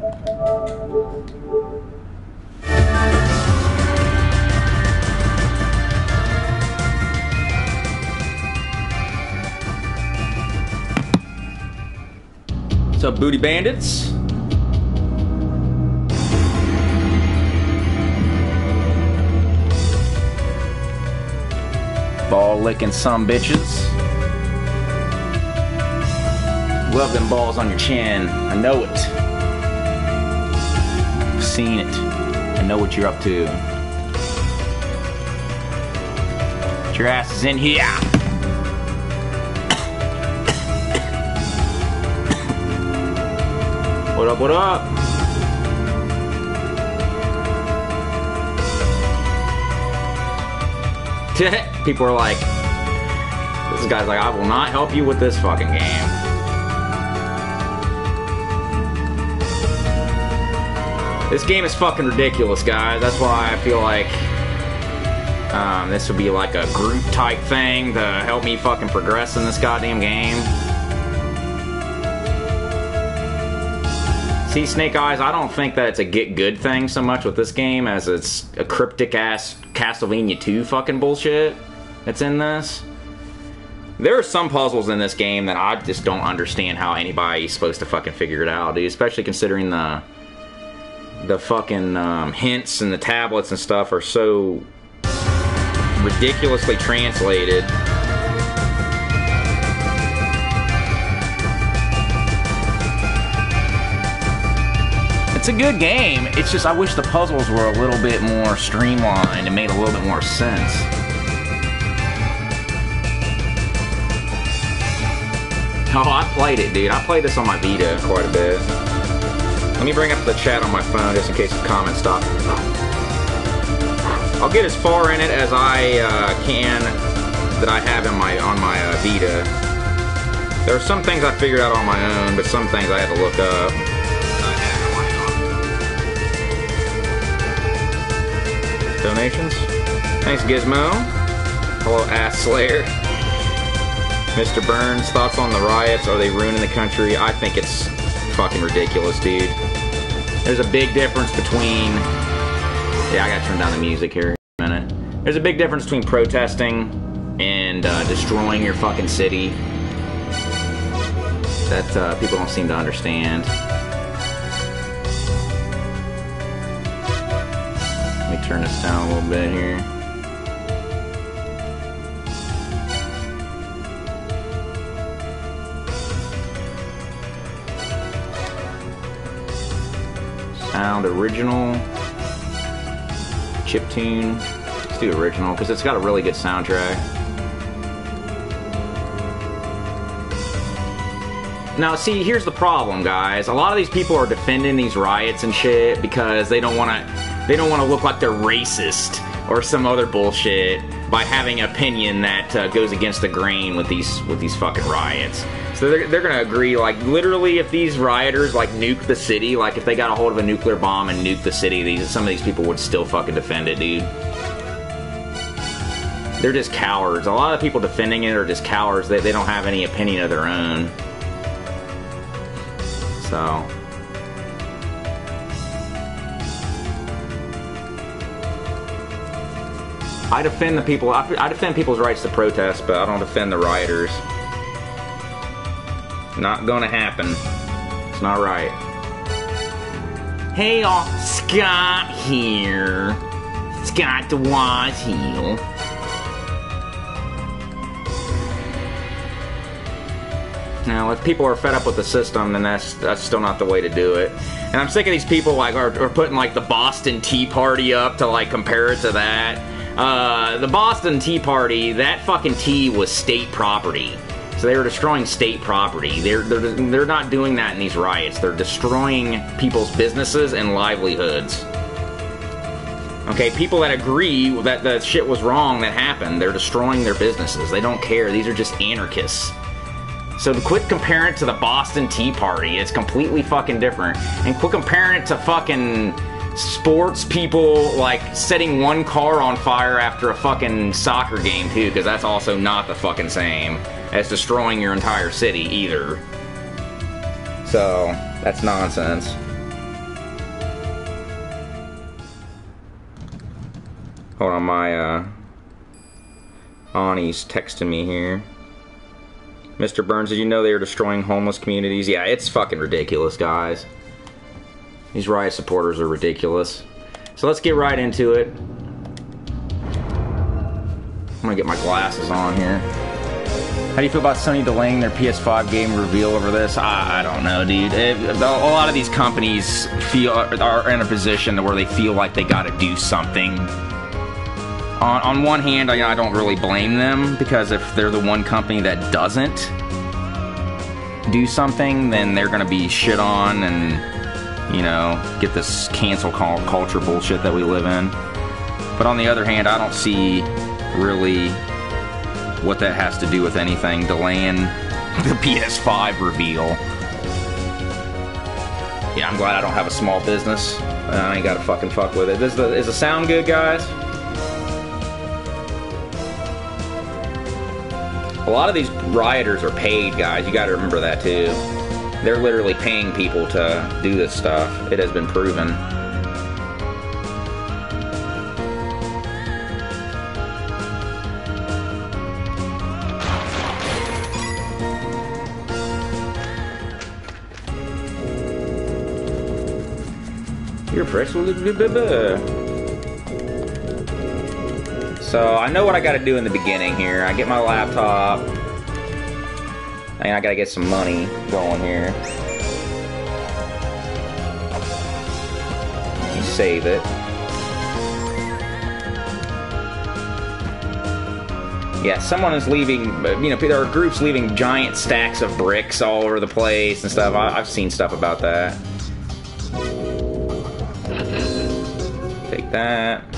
What's up, booty bandits? Ball licking some bitches. Love them balls on your chin. I know it. Seen it. I know what you're up to. Get your asses in here. What up, what up? People are like, this guy's like, I will not help you with this fucking game. This game is fucking ridiculous, guys. That's why I feel like um, this would be like a group type thing to help me fucking progress in this goddamn game. See, Snake Eyes, I don't think that it's a get good thing so much with this game as it's a cryptic ass Castlevania 2 fucking bullshit that's in this. There are some puzzles in this game that I just don't understand how anybody's supposed to fucking figure it out, dude. Especially considering the the fucking um, hints and the tablets and stuff are so ridiculously translated. It's a good game. It's just I wish the puzzles were a little bit more streamlined and made a little bit more sense. Oh, I played it, dude. I played this on my Vita quite a bit. Let me bring up the chat on my phone just in case the comments stop. I'll get as far in it as I uh, can that I have in my on my uh, Vita. There are some things I figured out on my own, but some things I had to look up. Donations. Thanks, Gizmo. Hello, Ass Slayer. Mr. Burns, thoughts on the riots? Are they ruining the country? I think it's fucking ridiculous, dude. There's a big difference between. Yeah, I gotta turn down the music here a minute. There's a big difference between protesting and uh, destroying your fucking city. That uh, people don't seem to understand. Let me turn this down a little bit here. Sound original. Chip tune. Let's do original because it's got a really good soundtrack. Now, see, here's the problem, guys. A lot of these people are defending these riots and shit because they don't want to. They don't want to look like they're racist or some other bullshit by having an opinion that uh, goes against the grain with these with these fucking riots. So they're, they're gonna agree, like literally, if these rioters like nuke the city, like if they got a hold of a nuclear bomb and nuke the city, these some of these people would still fucking defend it, dude. They're just cowards. A lot of people defending it are just cowards. They, they don't have any opinion of their own. So. I defend the people. I, I defend people's rights to protest, but I don't defend the rioters. Not gonna happen. It's not right. Hey all, Scott here. Scott the Woz here. Now, if people are fed up with the system, then that's that's still not the way to do it. And I'm sick of these people like are, are putting like the Boston Tea Party up to like compare it to that. Uh, the Boston Tea Party, that fucking tea was state property. So they were destroying state property. They're, they're, they're not doing that in these riots. They're destroying people's businesses and livelihoods. Okay, people that agree that the shit was wrong that happened, they're destroying their businesses. They don't care. These are just anarchists. So quit comparing it to the Boston Tea Party, it's completely fucking different. And quit comparing it to fucking sports people like setting one car on fire after a fucking soccer game too, because that's also not the fucking same as destroying your entire city either. So that's nonsense. Hold on, my uh, Ani's texting me here. Mr. Burns, did you know they are destroying homeless communities? Yeah, it's fucking ridiculous, guys. These riot supporters are ridiculous. So let's get right into it. I'm gonna get my glasses on here. How do you feel about Sony delaying their PS5 game reveal over this? I, I don't know, dude. It, a lot of these companies feel are in a position where they feel like they got to do something. On, on one hand, I, I don't really blame them because if they're the one company that doesn't do something, then they're to be shit on and, you know, get this cancel culture bullshit that we live in. But on the other hand, I don't see really what that has to do with anything delaying the PS5 reveal. Yeah, I'm glad I don't have a small business. I ain't gotta fucking fuck with it. Is the, is the sound good, guys? A lot of these rioters are paid, guys. You gotta remember that too. They're literally paying people to do this stuff. It has been proven. You're fresh. So I know what I got to do in the beginning here. I get my laptop. I got to get some money going here. You save it. Yeah, someone is leaving, uh, you know, there are groups leaving giant stacks of bricks all over the place and stuff. I, have seen stuff about that. Take that.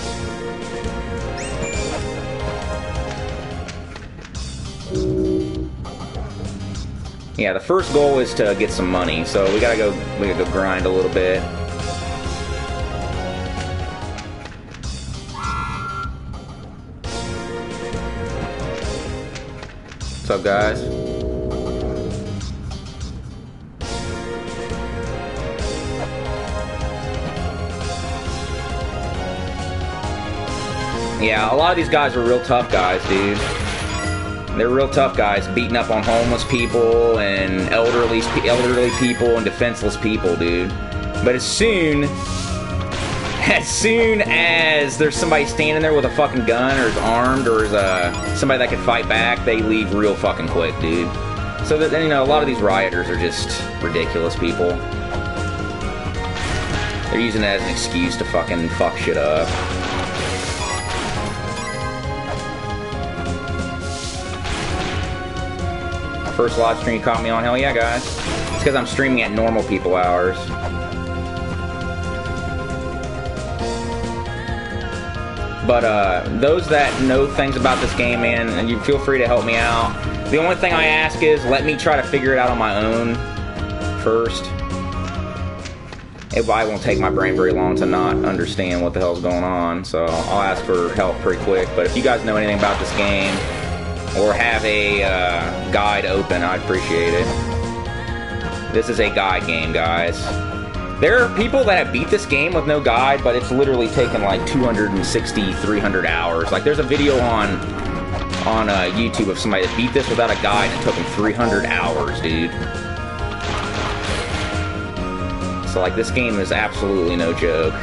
Yeah, the first goal is to get some money, so we gotta go. We gotta go grind a little bit. What's up, guys? Yeah, a lot of these guys are real tough guys, dude. They're real tough guys, beating up on homeless people and elderly elderly people and defenseless people, dude. But as soon as soon as there's somebody standing there with a fucking gun or is armed or is uh, somebody that can fight back, they leave real fucking quick, dude. So that you know, a lot of these rioters are just ridiculous people. They're using it as an excuse to fucking fuck shit up. First live stream you caught me on. Hell yeah, guys. It's because I'm streaming at normal people hours. But uh, those that know things about this game, man, and you feel free to help me out. The only thing I ask is let me try to figure it out on my own first. It probably won't take my brain very long to not understand what the hell's going on, so I'll ask for help pretty quick. But if you guys know anything about this game, or have a uh, guide open, I'd appreciate it. This is a guide game, guys. There are people that have beat this game with no guide, but it's literally taken like 260, 300 hours. Like, there's a video on on uh, YouTube of somebody that beat this without a guide and it took them 300 hours, dude. So, like, this game is absolutely no joke.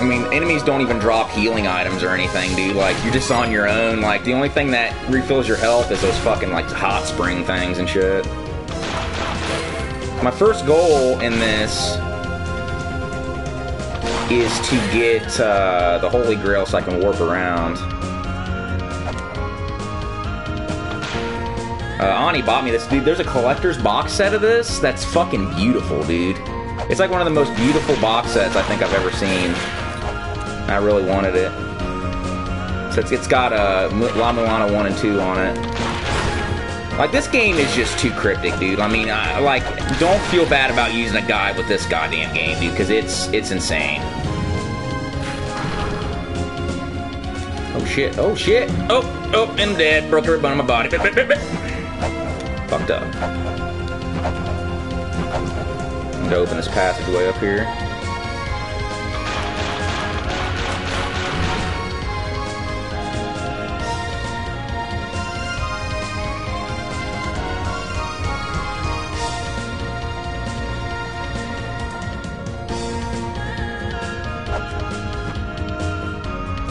I mean, enemies don't even drop healing items or anything, dude. Like, you're just on your own. Like, the only thing that refills your health is those fucking, like, hot spring things and shit. My first goal in this is to get uh, the Holy Grail so I can warp around. Uh, Ani bought me this, dude. There's a collector's box set of this that's fucking beautiful, dude. It's like one of the most beautiful box sets I think I've ever seen. I really wanted it. So it's, it's got a uh, La Mulana 1 and 2 on it. Like, this game is just too cryptic, dude. I mean, I, like, don't feel bad about using a guide with this goddamn game, dude, because it's, it's insane. Oh, shit. Oh, shit. Oh, oh, I'm dead. Broke every bone in my body. Fucked up. I'm gonna open this passageway up here.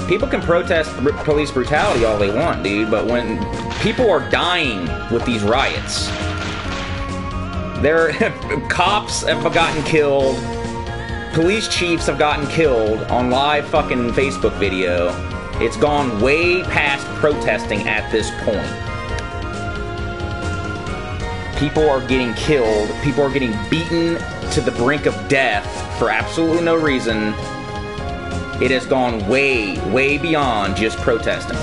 People can protest police brutality all they want, dude, but when people are dying with these riots, there cops have gotten killed, police chiefs have gotten killed on live fucking Facebook video. It's gone way past protesting at this point. People are getting killed, people are getting beaten to the brink of death for absolutely no reason it has gone way, way beyond just protesting.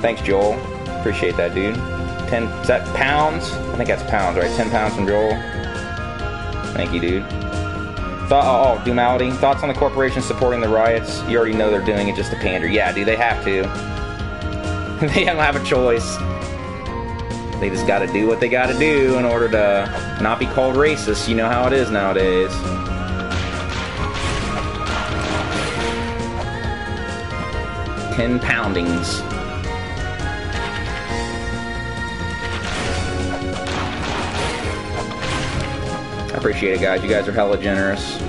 Thanks, Joel. Appreciate that, dude. 10, is that pounds? I think that's pounds, right? 10 pounds from Joel. Thank you, dude. Thought, oh, oh. Thoughts on the corporation supporting the riots? You already know they're doing it just to pander. Yeah, dude, they have to. they don't have a choice. They just gotta do what they gotta do in order to not be called racist. You know how it is nowadays. 10 poundings. I appreciate it, guys. You guys are hella generous.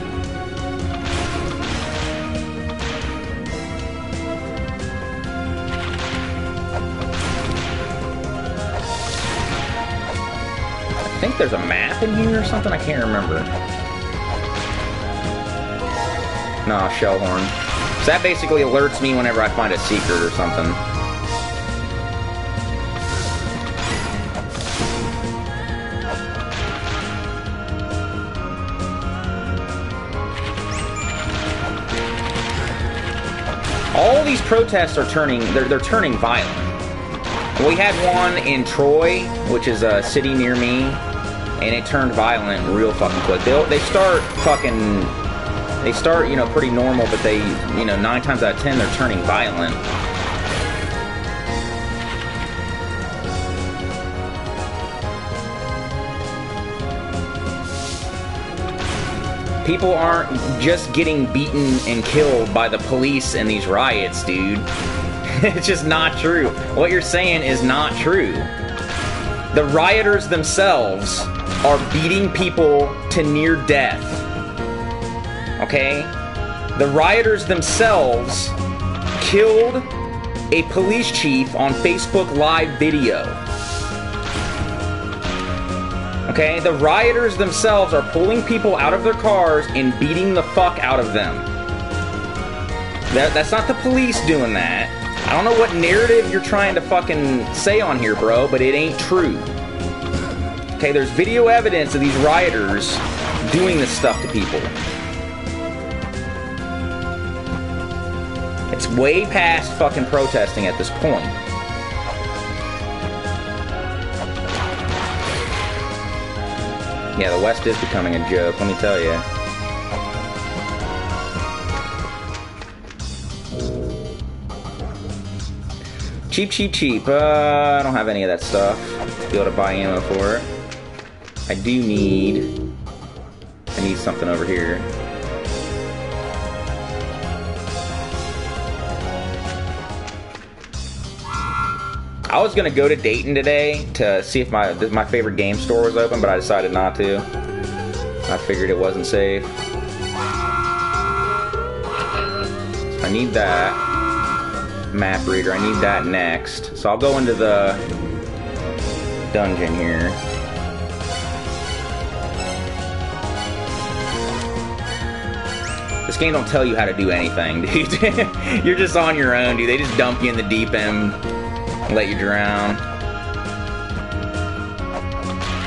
I think there's a map in here or something. I can't remember. Nah, Shellhorn. So that basically alerts me whenever I find a secret or something. All these protests are turning, they're, they're turning violent. We had one in Troy, which is a city near me, and it turned violent real fucking quick. They'll, they start fucking they start, you know, pretty normal, but they, you know, nine times out of ten, they're turning violent. People aren't just getting beaten and killed by the police in these riots, dude. it's just not true. What you're saying is not true. The rioters themselves are beating people to near death okay? The rioters themselves killed a police chief on Facebook Live video. Okay? The rioters themselves are pulling people out of their cars and beating the fuck out of them. That, that's not the police doing that. I don't know what narrative you're trying to fucking say on here, bro, but it ain't true. Okay, there's video evidence of these rioters doing this stuff to people. Way past fucking protesting at this point. Yeah, the West is becoming a joke, let me tell you. Cheap, cheap, cheap. Uh, I don't have any of that stuff to be able to buy ammo for. I do need... I need something over here. I was gonna go to Dayton today to see if my my favorite game store was open, but I decided not to. I figured it wasn't safe. I need that map reader. I need that next. So I'll go into the dungeon here. This game don't tell you how to do anything, dude. You're just on your own, dude. They just dump you in the deep end let you drown.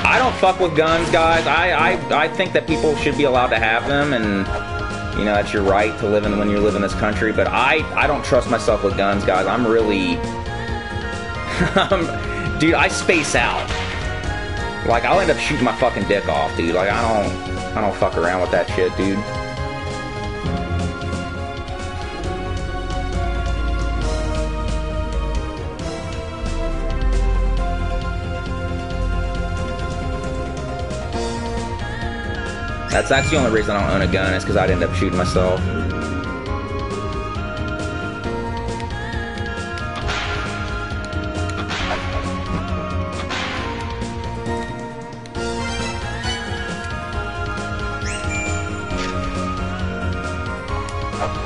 I don't fuck with guns, guys. I, I, I think that people should be allowed to have them, and you know that's your right to live in when you live in this country. But I, I don't trust myself with guns, guys. I'm really, dude. I space out. Like I'll end up shooting my fucking dick off, dude. Like I don't, I don't fuck around with that shit, dude. That's that's the only reason I don't own a gun is because I'd end up shooting myself.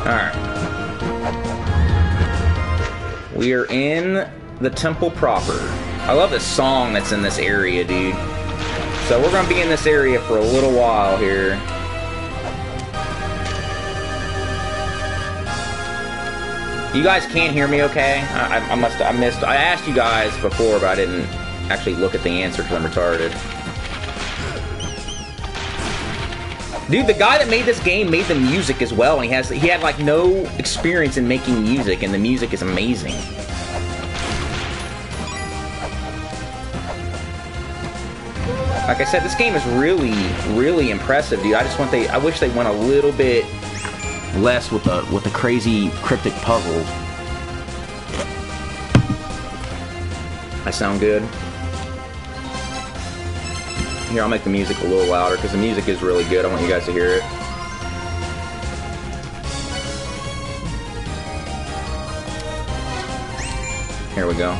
Alright. We are in the temple proper. I love the song that's in this area, dude. So we're going to be in this area for a little while here. You guys can't hear me okay? I, I must I missed I asked you guys before, but I didn't actually look at the answer because I'm retarded. Dude, the guy that made this game made the music as well, and he has he had like no experience in making music, and the music is amazing. Like I said, this game is really, really impressive, dude. I just want they I wish they went a little bit less with the with the crazy cryptic puzzles. I sound good. Here, I'll make the music a little louder because the music is really good. I want you guys to hear it. Here we go.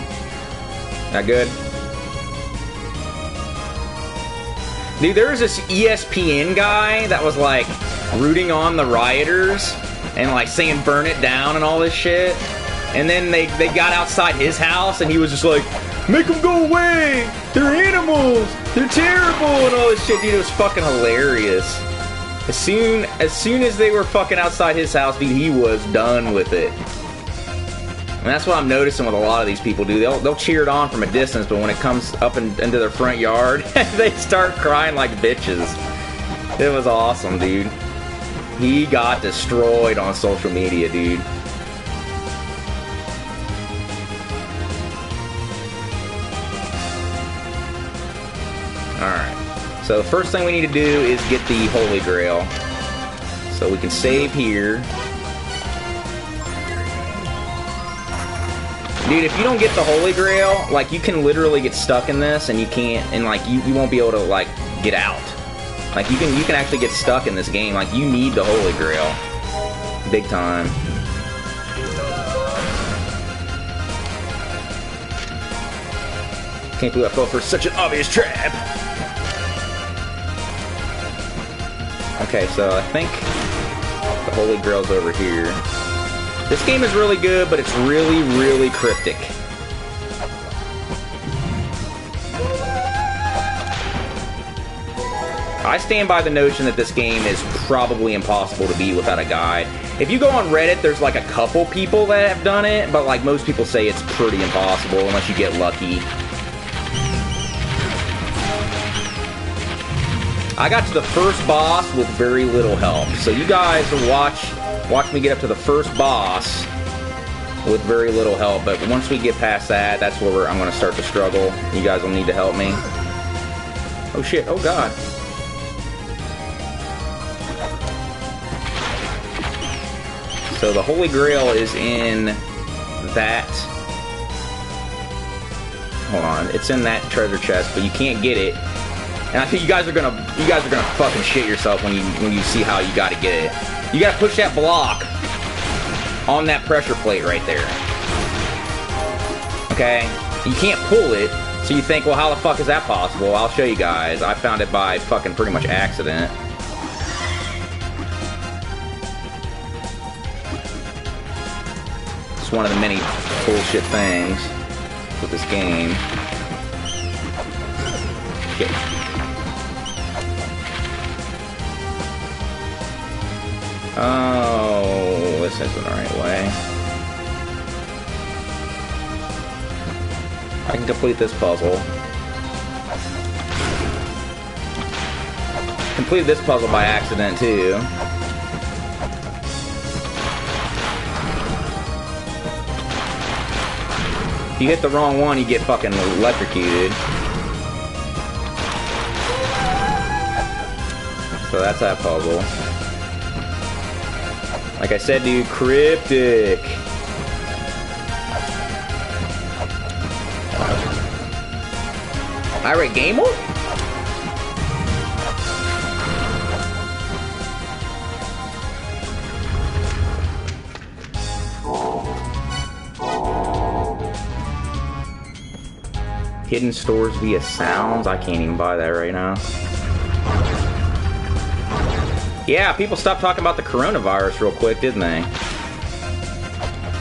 That good? Dude, there was this ESPN guy that was like rooting on the rioters and like saying burn it down and all this shit. And then they, they got outside his house and he was just like, make them go away! They're animals! They're terrible! And all this shit, dude, it was fucking hilarious. As soon as soon as they were fucking outside his house, dude, he was done with it. And that's what I'm noticing with a lot of these people, do. They'll, they'll cheer it on from a distance, but when it comes up in, into their front yard, they start crying like bitches. It was awesome, dude. He got destroyed on social media, dude. Alright. So the first thing we need to do is get the Holy Grail. So we can save here. Dude, if you don't get the Holy Grail, like, you can literally get stuck in this, and you can't, and, like, you, you won't be able to, like, get out. Like, you can, you can actually get stuck in this game. Like, you need the Holy Grail. Big time. Can't believe I fell for such an obvious trap. Okay, so I think the Holy Grail's over here. This game is really good, but it's really, really cryptic. I stand by the notion that this game is probably impossible to beat without a guide. If you go on Reddit, there's like a couple people that have done it, but like most people say it's pretty impossible unless you get lucky. I got to the first boss with very little help, so you guys watch watch me get up to the first boss with very little help. But once we get past that, that's where I'm going to start to struggle. You guys will need to help me. Oh shit! Oh god! So the Holy Grail is in that. Hold on, it's in that treasure chest, but you can't get it. And I think you guys are gonna, you guys are gonna fucking shit yourself when you when you see how you gotta get it. You gotta push that block on that pressure plate right there. Okay, you can't pull it, so you think, well, how the fuck is that possible? I'll show you guys. I found it by fucking pretty much accident. It's one of the many bullshit things with this game. Okay. Oh, this isn't the right way. I can complete this puzzle. Completed this puzzle by accident, too. If you hit the wrong one, you get fucking electrocuted. So that's that puzzle. Like I said to you, cryptic. Pirate Gamer? Hidden stores via sounds? I can't even buy that right now. Yeah, people stopped talking about the coronavirus real quick, didn't they?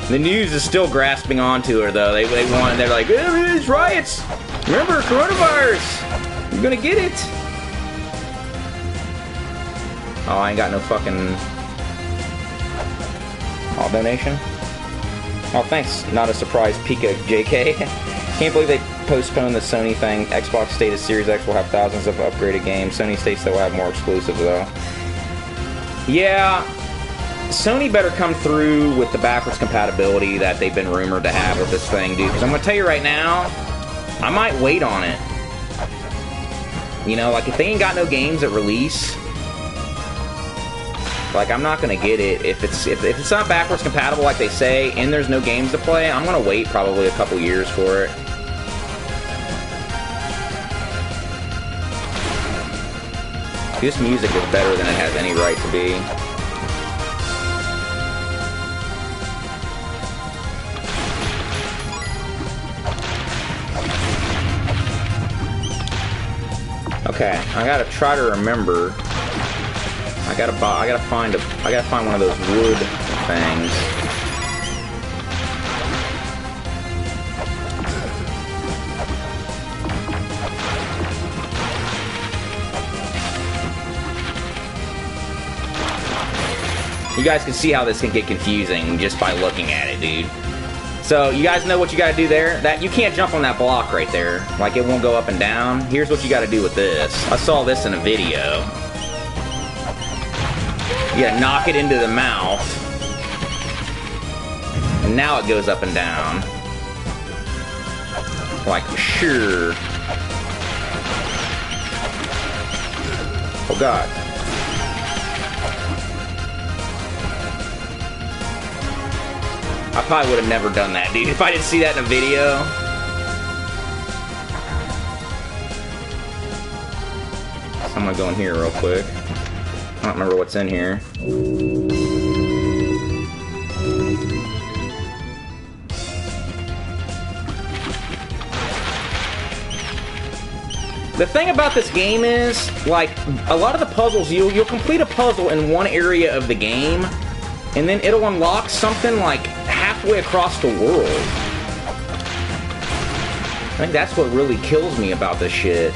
The news is still grasping onto her, though. They, they want, they're like, eh, it's riots. Remember, coronavirus. You're gonna get it. Oh, I ain't got no fucking. All donation. Oh, thanks. Not a surprise, Pika JK. Can't believe they postponed the Sony thing. Xbox stated Series X will have thousands of upgraded games. Sony states they will have more exclusives, though. Yeah, Sony better come through with the backwards compatibility that they've been rumored to have with this thing, dude. Because I'm gonna tell you right now, I might wait on it. You know, like if they ain't got no games at release, like I'm not gonna get it if it's if, if it's not backwards compatible like they say, and there's no games to play. I'm gonna wait probably a couple years for it. This music is better than it has any right to be. Okay, I gotta try to remember. I gotta buy. I gotta find a. I gotta find one of those wood things. You guys can see how this can get confusing just by looking at it, dude. So you guys know what you gotta do there? That you can't jump on that block right there. Like it won't go up and down. Here's what you gotta do with this. I saw this in a video. You gotta knock it into the mouth. And now it goes up and down. Like, sure. Oh god. I probably would have never done that, dude. If I didn't see that in a video. So I'm gonna go in here real quick. I don't remember what's in here. The thing about this game is, like, a lot of the puzzles, you'll, you'll complete a puzzle in one area of the game, and then it'll unlock something like halfway across the world. I think that's what really kills me about this shit.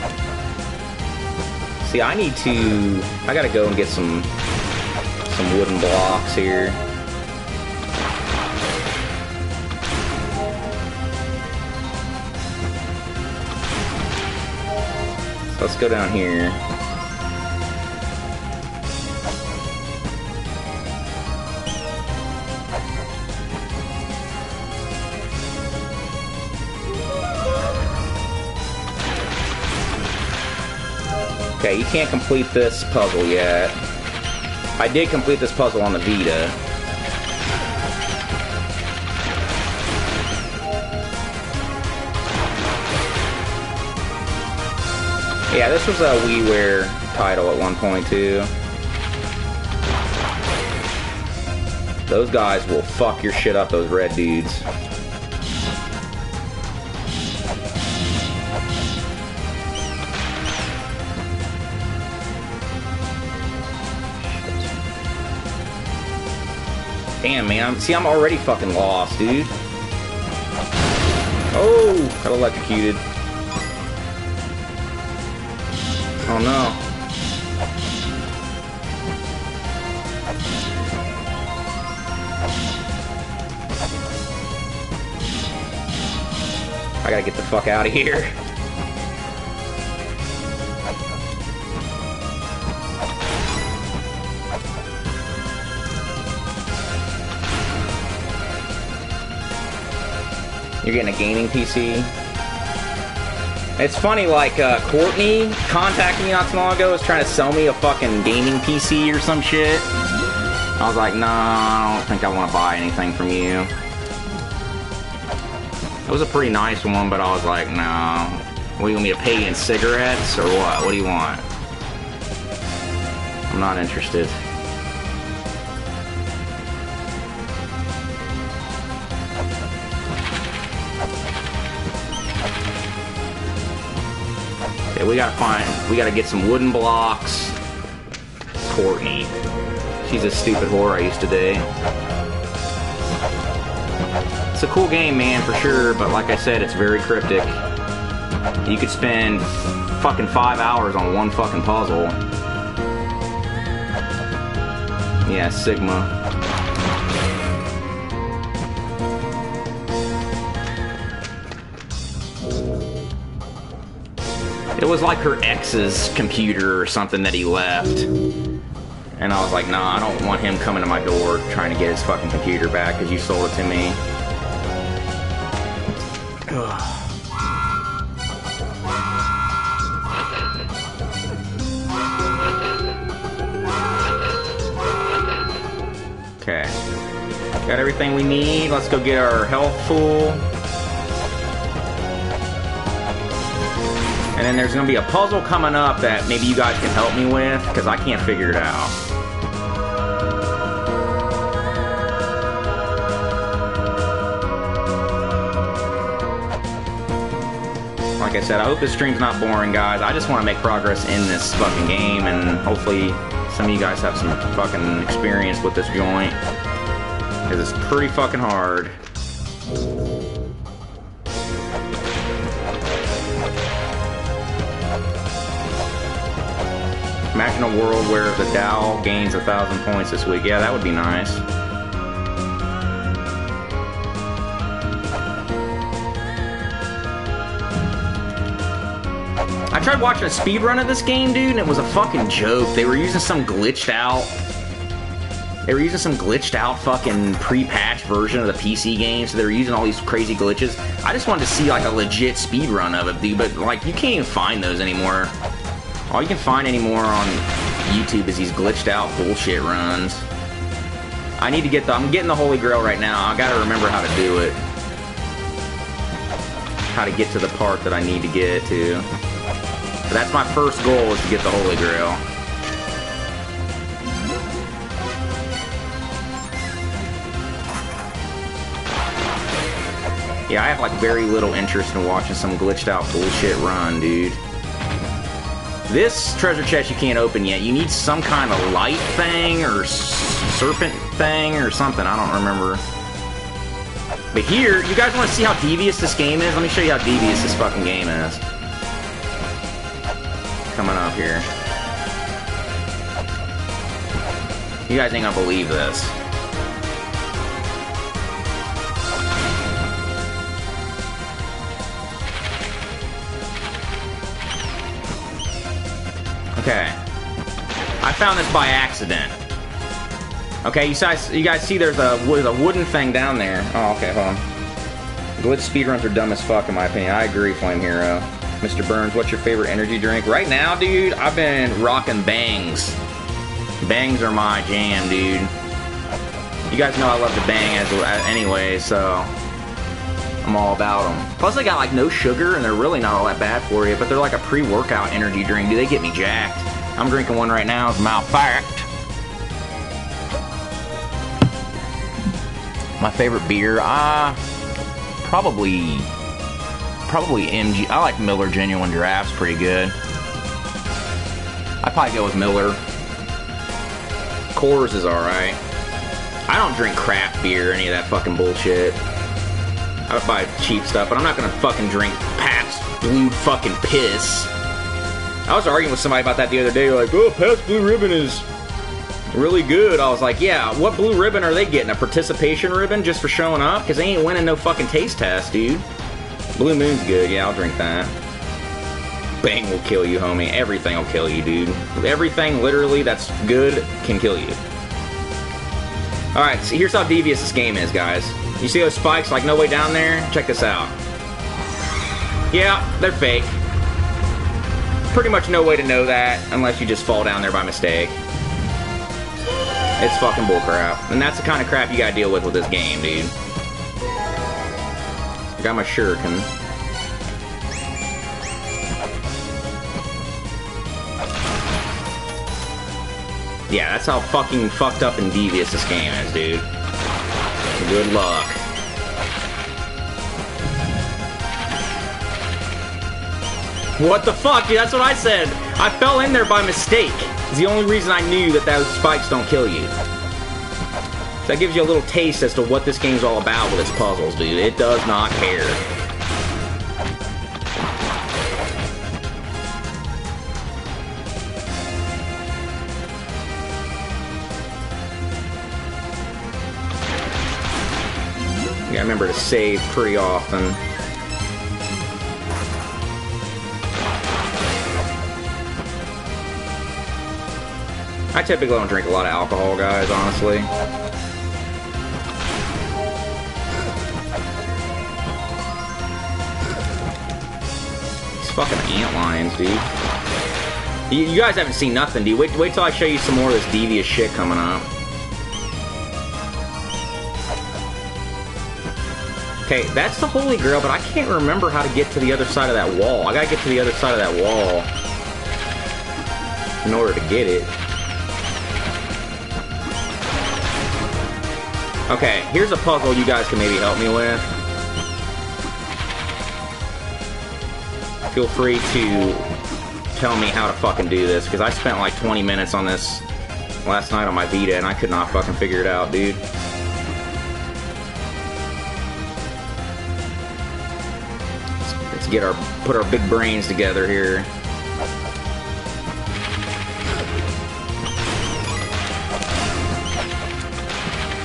See, I need to... I gotta go and get some... some wooden blocks here. So let's go down here. Okay, you can't complete this puzzle yet. I did complete this puzzle on the Vita. Yeah, this was a WiiWare title at one point too. Those guys will fuck your shit up, those red dudes. Damn, man. See, I'm already fucking lost, dude. Oh, got electrocuted. Oh no. I gotta get the fuck out of here. You're getting a gaming PC. It's funny, like, uh, Courtney contacted me not too long ago, was trying to sell me a fucking gaming PC or some shit. I was like, no, nah, I don't think I want to buy anything from you. It was a pretty nice one, but I was like, no. Nah. What, you want me to pay in cigarettes, or what? What do you want? I'm not interested. We gotta find, we gotta get some wooden blocks. Courtney. She's a stupid whore I used to date. It's a cool game, man, for sure, but like I said, it's very cryptic. You could spend fucking five hours on one fucking puzzle. Yeah, Sigma. It was like her ex's computer or something that he left. And I was like, nah, I don't want him coming to my door trying to get his fucking computer back because you sold it to me. Okay. Got everything we need. Let's go get our health full. And then there's going to be a puzzle coming up that maybe you guys can help me with because I can't figure it out. Like I said, I hope this stream's not boring, guys. I just want to make progress in this fucking game, and hopefully some of you guys have some fucking experience with this joint. Because it's pretty fucking hard. A world where the Dow gains a thousand points this week. Yeah, that would be nice. I tried watching a speed run of this game, dude, and it was a fucking joke. They were using some glitched out. They were using some glitched out fucking pre-patch version of the PC game, so they were using all these crazy glitches. I just wanted to see like a legit speed run of it, dude, but like you can't even find those anymore. All you can find anymore on YouTube is these glitched out bullshit runs. I need to get the, I'm getting the Holy Grail right now. I gotta remember how to do it. How to get to the part that I need to get to. That's my first goal is to get the Holy Grail. Yeah, I have like very little interest in watching some glitched out bullshit run, dude. This treasure chest you can't open yet. You need some kind of light thing or serpent thing or something. I don't remember. But here, you guys want to see how devious this game is? Let me show you how devious this fucking game is. Coming up here. You guys ain't gonna believe this. Okay. I found this by accident. Okay, you guys, you guys see there's a, there's a wooden thing down there. Oh, okay, hold on. Glitch speedruns are dumb as fuck in my opinion. I agree, Flame Hero. Mr. Burns, what's your favorite energy drink? Right now, dude, I've been rocking bangs. Bangs are my jam, dude. You guys know I love to bang as uh, anyway, so I'm all about them. Plus, they got like no sugar and they're really not all that bad for you, but they're like a pre-workout energy drink. Do they get me jacked? I'm drinking one right now. It's fact. My favorite beer, ah, uh, probably, probably MG. I like Miller Genuine Drafts pretty good. I'd probably go with Miller. Coors is alright. I don't drink craft beer, any of that fucking bullshit. I buy cheap stuff, but I'm not gonna fucking drink Pabst Blue fucking piss. I was arguing with somebody about that the other day. Like, oh, Pabst Blue Ribbon is really good. I was like, yeah, what blue ribbon are they getting? A participation ribbon just for showing up? Because they ain't winning no fucking taste test, dude. Blue Moon's good. Yeah, I'll drink that. Bang will kill you, homie. Everything will kill you, dude. Everything, literally, that's good can kill you. Alright, so here's how devious this game is, guys. You see those spikes like no way down there? Check this out. Yeah, they're fake. Pretty much no way to know that unless you just fall down there by mistake. It's fucking bullcrap. And that's the kind of crap you gotta deal with with this game, dude. I got my shuriken. Yeah, that's how fucking fucked up and devious this game is, dude. Good luck. What the fuck, dude? That's what I said. I fell in there by mistake. It's the only reason I knew that those spikes don't kill you. That gives you a little taste as to what this game's all about with its puzzles, dude. It does not care. Gotta remember to save pretty often. I typically don't drink a lot of alcohol, guys, honestly. These fucking ant lions, dude. You, you, guys haven't seen nothing, dude. Wait, wait till I show you some more of this devious shit coming up. Okay, that's the Holy Grail, but I can't remember how to get to the other side of that wall. I gotta get to the other side of that wall in order to get it. Okay, here's a puzzle you guys can maybe help me with. Feel free to tell me how to fucking do this, because I spent like 20 minutes on this last night on my Vita, and I could not fucking figure it out, dude. Let's get our, put our big brains together here.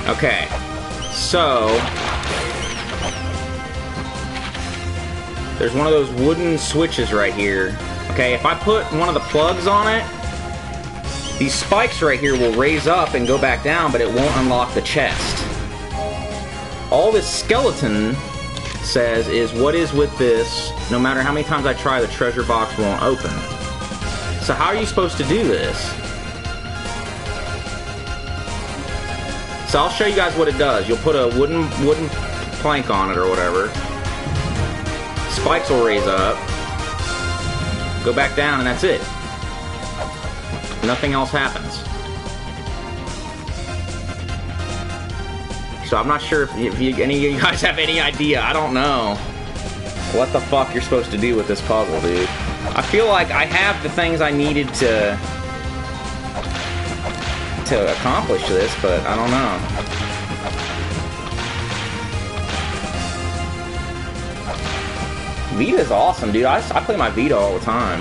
Okay, so there's one of those wooden switches right here. Okay, if I put one of the plugs on it, these spikes right here will raise up and go back down, but it won't unlock the chest. All this skeleton says is what is with this, no matter how many times I try, the treasure box won't open. So how are you supposed to do this? So I'll show you guys what it does. You'll put a wooden wooden plank on it or whatever. Spikes will raise up. Go back down and that's it. Nothing else happens. So I'm not sure if, if you, any of you guys have any idea. I don't know what the fuck you're supposed to do with this puzzle, dude. I feel like I have the things I needed to to accomplish this, but I don't know. Vita is awesome, dude. I, I play my Vita all the time.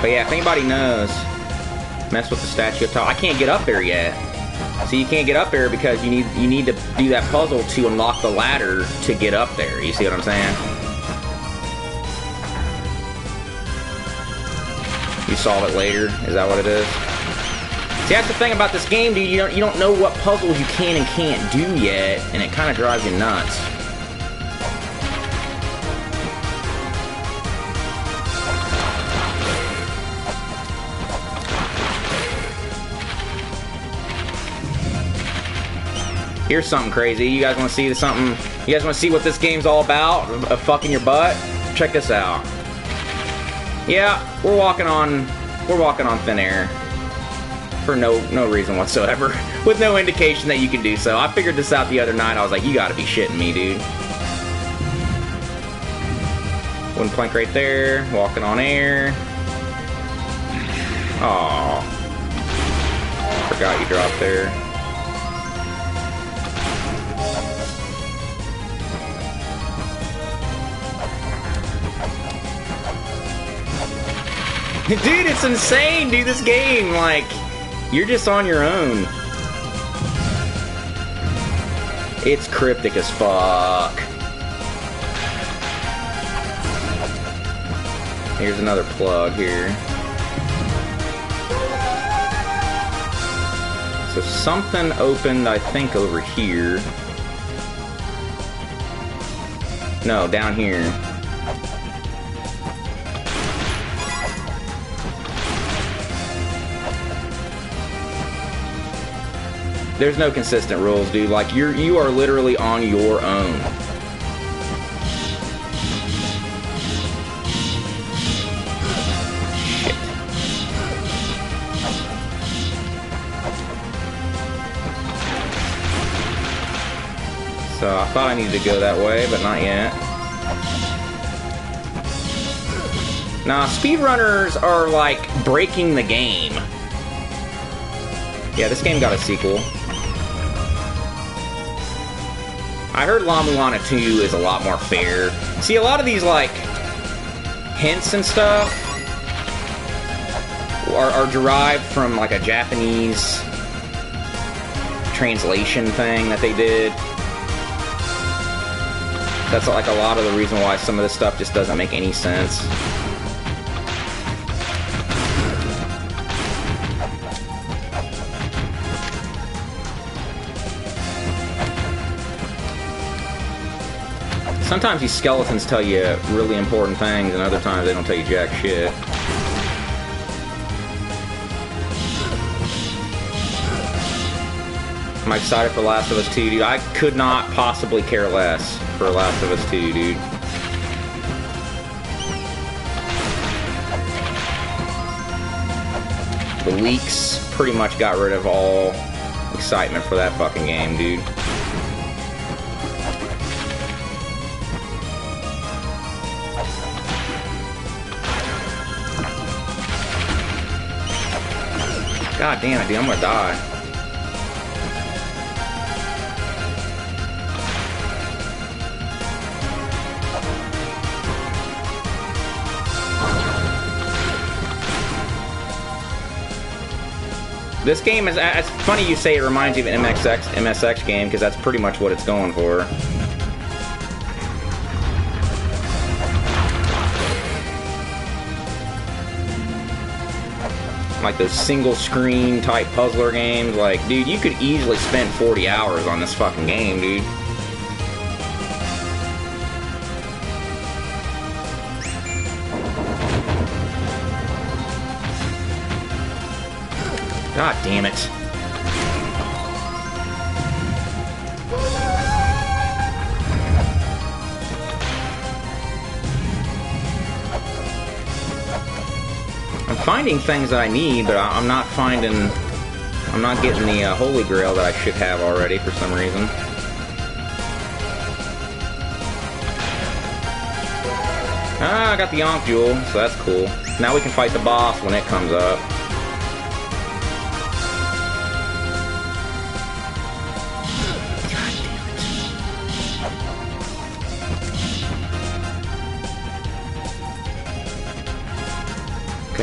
But yeah, if anybody knows, mess with the statue of I can't get up there yet. So you can't get up there because you need you need to do that puzzle to unlock the ladder to get up there. You see what I'm saying? You solve it later. Is that what it is? See, that's the thing about this game, dude. You don't, you don't know what puzzles you can and can't do yet, and it kind of drives you nuts. Here's something crazy. You guys want to see something? You guys want to see what this game's all about? Of fucking your butt? Check this out. Yeah, we're walking on we're walking on thin air for no no reason whatsoever, with no indication that you can do so. I figured this out the other night. I was like, you got to be shitting me, dude. One plank right there, walking on air. Oh, forgot you dropped there. dude, it's insane, dude. This game, like, you're just on your own. It's cryptic as fuck. Here's another plug here. So something opened, I think, over here. No, down here. There's no consistent rules, dude. Like you're you are literally on your own. So I thought I needed to go that way, but not yet. Nah, speedrunners are like breaking the game. Yeah, this game got a sequel. I heard La Mulana 2 is a lot more fair. See, a lot of these, like, hints and stuff are, are derived from, like, a Japanese translation thing that they did. That's, like, a lot of the reason why some of this stuff just doesn't make any sense. Sometimes these skeletons tell you really important things, and other times they don't tell you jack shit. I'm excited for Last of Us 2, dude? I could not possibly care less for Last of Us 2, dude. The leaks pretty much got rid of all excitement for that fucking game, dude. God damn it, dude, I'm gonna die. This game is, it's funny you say it reminds you of an MXX, MSX game, because that's pretty much what it's going for. Like those single screen type puzzler games. Like, dude, you could easily spend 40 hours on this fucking game, dude. God damn it. Finding things that I need, but I'm not finding... I'm not getting the uh, Holy Grail that I should have already for some reason. Ah, I got the Ankh Jewel, so that's cool. Now we can fight the boss when it comes up.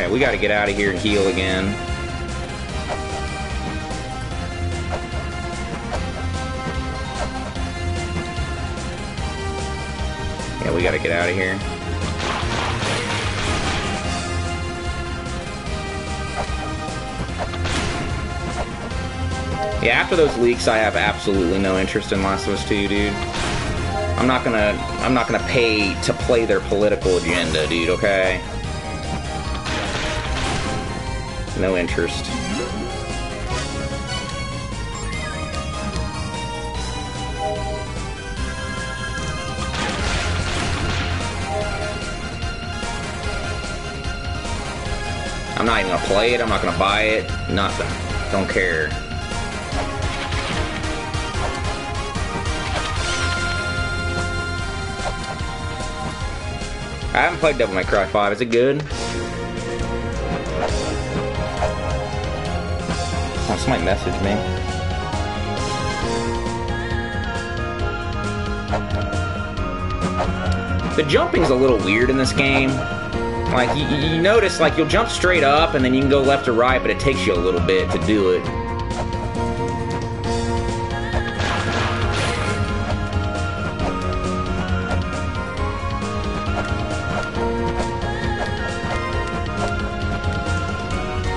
Okay, we gotta get out of here and heal again. Yeah, we gotta get out of here. Yeah, after those leaks, I have absolutely no interest in Last of Us 2, dude. I'm not gonna, I'm not gonna pay to play their political agenda, dude, okay? No interest. I'm not even gonna play it, I'm not gonna buy it, nothing. Don't care. I haven't played Devil May Cry 5, is it good? Might message me. The jumping's a little weird in this game. Like, you, you notice, like, you'll jump straight up and then you can go left or right, but it takes you a little bit to do it.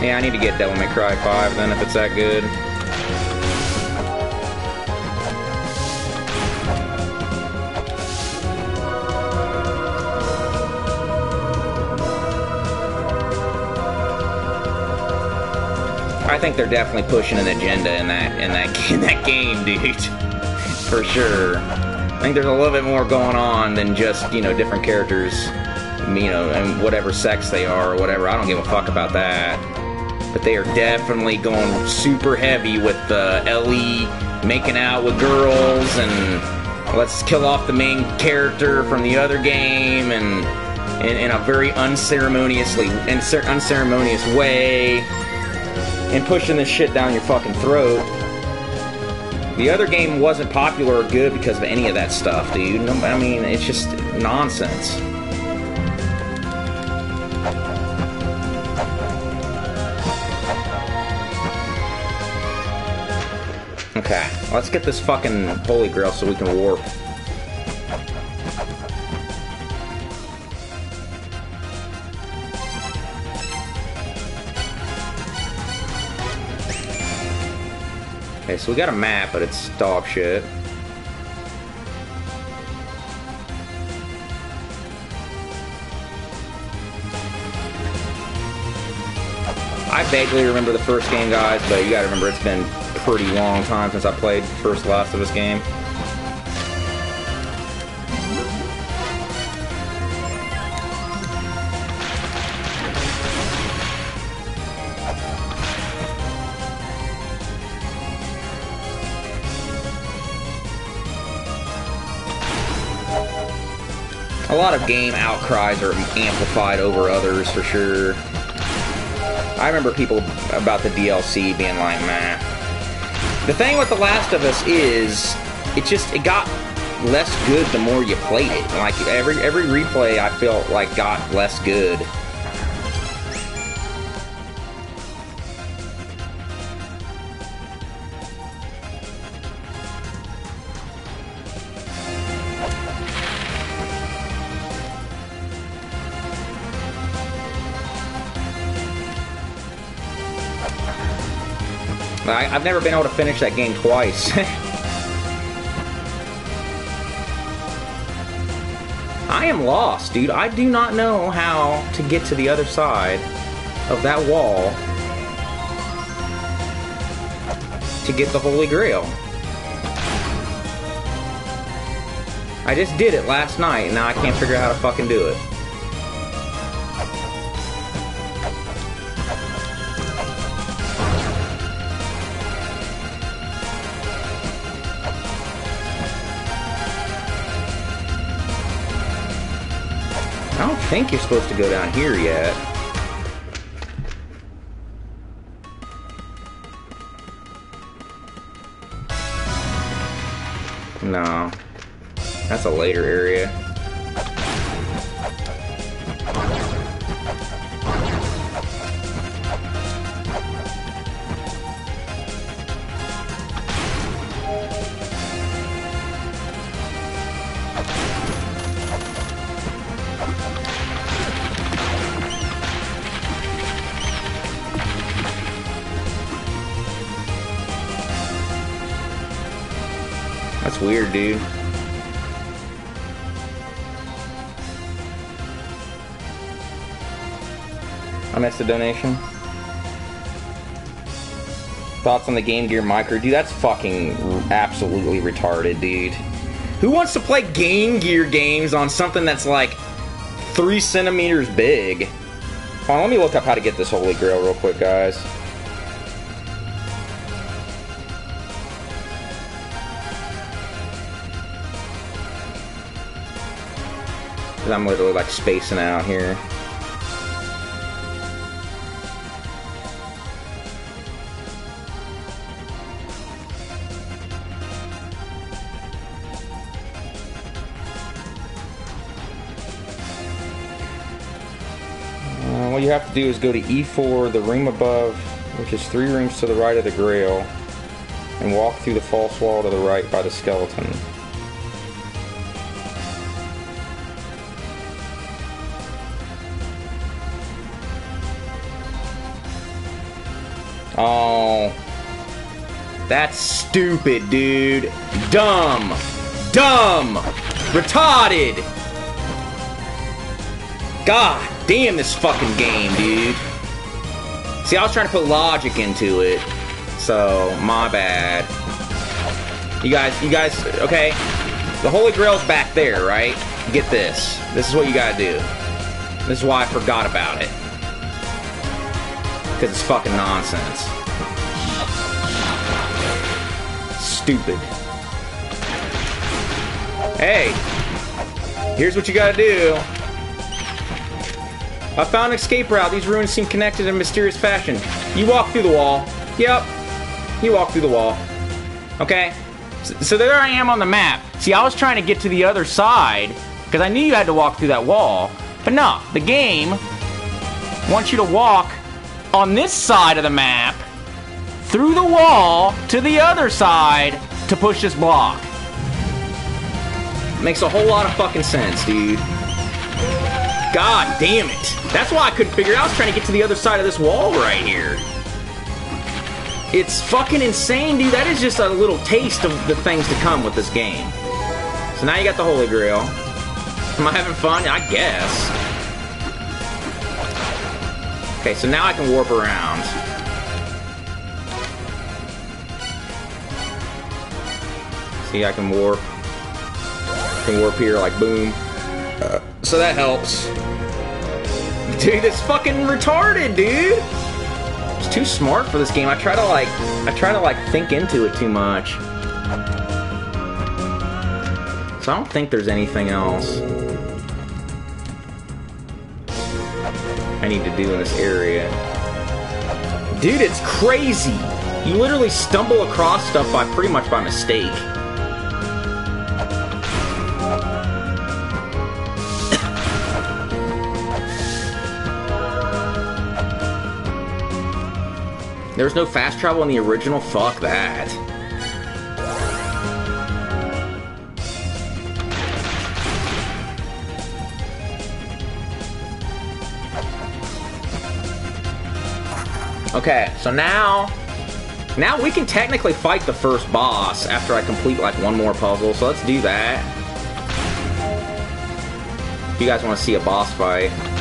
Yeah, I need to get Devil May Cry 5 then if it's that good. I think they're definitely pushing an agenda in that in that in that game, dude. For sure. I think there's a little bit more going on than just, you know, different characters, you know, and whatever sex they are or whatever. I don't give a fuck about that but they are definitely going super heavy with uh, Ellie making out with girls and let's kill off the main character from the other game and in, a very unceremoniously unceremonious way and pushing this shit down your fucking throat. The other game wasn't popular or good because of any of that stuff, dude. I mean, it's just nonsense. Let's get this fucking Holy Grail so we can warp. Okay, so we got a map, but it's dog shit. I vaguely remember the first game, guys, but you gotta remember it's been pretty long time since I played first Last of Us game. a lot of game outcries are amplified over others for sure. I remember people about the DLC being like, man. The thing with The Last of Us is, it just, it got less good the more you played it. Like, every, every replay I felt like got less good. I, have never been able to finish that game twice. I am lost, dude. I do not know how to get to the other side of that wall to get the Holy Grail. I just did it last night, and now I can't figure out how to fucking do it. Think you're supposed to go down here yet. No. That's a later area. Thoughts on the Game Gear Micro? Dude, that's fucking absolutely retarded, dude. Who wants to play Game Gear games on something that's like three centimeters big? Hold on, let me look up how to get this Holy Grail real quick, guys. Because I'm literally like spacing out here. Have to do is go to E4, the room above, which is three rooms to the right of the grail, and walk through the false wall to the right by the skeleton. Oh. That's stupid, dude. Dumb. Dumb. Retarded. God damn this fucking game, dude. See, I was trying to put logic into it. So, my bad. You guys, you guys, okay? The Holy Grail's back there, right? Get this. This is what you gotta do. This is why I forgot about it because it's fucking nonsense. Stupid. Hey, here's what you gotta do. I found an escape route. These ruins seem connected in a mysterious fashion. You walk through the wall. Yep. You walk through the wall. Okay? So, there I am on the map. See, I was trying to get to the other side because I knew you had to walk through that wall. But no, the game wants you to walk on this side of the map through the wall to the other side to push this block. Makes a whole lot of fucking sense, dude. God damn it. That's why I couldn't figure it out. I was trying to get to the other side of this wall right here. It's fucking insane, dude. That is just a little taste of the things to come with this game. So now you got the Holy Grail. Am I having fun? I guess. Okay, so now I can warp around. See, I can warp. I can warp here, like, boom. Uh, so that helps. Dude, it's fucking retarded, dude! It's too smart for this game. I try to, like, I try to, like, think into it too much. So I don't think there's anything else I need to do in this area. Dude, it's crazy! You literally stumble across stuff by pretty much by mistake. There's no fast travel in the original? Fuck that. Okay, so now... Now we can technically fight the first boss after I complete like one more puzzle, so let's do that. If you guys want to see a boss fight.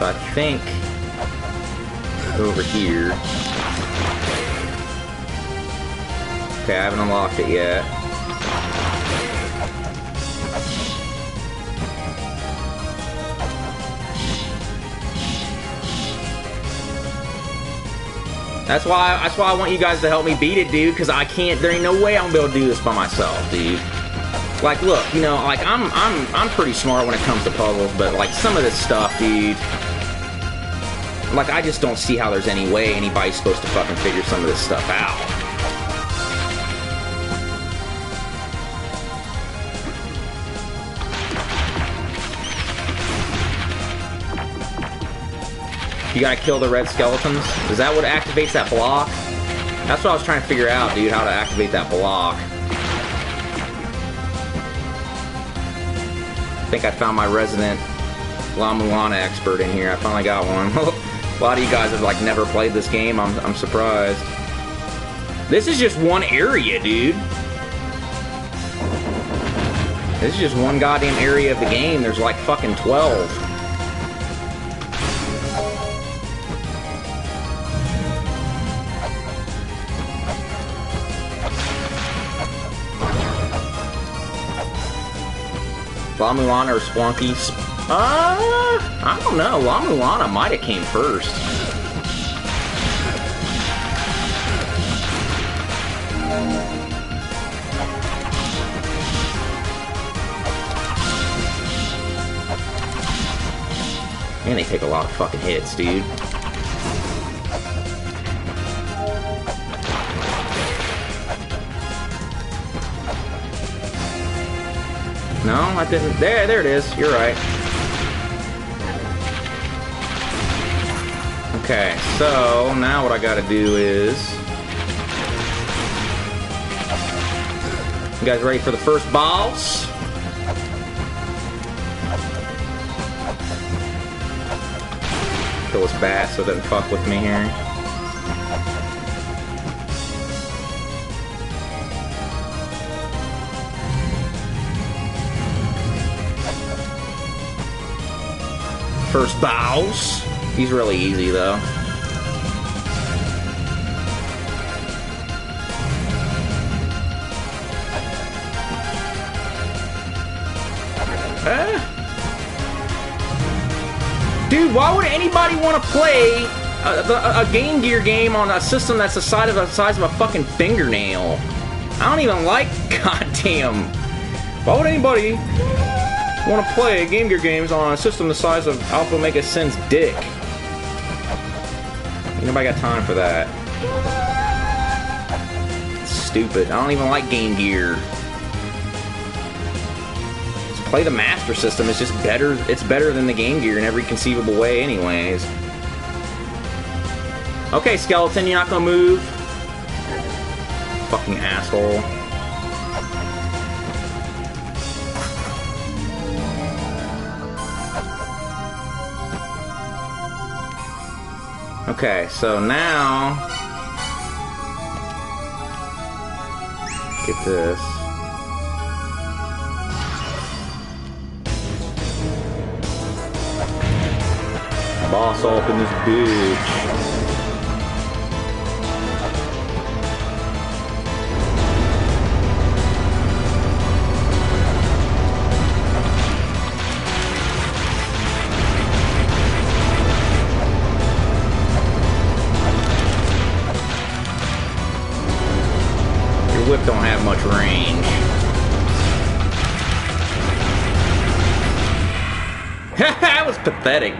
So I think over here. Okay, I haven't unlocked it yet. That's why that's why I want you guys to help me beat it, dude, because I can't there ain't no way I'm gonna be able to do this by myself, dude. Like look, you know, like I'm I'm I'm pretty smart when it comes to puzzles, but like some of this stuff, dude. Like I just don't see how there's any way anybody's supposed to fucking figure some of this stuff out. You gotta kill the red skeletons? Is that what activates that block? That's what I was trying to figure out, dude, how to activate that block. I think I found my resident La Mulana expert in here. I finally got one. A lot of you guys have like never played this game. I'm, I'm surprised. This is just one area, dude. This is just one goddamn area of the game. There's like fucking 12. La Mulana or Spelunky? Uh, I don't know. La Mulana might have came first. And they take a lot of fucking hits, dude. No, I didn't. There, there it is. You're right. Okay, so now what I gotta do is... You guys ready for the first boss? Kill this bat so it doesn't fuck with me here. First boss. He's really easy, though. Eh? Dude, why would anybody want to play a, a, a Game Gear game on a system that's the size of the size of a fucking fingernail. I don't even like goddamn. Why would anybody want to play Game Gear games on a system the size of Alpha Omega Sin's dick? Nobody got time for that. Stupid. I don't even like Game Gear. Just play the Master System. It's just better. It's better than the Game Gear in every conceivable way, anyways. Okay, skeleton, you're not gonna move. Fucking asshole. Okay, so now... Get this. Boss off in this bitch.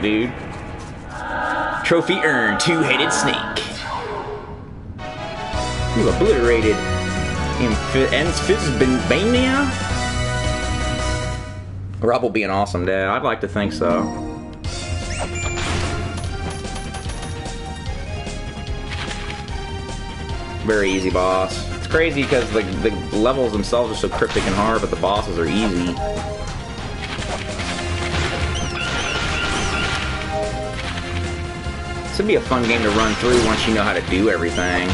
Dude. Trophy earned, two-headed snake. You obliterated Amphisbaena? Rob will be an awesome dad. I'd like to think so. Very easy boss. It's crazy because the, the levels themselves are so cryptic and hard, but the bosses are easy. This would be a fun game to run through once you know how to do everything.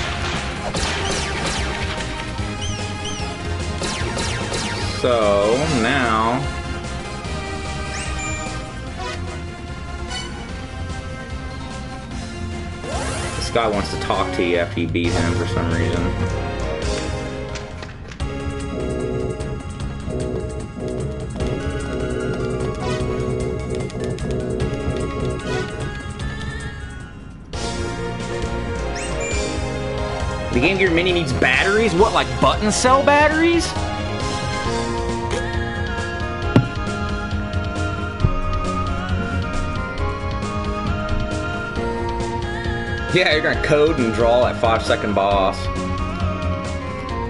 So, now... This guy wants to talk to you after you beat him for some reason. Game Gear Mini needs batteries? What, like button cell batteries? Yeah, you're gonna code and draw that five second boss.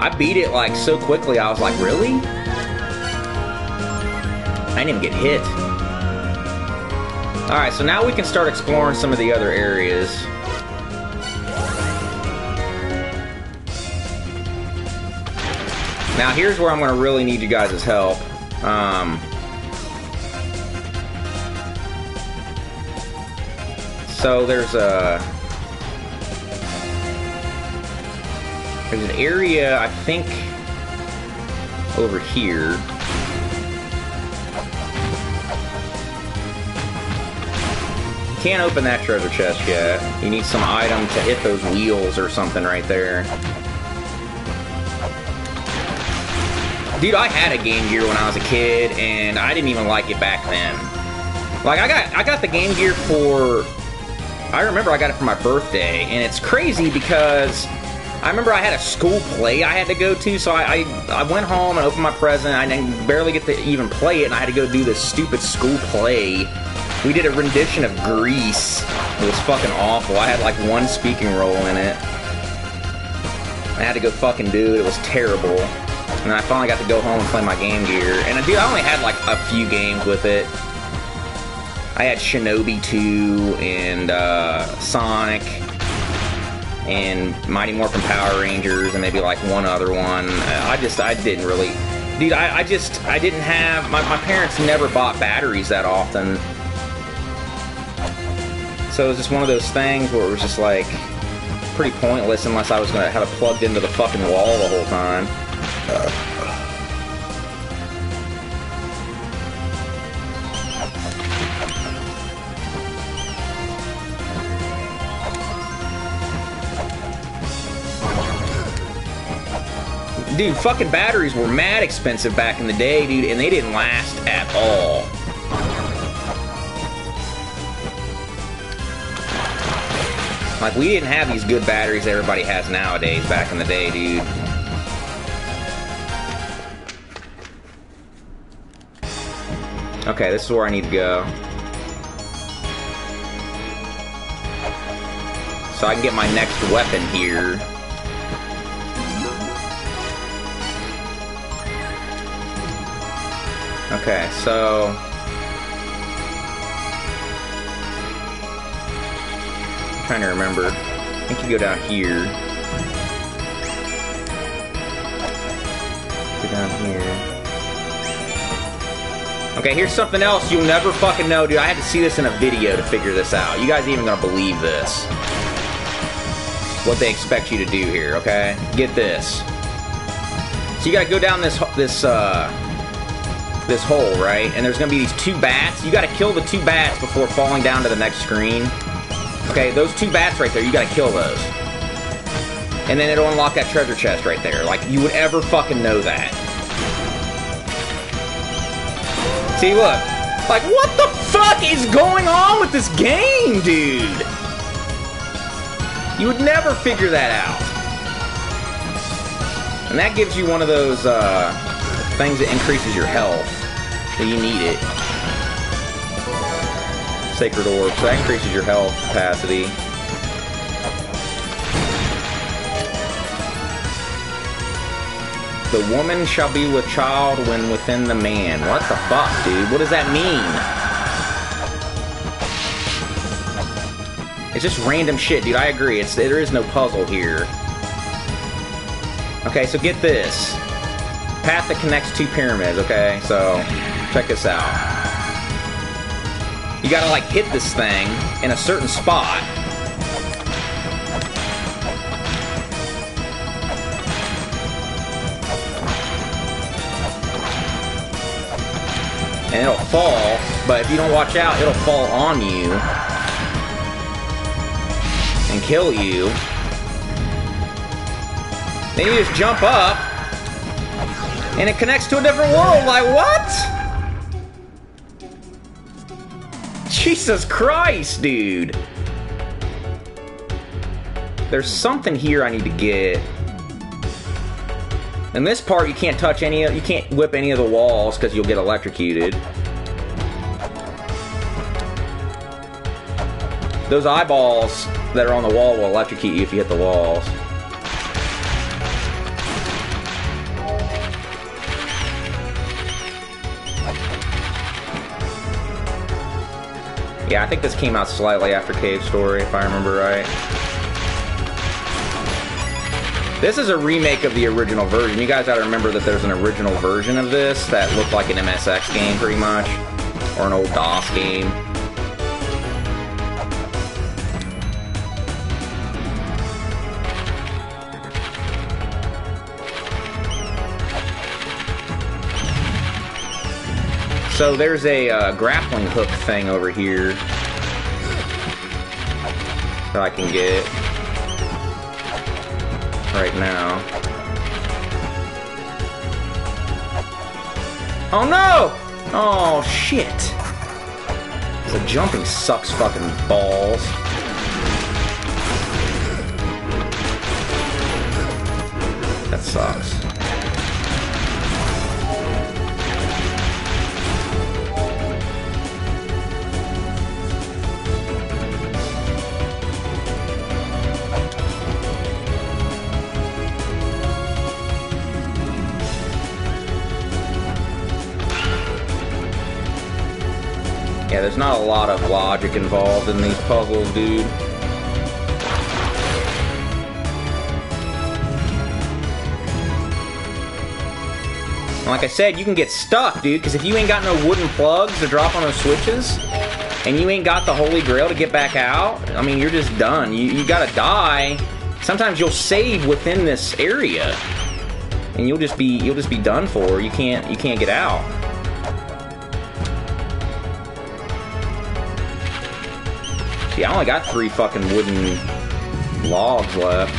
I beat it like so quickly, I was like, really? I didn't even get hit. Alright, so now we can start exploring some of the other areas. Now here's where I'm gonna really need you guys' help. Um, so there's a There's an area, I think, over here. You Can't open that treasure chest yet. You need some item to hit those wheels or something right there. Dude, I had a Game Gear when I was a kid, and I didn't even like it back then. Like, I got I got the Game Gear for... I remember I got it for my birthday, and it's crazy because I remember I had a school play I had to go to, so I, I, I went home and opened my present. I didn't barely get to even play it, and I had to go do this stupid school play. We did a rendition of Grease. It was fucking awful. I had like one speaking role in it. I had to go fucking do it. It was terrible. And I finally got to go home and play my Game Gear. And I only had like a few games with it. I had Shinobi 2 and uh, Sonic and Mighty Morphin Power Rangers and maybe like one other one. I just, I didn't really, dude, I, I just, I didn't have, my, my parents never bought batteries that often. So it was just one of those things where it was just like pretty pointless unless I was to have it plugged into the fucking wall the whole time. Dude, fucking batteries were mad expensive back in the day, dude, and they didn't last at all. Like, we didn't have these good batteries everybody has nowadays back in the day, dude. Okay, this is where I need to go. So I can get my next weapon here. Okay, so... I'm trying to remember. I think you go down here. Go down here. Okay, here's something else you'll never fucking know, dude. I had to see this in a video to figure this out. You guys even gonna believe this. What they expect you to do here, okay? Get this. So you gotta go down this this uh this hole, right? And there's gonna be these two bats. You gotta kill the two bats before falling down to the next screen. Okay, those two bats right there, you gotta kill those. And then it'll unlock that treasure chest right there. Like, you would ever fucking know that. See, look. Like, what the fuck is going on with this game, dude? You would never figure that out. And that gives you one of those uh, things that increases your health. So you need it. Sacred Orb. So that increases your health capacity. The woman shall be with child when within the man. What the fuck, dude? What does that mean? It's just random shit, dude. I agree. It's there is no puzzle here. Okay, so get this. Path that connects two pyramids, okay? So, check this out. You gotta, like, hit this thing in a certain spot. And it'll fall, but if you don't watch out, it'll fall on you and kill you. Then you just jump up, and it connects to a different world. Like, what? Jesus Christ, dude. There's something here I need to get. In this part, you can't touch any of, you can't whip any of the walls because you'll get electrocuted. Those eyeballs that are on the wall will electrocute you if you hit the walls. Yeah, I think this came out slightly after Cave Story, if I remember right. This is a remake of the original version. You guys gotta remember that there's an original version of this that looked like an MSX game, pretty much. Or an old DOS game. So there's a uh, grappling hook thing over here that I can get right now. Oh no! Oh shit! The jumping sucks fucking balls. That sucks. There's not a lot of logic involved in these puzzles, dude. like I said, you can get stuck, dude, because if you ain't got no wooden plugs to drop on those switches, and you ain't got the holy grail to get back out, I mean, you're just done. You, you gotta die. Sometimes you'll save within this area, and you'll just be you'll just be done for. You can't you can't get out. See, I only got three fucking wooden logs left.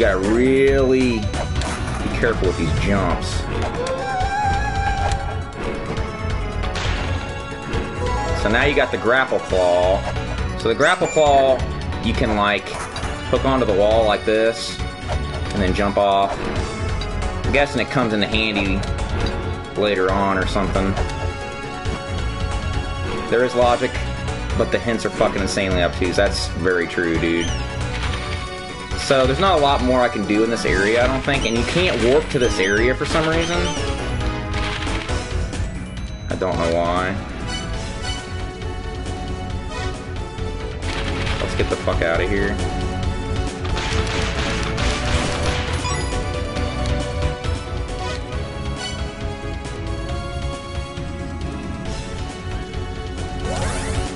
got really careful with these jumps. So now you got the grapple claw. So the grapple claw, you can like hook onto the wall like this, and then jump off. I'm guessing it comes into handy later on or something. There is logic, but the hints are fucking insanely obtuse. That's very true, dude. So there's not a lot more I can do in this area, I don't think, and you can't warp to this area for some reason. I don't know why. Let's get the fuck out of here.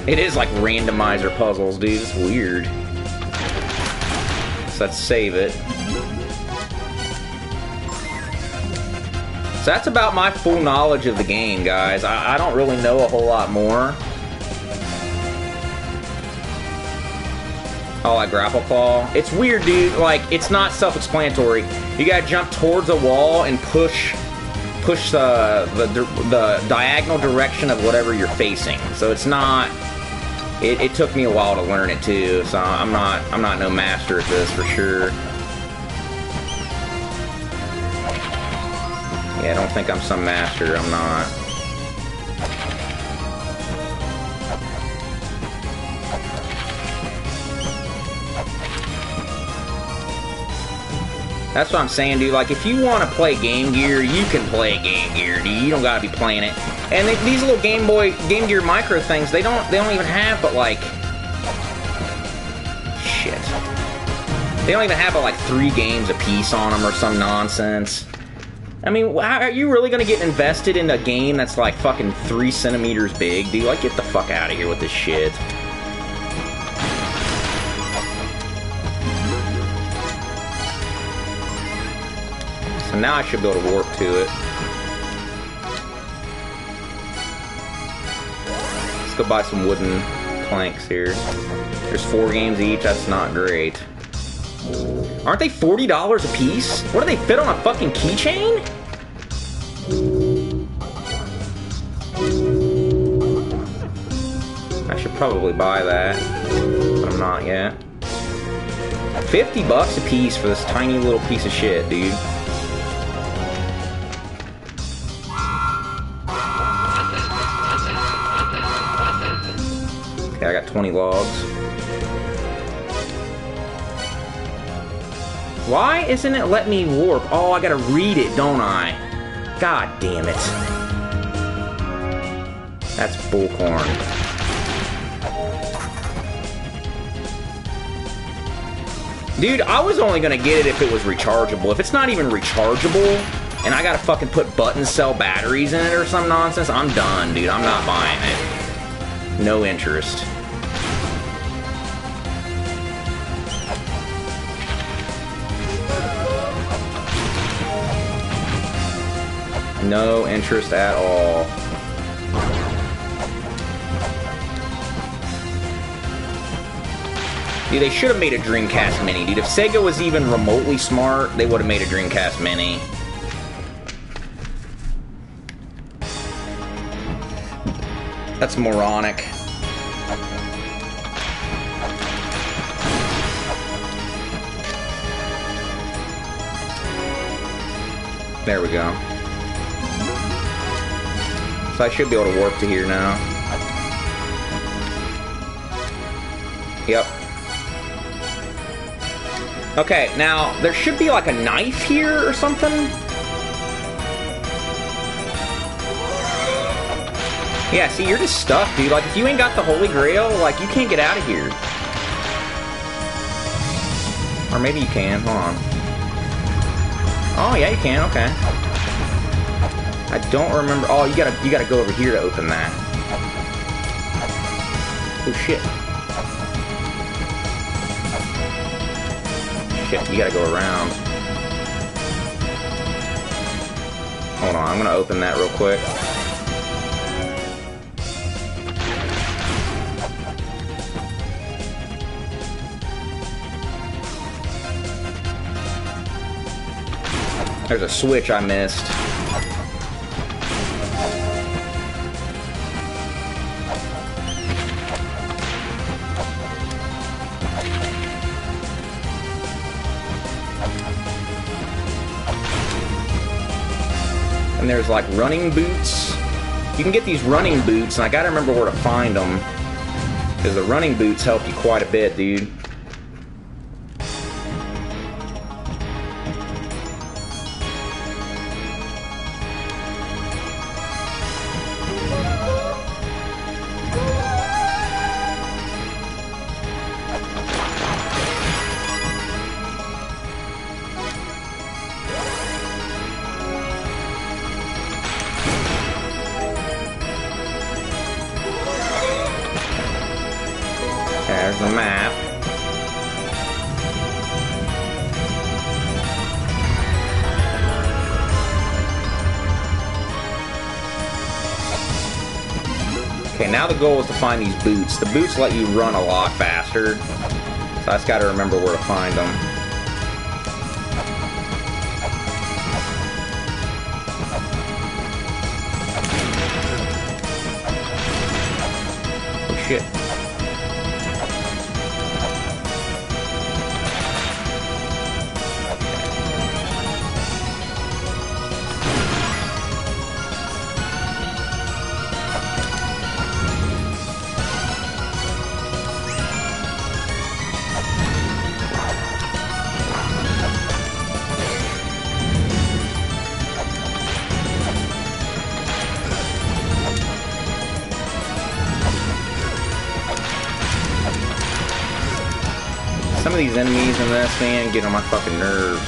It is like randomizer puzzles, dude. It's weird. Let's save it. So that's about my full knowledge of the game, guys. I, I don't really know a whole lot more. Oh, like grapple claw. It's weird, dude. Like, it's not self-explanatory. You gotta jump towards a wall and push push the, the the diagonal direction of whatever you're facing. So it's not it, it, took me a while to learn it too, so I'm not I'm not no master at this for sure. Yeah, I don't think I'm some master. I'm not. That's what I'm saying, dude. Like, if you want to play Game Gear, you can play Game Gear, dude. You don't gotta be playing it. And they, these little Game Boy, Game Gear Micro things, they don't, they don't even have, but like, shit. They don't even have but like three games a piece on them or some nonsense. I mean, are you really gonna get invested in a game that's like fucking three centimeters big, dude? Like, get the fuck out of here with this shit. So now I should be able to warp to it. Go buy some wooden planks here. There's four games each, that's not great. Aren't they $40 a piece? What do they fit on a fucking keychain? I should probably buy that, but I'm not yet. 50 bucks a piece for this tiny little piece of shit, dude. 20 logs. Why isn't it letting me warp? Oh, I gotta read it, don't I? God damn it. That's bullcorn. Dude, I was only gonna get it if it was rechargeable. If it's not even rechargeable, and I gotta fucking put button cell batteries in it or some nonsense, I'm done, dude. I'm not buying it. No interest. No interest at all. Dude, they should have made a Dreamcast Mini, dude. If Sega was even remotely smart, they would have made a Dreamcast Mini. That's moronic. There we go. So I should be able to warp to here now. Yep. Okay, now, there should be like a knife here or something? Yeah, see, you're just stuck, dude. Like, if you ain't got the Holy Grail, like, you can't get out of here. Or maybe you can. Hold on. Oh, yeah, you can. Okay. I don't remember. Oh, you gotta, you gotta go over here to open that. Oh, shit. Shit, you gotta go around. Hold on, I'm gonna open that real quick. There's a switch I missed. There's like running boots. You can get these running boots, and I gotta remember where to find them. Because the running boots help you quite a bit, dude. The goal is to find these boots. The boots let you run a lot faster. So I just gotta remember where to find them. Get on my fucking nerves.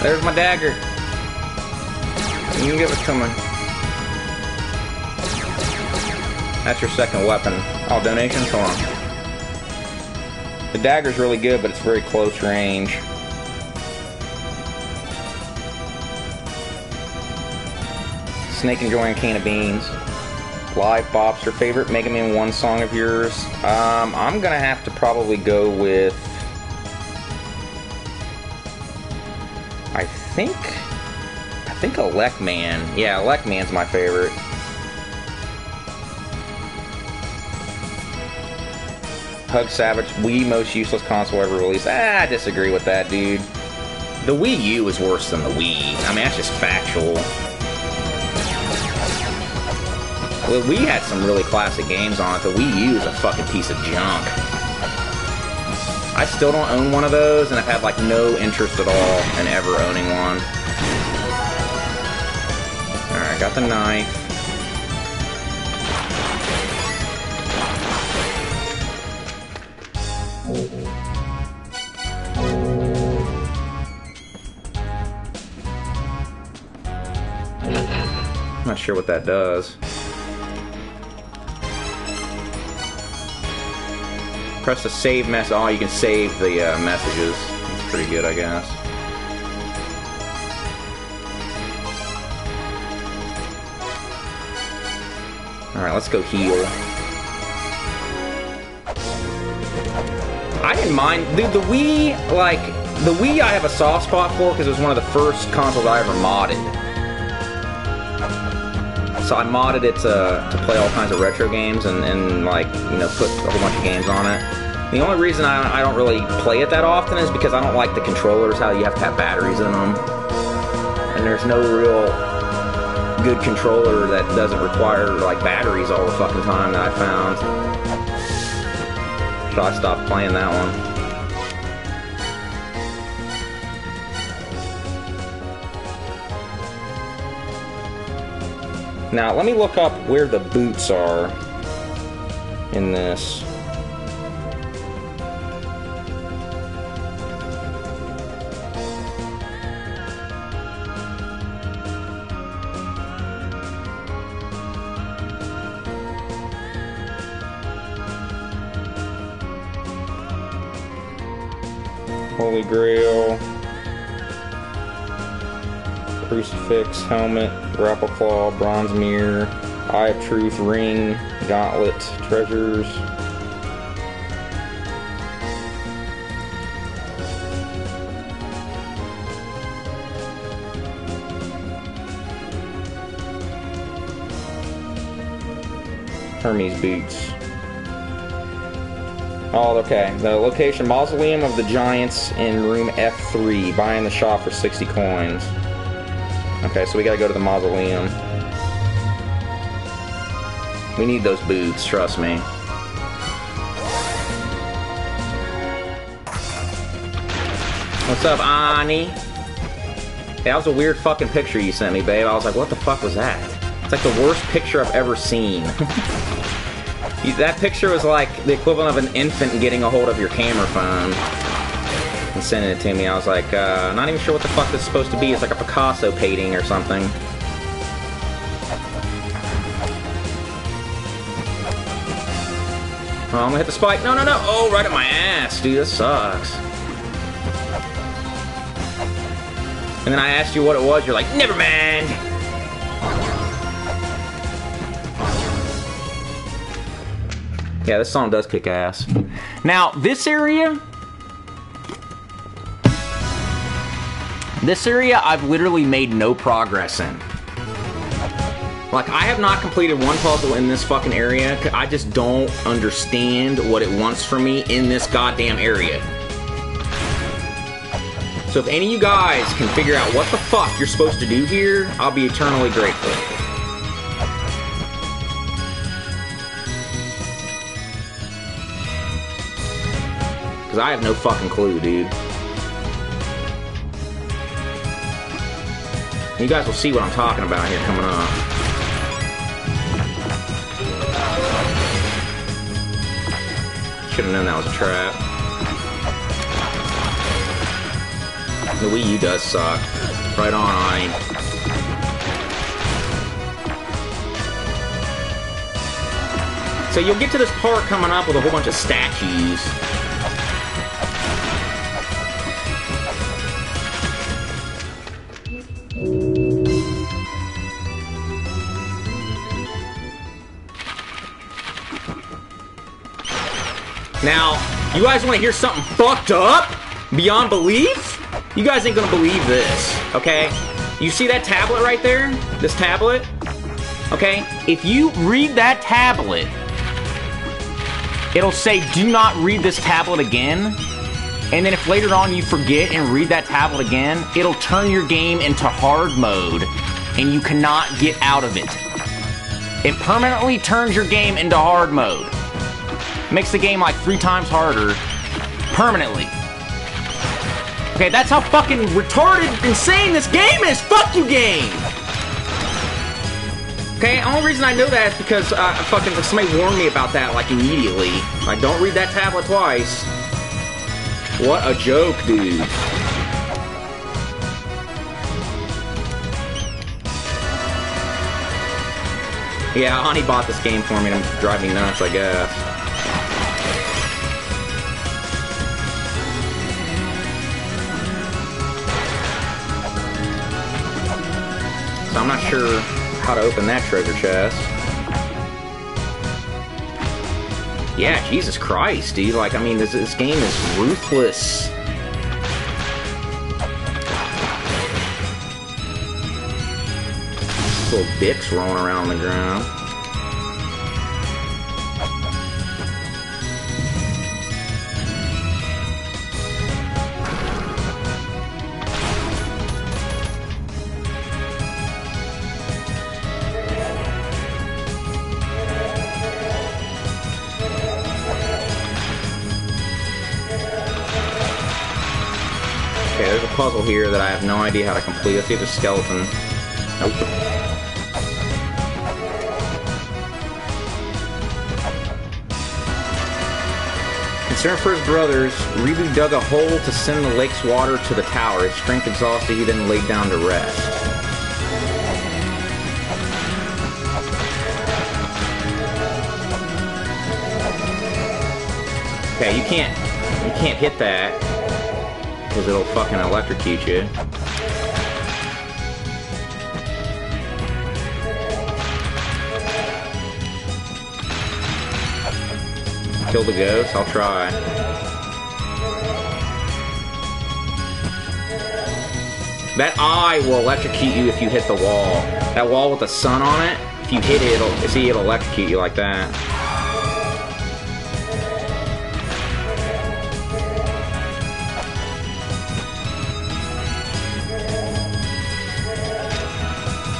There's my dagger. You can it to me. That's your second weapon. Oh, donations? Hold on. The dagger's really good, but it's very close range. Snake enjoying a can of beans. Live Bobster favorite Mega Man 1 song of yours? Um, I'm gonna have to probably go with. I think. I think Elec Man. Yeah, Elec Man's my favorite. Hug Savage, Wii most useless console ever released. Ah, I disagree with that, dude. The Wii U is worse than the Wii. I mean, that's just factual. We had some really classic games on it. The Wii U is a fucking piece of junk. I still don't own one of those, and I've had like no interest at all in ever owning one. Alright, got the knife. Not sure what that does. Press the save mess. Oh, you can save the uh, messages. That's pretty good, I guess. Alright, let's go heal. I didn't mind. Dude, the Wii, like, the Wii I have a soft spot for because it was one of the first consoles I ever modded. So I modded it to, to play all kinds of retro games and, and like, you know, put a whole bunch games on it. The only reason I, I don't really play it that often is because I don't like the controllers, how you have to have batteries in them. And there's no real good controller that doesn't require, like, batteries all the fucking time that I found. So I stopped playing that one. Now, let me look up where the boots are in this. Helmet, grapple claw, bronze mirror. Eye of Truth, Ring, Gauntlet, Treasures. Hermes boots. Oh, okay. The location Mausoleum of the Giants in room F3. Buy in the shop for 60 coins. Okay, so we gotta go to the mausoleum. We need those boots, trust me. What's up, Ani? That was a weird fucking picture you sent me, babe. I was like, what the fuck was that? It's like the worst picture I've ever seen. that picture was like the equivalent of an infant getting a hold of your camera phone and sending it to me. I was like, uh, not even sure what fuck this is supposed to be. It's like a Picasso painting or something. Oh, I'm gonna hit the spike. No, no, no. Oh, right at my ass, dude. This sucks. And then I asked you what it was. You're like, never mind. Yeah, this song does kick ass. Now, this area... This area I've literally made no progress in. Like, I have not completed one puzzle in this fucking area. I just don't understand what it wants from me in this goddamn area. So if any of you guys can figure out what the fuck you're supposed to do here, I'll be eternally grateful. Because I have no fucking clue, dude. You guys will see what I'm talking about here coming up. Should have known that was a trap. The Wii U does suck. Right on, I. So you'll get to this part coming up with a whole bunch of statues. Now, you guys want to hear something fucked up? Beyond belief? You guys ain't gonna believe this, okay? You see that tablet right there? This tablet? Okay? If you read that tablet, it'll say, do not read this tablet again. And then if later on you forget and read that tablet again, it'll turn your game into hard mode and you cannot get out of it. It permanently turns your game into hard mode. Makes the game like three times harder permanently. Okay, that's how fucking retarded, insane this game is. Fuck you, game. Okay, only reason I know that is because uh, fucking somebody warned me about that like immediately. Like, don't read that tablet twice. What a joke, dude. Yeah, Ani bought this game for me to drive me nuts, I guess. I'm not sure how to open that treasure chest. Yeah, Jesus Christ, dude. Like, I mean, this, this game is ruthless. Little dicks rolling around on the ground. Puzzle here that I have no idea how to complete. Let's see the skeleton. Nope. Concerned for his brothers, Ribu dug a hole to send the lake's water to the tower. His strength exhausted, he then laid down to rest. Okay, you can't you can't hit that because it'll fucking electrocute you. Kill the ghost? I'll try. That eye will electrocute you if you hit the wall. That wall with the sun on it, if you hit it, it'll see it'll electrocute you like that.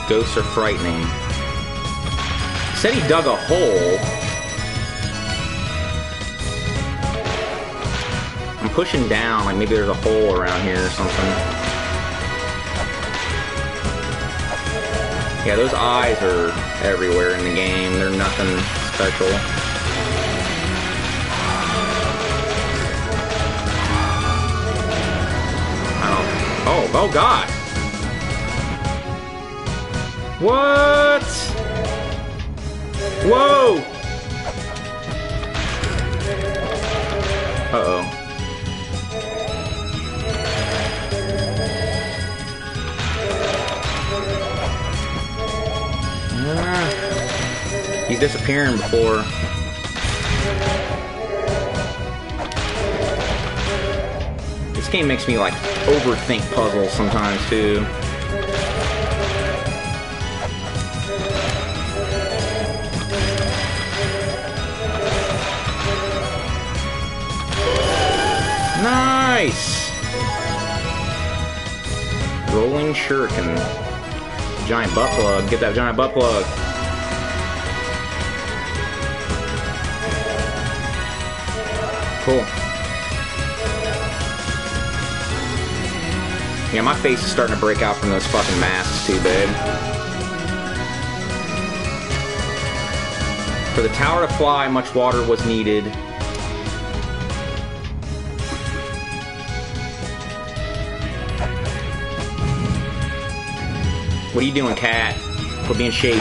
Ghosts are frightening. Said he dug a hole. I'm pushing down, like maybe there's a hole around here or something. Yeah, those eyes are everywhere in the game. They're nothing special. Oh, oh, oh God! What? Whoa! Uh-oh. Ah. He's disappearing before. This game makes me like overthink puzzles sometimes too. Nice! Rolling shuriken. Giant butt plug. Get that giant butt plug. Cool. Yeah, my face is starting to break out from those fucking masks too, babe. For the tower to fly, much water was needed. What are you doing, cat? For being shady.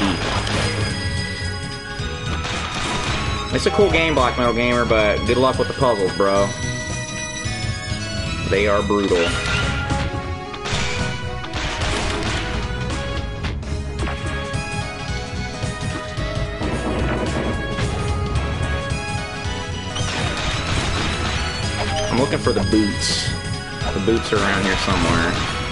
It's a cool game, Black Metal Gamer, but good luck with the puzzles, bro. They are brutal. I'm looking for the boots. The boots are around here somewhere.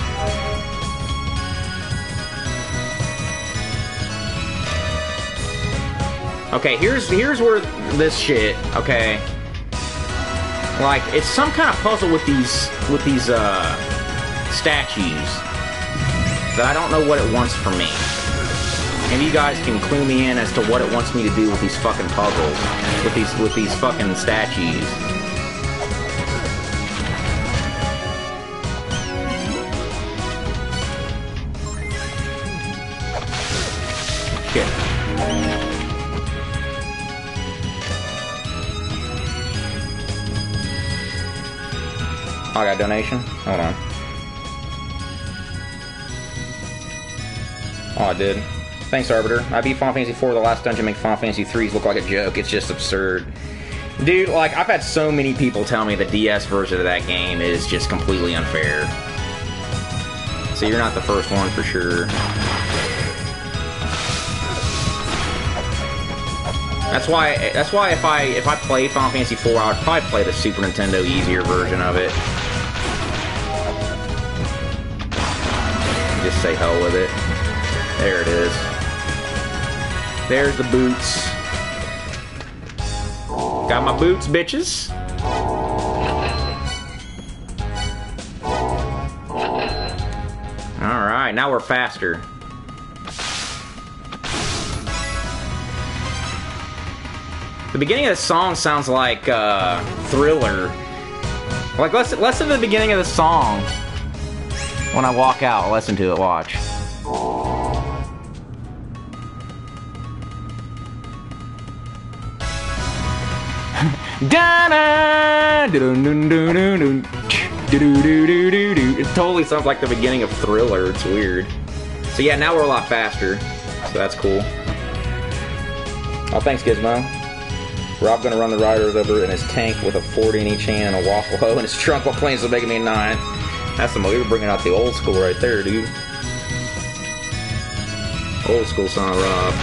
Okay, here's here's where this shit. Okay, like it's some kind of puzzle with these with these uh, statues that I don't know what it wants from me. Maybe you guys can clue me in as to what it wants me to do with these fucking puzzles, with these with these fucking statues. I got a donation? Hold on. Oh, I did. Thanks, Arbiter. I beat Final Fantasy IV. The last dungeon make Final Fantasy 3s look like a joke. It's just absurd. Dude, like, I've had so many people tell me the DS version of that game is just completely unfair. So you're not the first one for sure. That's why. That's why if I if I play Final Fantasy IV, I would probably play the Super Nintendo easier version of it. Say hell with it. There it is. There's the boots. Got my boots, bitches. Alright, now we're faster. The beginning of the song sounds like uh, Thriller. Like, listen, listen to the beginning of the song. When I walk out, I'll listen to it, watch. It totally sounds like the beginning of Thriller. It's weird. So yeah, now we're a lot faster. So that's cool. Oh, thanks, Gizmo. Rob gonna run the riders over in his tank with a 40 in each hand and a waffle hoe in his trunk while playing some Mega Man 9. That's the movie. bringing out the old school right there, dude. Old school son Rob.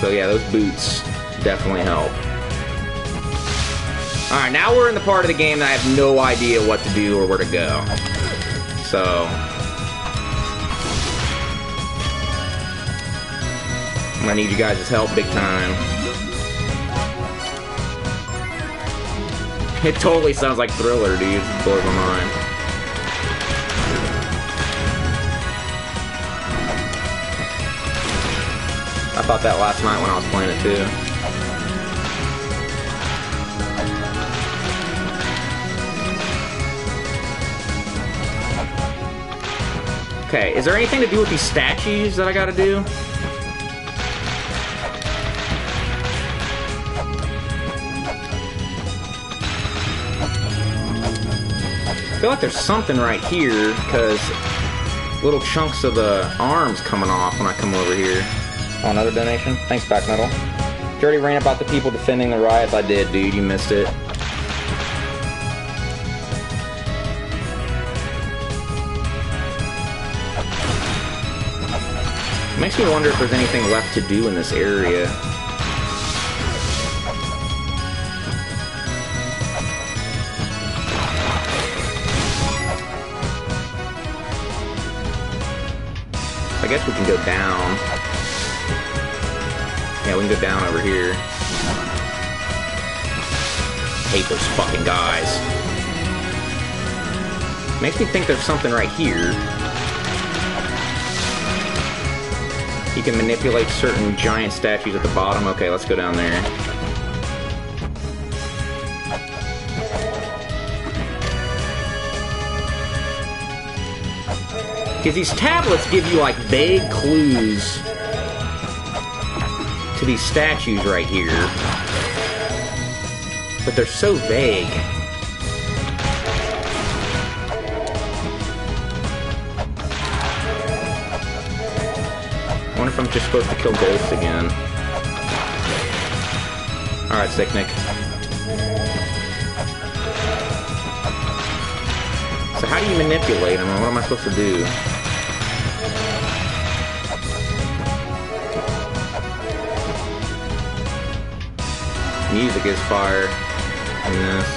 So yeah, those boots definitely help. Alright, now we're in the part of the game that I have no idea what to do or where to go. So... I'm need you guys' help big time. It totally sounds like Thriller, dude. Blows my mind. I thought that last night when I was playing it too. Okay, is there anything to do with these statues that I gotta do? I feel like there's something right here, because little chunks of the arms coming off when I come over here. Oh, another donation? Thanks, Black Metal. Already ran about the people defending the riots. I did, dude. You missed it. Makes me wonder if there's anything left to do in this area. I guess we can go down. Yeah, we can go down over here. hate those fucking guys. Makes me think there's something right here. You can manipulate certain giant statues at the bottom. Okay, let's go down there. Because these tablets give you like vague clues to these statues right here. But they're so vague. I wonder if I'm just supposed to kill ghosts again. Alright, Sicknick. So how do you manipulate them, what am I supposed to do? Music is fire in this.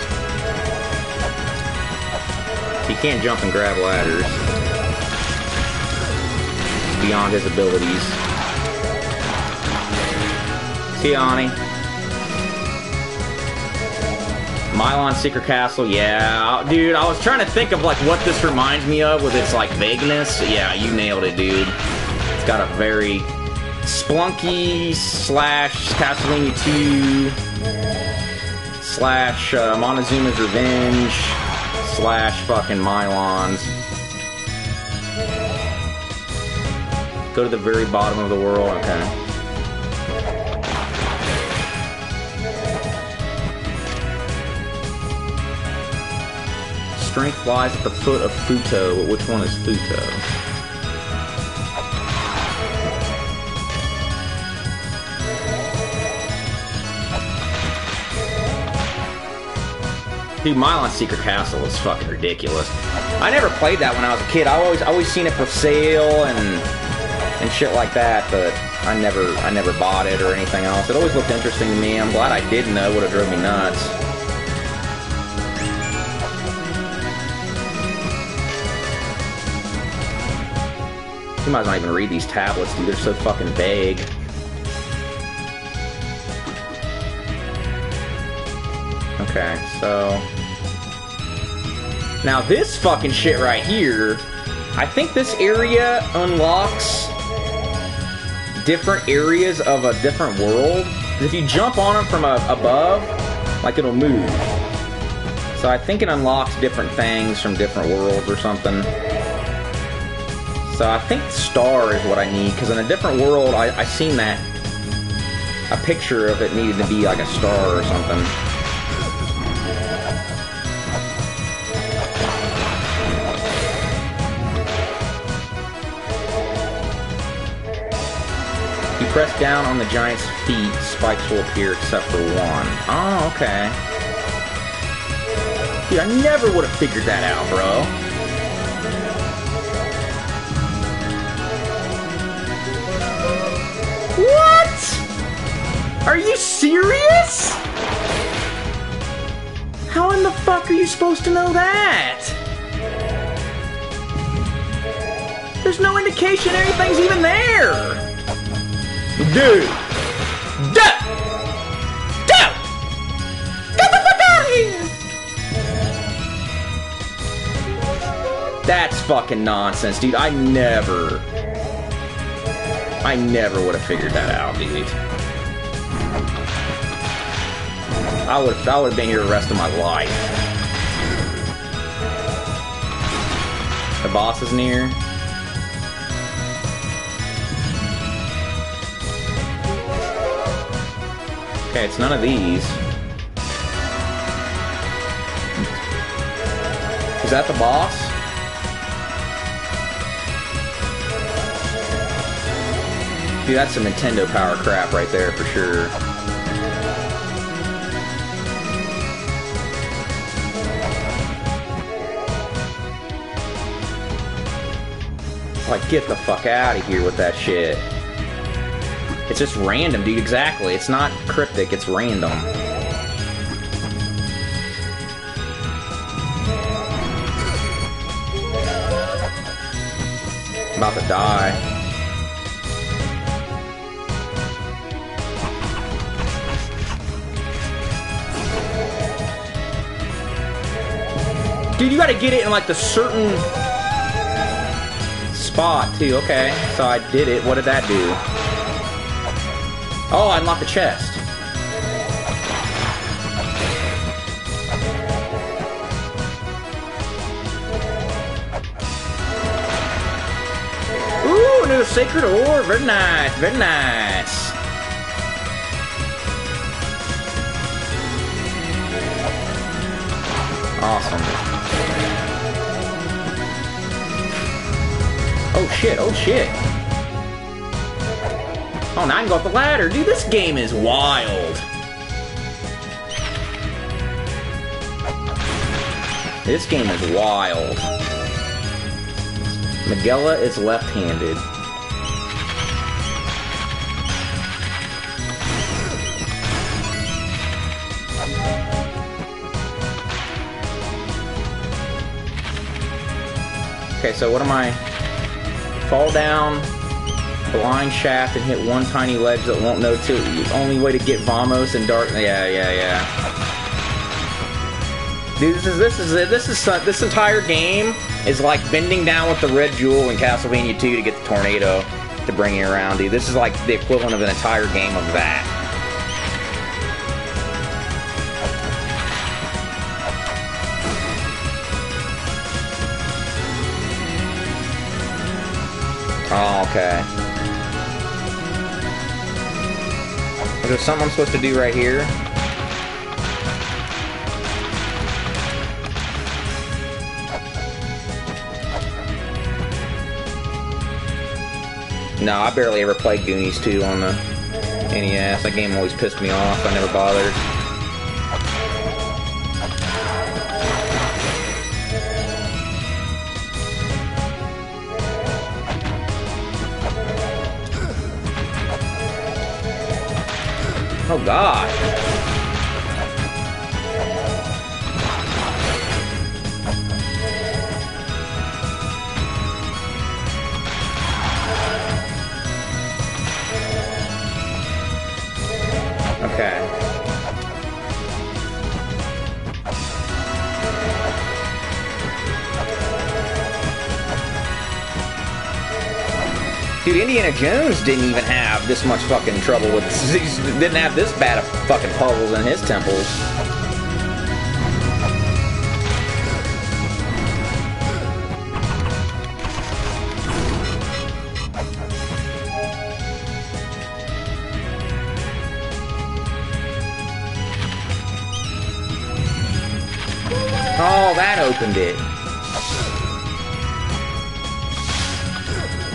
He can't jump and grab ladders. Beyond his abilities. See ya, Ani. Milon Secret Castle, yeah. Dude, I was trying to think of like what this reminds me of with its like vagueness. Yeah, you nailed it, dude. It's got a very Spelunky slash Castlevania 2 slash uh, Montezuma's Revenge slash fucking Milon's. Go to the very bottom of the world, okay. strength lies at the foot of Futo, but which one is Futo? Dude, Milon Secret Castle is fucking ridiculous. I never played that when I was a kid. I always always seen it for sale and and shit like that, but I never I never bought it or anything else. It always looked interesting to me. I'm glad I didn't know. Would have drove me nuts. You might not even read these tablets, dude. They're so fucking vague. Okay, so... Now this fucking shit right here, I think this area unlocks different areas of a different world. If you jump on them from a, above, like it'll move. So I think it unlocks different things from different worlds or something. So I think star is what I need, because in a different world, I, I seen that. A picture of it needed to be like a star or something. Press down on the giant's feet, spikes will appear except for one. Oh, okay. Dude, I never would have figured that out, bro. What? Are you serious? How in the fuck are you supposed to know that? There's no indication anything's even there. Dude. That's fucking nonsense, dude. I never. I never would have figured that out, dude. I would I would have been here the rest of my life. The boss is near. Okay, it's none of these. Is that the boss? Dude, that's some Nintendo power crap right there for sure. Like, get the fuck out of here with that shit. It's just random, dude. Exactly. It's not cryptic, it's random. About to die. Dude, you gotta get it in like the certain spot too. Okay, so I did it. What did that do? Oh, I unlocked the chest. Ooh, new sacred orb. Very nice. Very nice. Awesome. Oh shit, oh shit. Oh, now I can go up the ladder. Dude, this game is wild. This game is wild. Migela is left-handed. Okay, so what am I? Fall down, blind shaft, and hit one tiny ledge that won't know to. The only way to get Vamos and Dark. Yeah, yeah, yeah. Dude, this is this is this is this entire game is like bending down with the red jewel in Castlevania 2 to get the tornado to bring you around, dude. This is like the equivalent of an entire game of that. Is there something I'm supposed to do right here? No, I barely ever played Goonies 2 on the NES. That game always pissed me off. I never bothered. Didn't even have this much fucking trouble with. Didn't have this bad of fucking puzzles in his temples. Oh, that opened it.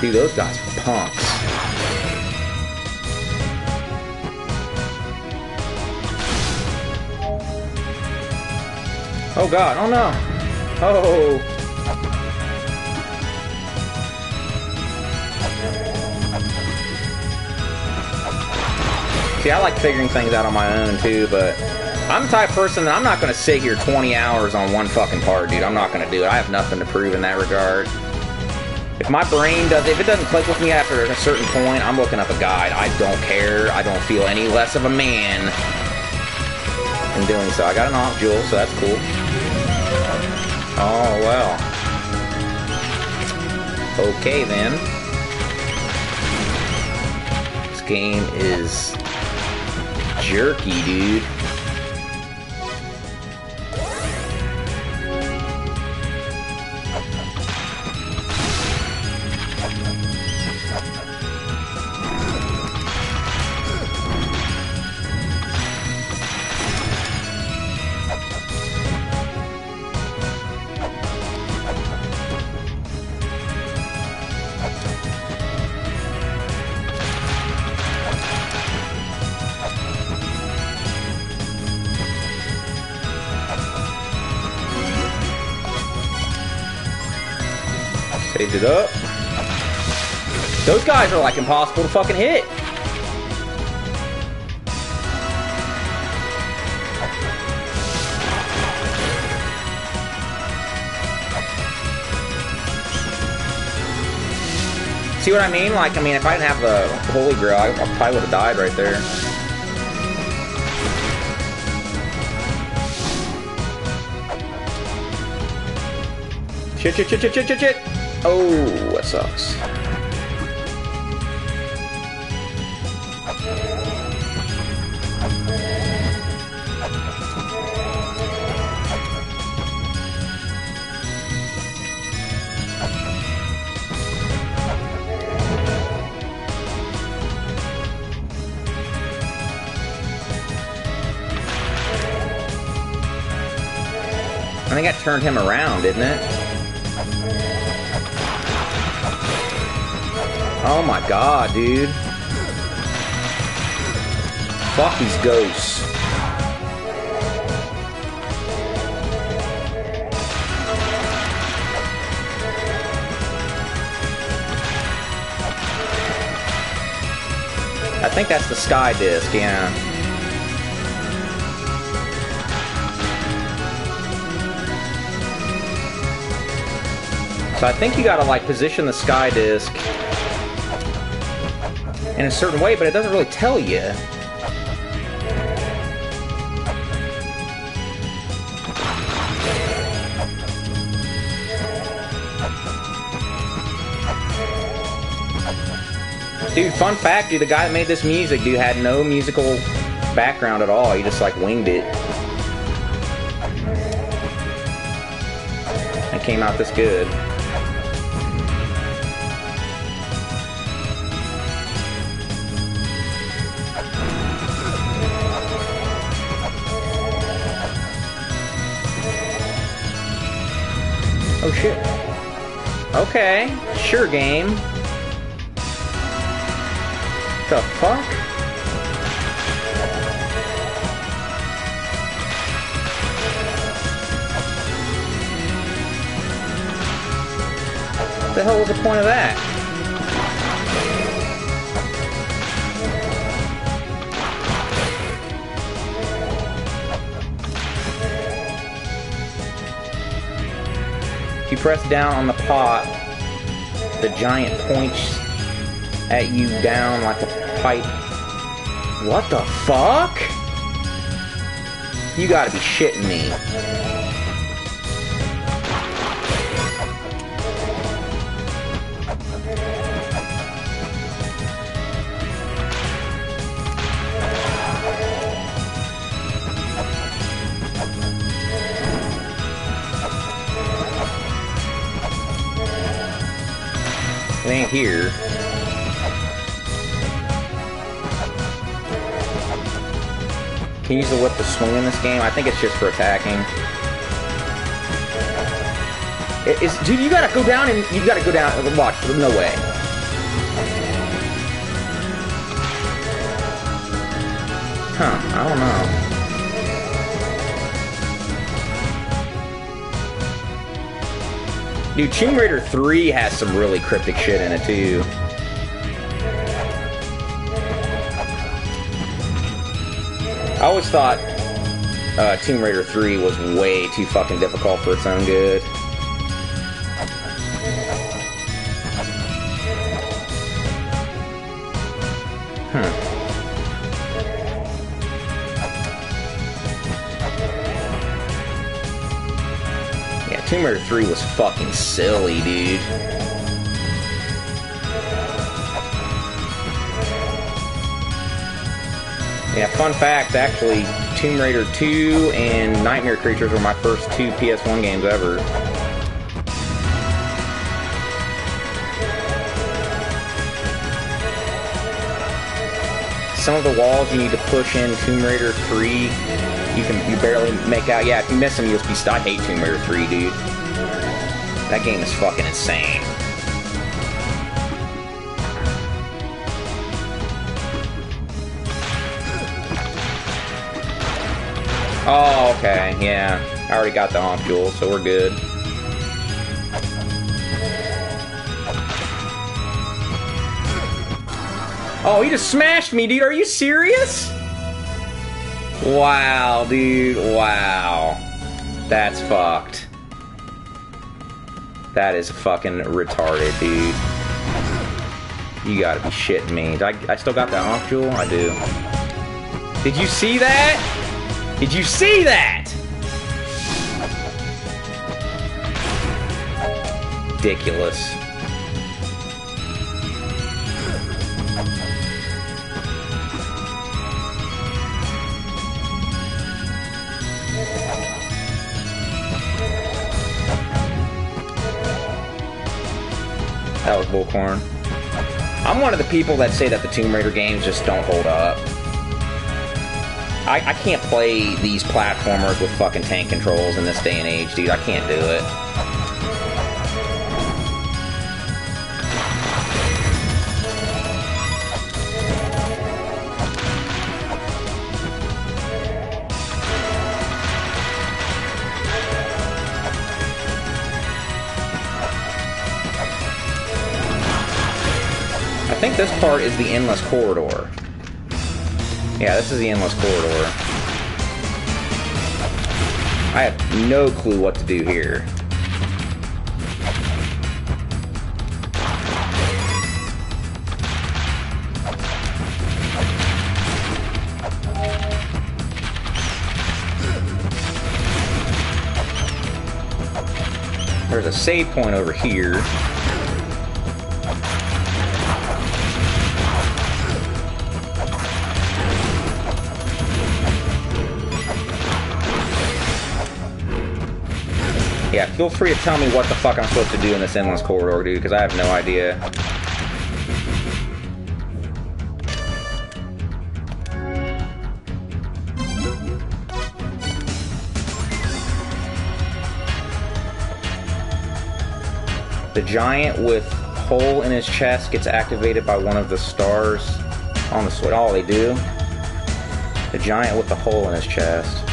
Dude, those guys punks. Oh god, oh no. Oh. See, I like figuring things out on my own too, but I'm the type of person that I'm not to sit here 20 hours on one fucking part, dude. I'm not to do it. I have nothing to prove in that regard. If my brain does, if it doesn't click with me after a certain point, I'm looking up a guide. I don't care. I don't feel any less of a man in doing so. I got an Ankh Jewel, so that's cool. Oh well. Okay then. This game is jerky, dude. Guys are like impossible to fucking hit. See what I mean? Like, I mean, if I didn't have the Holy Grail, I, I probably would have died right there. Shit, shit, shit, shit, shit, shit, shit. Oh, that sucks. Turned him around, didn't it? Oh my god, dude. Fuck these ghosts. I think that's the sky disc, yeah. So I think you gotta like position the sky disc in a certain way, but it doesn't really tell you. Dude, fun fact, dude, the guy that made this music, dude, had no musical background at all. He just like winged it. It came out this good. Okay, sure game. The fuck? The hell was the point of that? You press down on the pot, the giant points at you down like a pipe. What the fuck? You gotta be shitting me. Use the whip to swing in this game? I think it's just for attacking. It is, dude, you gotta go down and you gotta go down. Watch, no way. Huh? I don't know. Dude, Tomb Raider 3 has some really cryptic shit in it, too. Thought uh, Tomb Raider 3 was way too fucking difficult for its own good. Hmm. Yeah, Tomb Raider 3 was fucking silly, dude. Yeah, fun fact, actually, Tomb Raider 2 and Nightmare Creatures were my first two PS1 games ever. Some of the walls you need to push in Tomb Raider 3, you can you barely make out. Yeah, if you miss them, you'll be. I hate Tomb Raider 3, dude. That game is fucking insane. Oh, okay, yeah. I already got the Jewel, so we're good. Oh, he just smashed me, dude. Are you serious? Wow, dude. Wow. That's fucked. That is fucking retarded, dude. You gotta be shitting me. I, I still got that Jewel? I do. Did you see that? Did you see that? Ridiculous. That was bullcorn. I'm one of the people that say that the Tomb Raider games just don't hold up. I, I can't play these platformers with fucking tank controls in this day and age, dude. I can't do it. I think this part is the endless corridor. Yeah, this is the endless corridor. I have no clue what to do here. There's a save point over here. Yeah, feel free to tell me what the fuck I'm supposed to do in this endless corridor, dude, because I have no idea. The giant with hole in his chest gets activated by one of the stars on the switch. Oh, they do? The giant with the hole in his chest.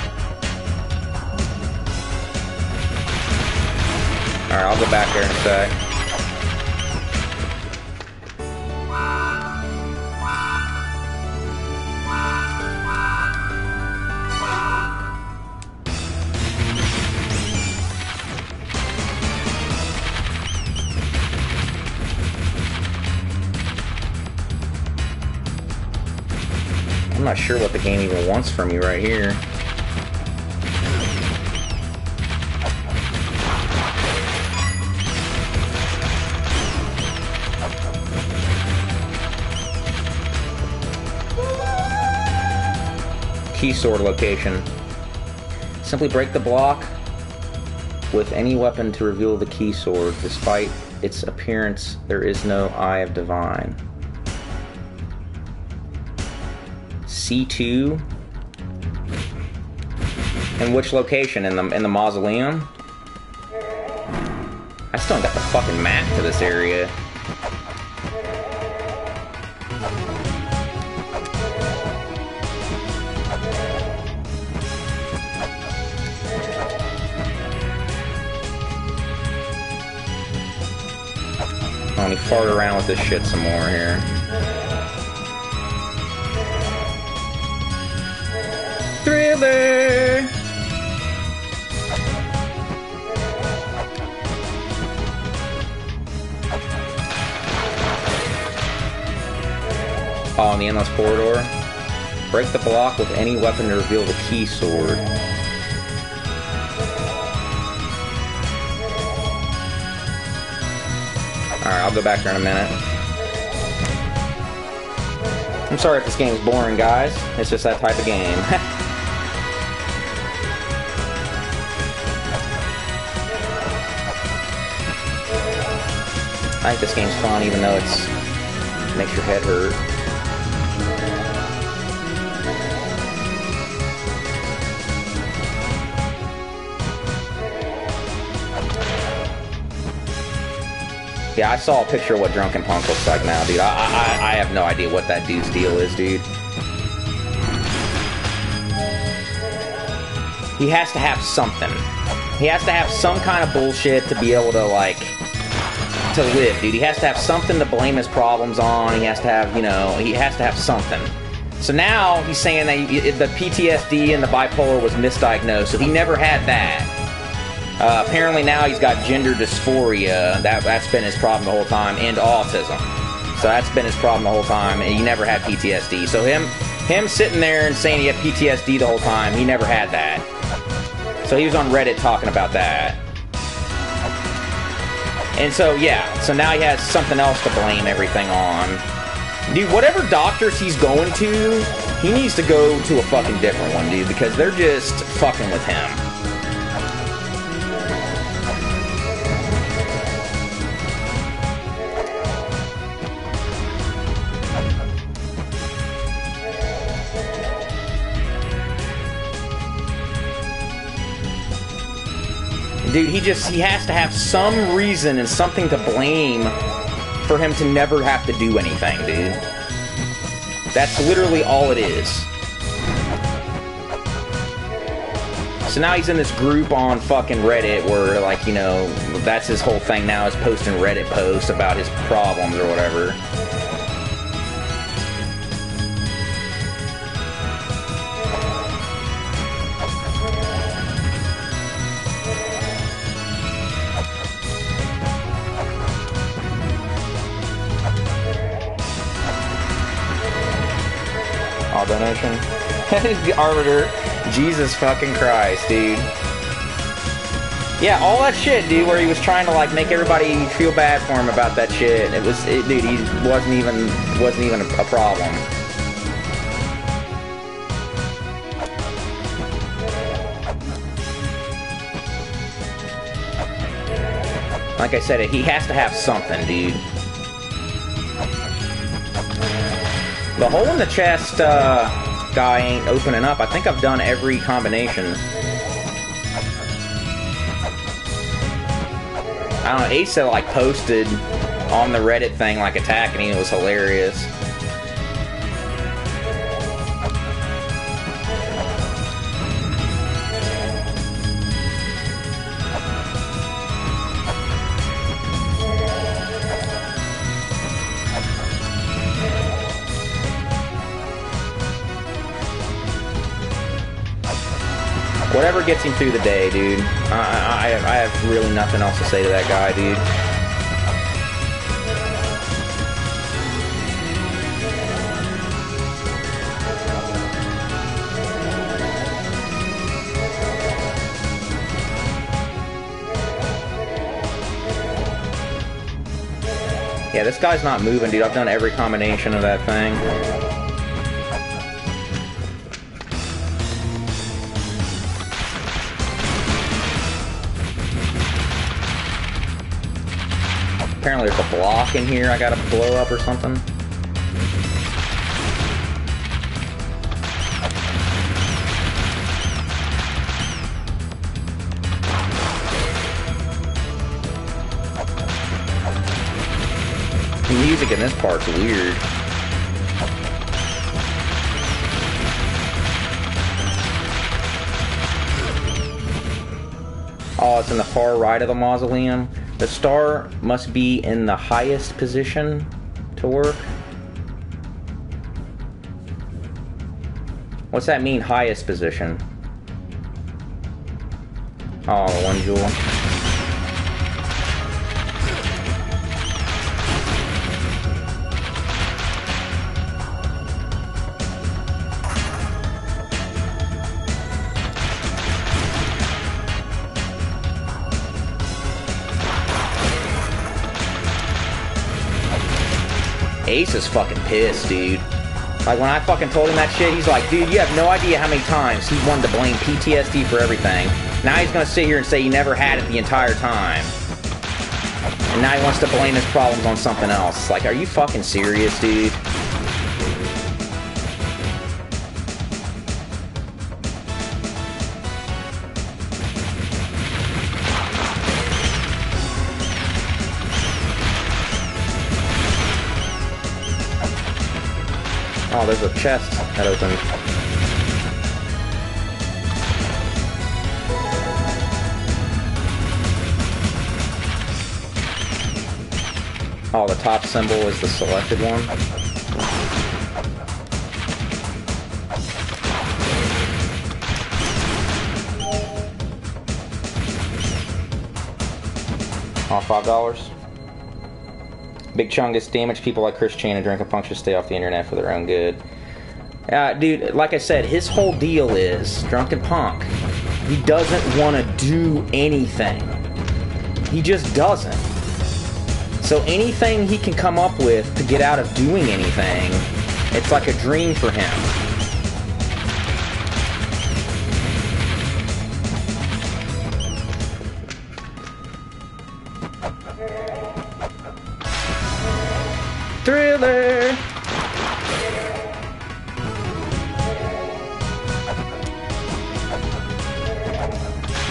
Alright, I'll go back there in a sec. I'm not sure what the game even wants from me right here. Key sword location. Simply break the block with any weapon to reveal the key sword. Despite its appearance, there is no Eye of Divine. C2. In which location? In the in the mausoleum? I still got the fucking map to this area. Fart around with this shit some more here. together. Oh, in the Endless Corridor. Break the block with any weapon to reveal the key sword. I'll go back there in a minute. I'm sorry if this game's boring, guys. It's just that type of game. I think this game's fun, even though it's makes your head hurt. Yeah, I saw a picture of what Drunken Punk looks like now, dude. I, I, I have no idea what that dude's deal is, dude. He has to have something. He has to have some kind of bullshit to be able to, like, to live, dude. He has to have something to blame his problems on. He has to have, you know, he has to have something. So now he's saying that the PTSD and the bipolar was misdiagnosed, so he never had that. Uh, apparently now he's got gender dysphoria. That that's been his problem the whole time, and autism. So that's been his problem the whole time, and he never had PTSD. So him him sitting there and saying he had PTSD the whole time, he never had that. So he was on Reddit talking about that. And so yeah, so now he has something else to blame everything on. Dude, whatever doctors he's going to, he needs to go to a fucking different one, dude, because they're just fucking with him. Dude, he just he has to have some reason and something to blame for him to never have to do anything, dude. That's literally all it is. So now he's in this group on fucking Reddit where, like, you know, that's his whole thing now is posting Reddit posts about his problems or whatever. The arbiter. Jesus fucking Christ, dude. Yeah, all that shit, dude, where he was trying to like make everybody feel bad for him about that shit. It was, it, dude, he wasn't even wasn't even a, a problem. Like I said, he has to have something, dude. The hole in the chest uh, guy ain't opening up. I think I've done every combination. I don't know, Asa like posted on the Reddit thing like attacking him. It was hilarious. Gets him through the day, dude. I, I, I have really nothing else to say to that guy, dude. Yeah, this guy's not moving, dude. I've done every combination of that thing. Apparently there's a block in here I gotta blow up or something. The music in this part's weird. Oh, it's in the far right of the mausoleum. The star must be in the highest position to work. What's that mean, highest position? Oh, one jewel. Ace is fucking pissed, dude. Like when I fucking told him that shit, he's like, dude, you have no idea how many times he wanted to blame PTSD for everything. Now he's gonna sit here and say he never had it the entire time. And now he wants to blame his problems on something else. Like, are you fucking serious, dude? Oh, there's a chest that opens. Oh, the top symbol is the selected one. Oh, five dollars. Big Chungus, damage people like Chris Chan and Drink a Puncture stay off the internet for their own good. Uh, dude, like I said, his whole deal is Drunken Punk. He doesn't want to do anything. He just doesn't. So anything he can come up with to get out of doing anything, it's like a dream for him.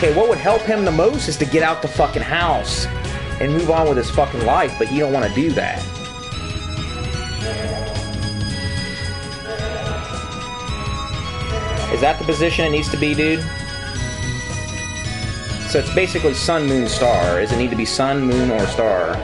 Okay, what would help him the most is to get out the fucking house and move on with his fucking life, but he don't want to do that. Is that the position it needs to be, dude? So it's basically sun, moon, star. Does it need to be sun, moon, or star?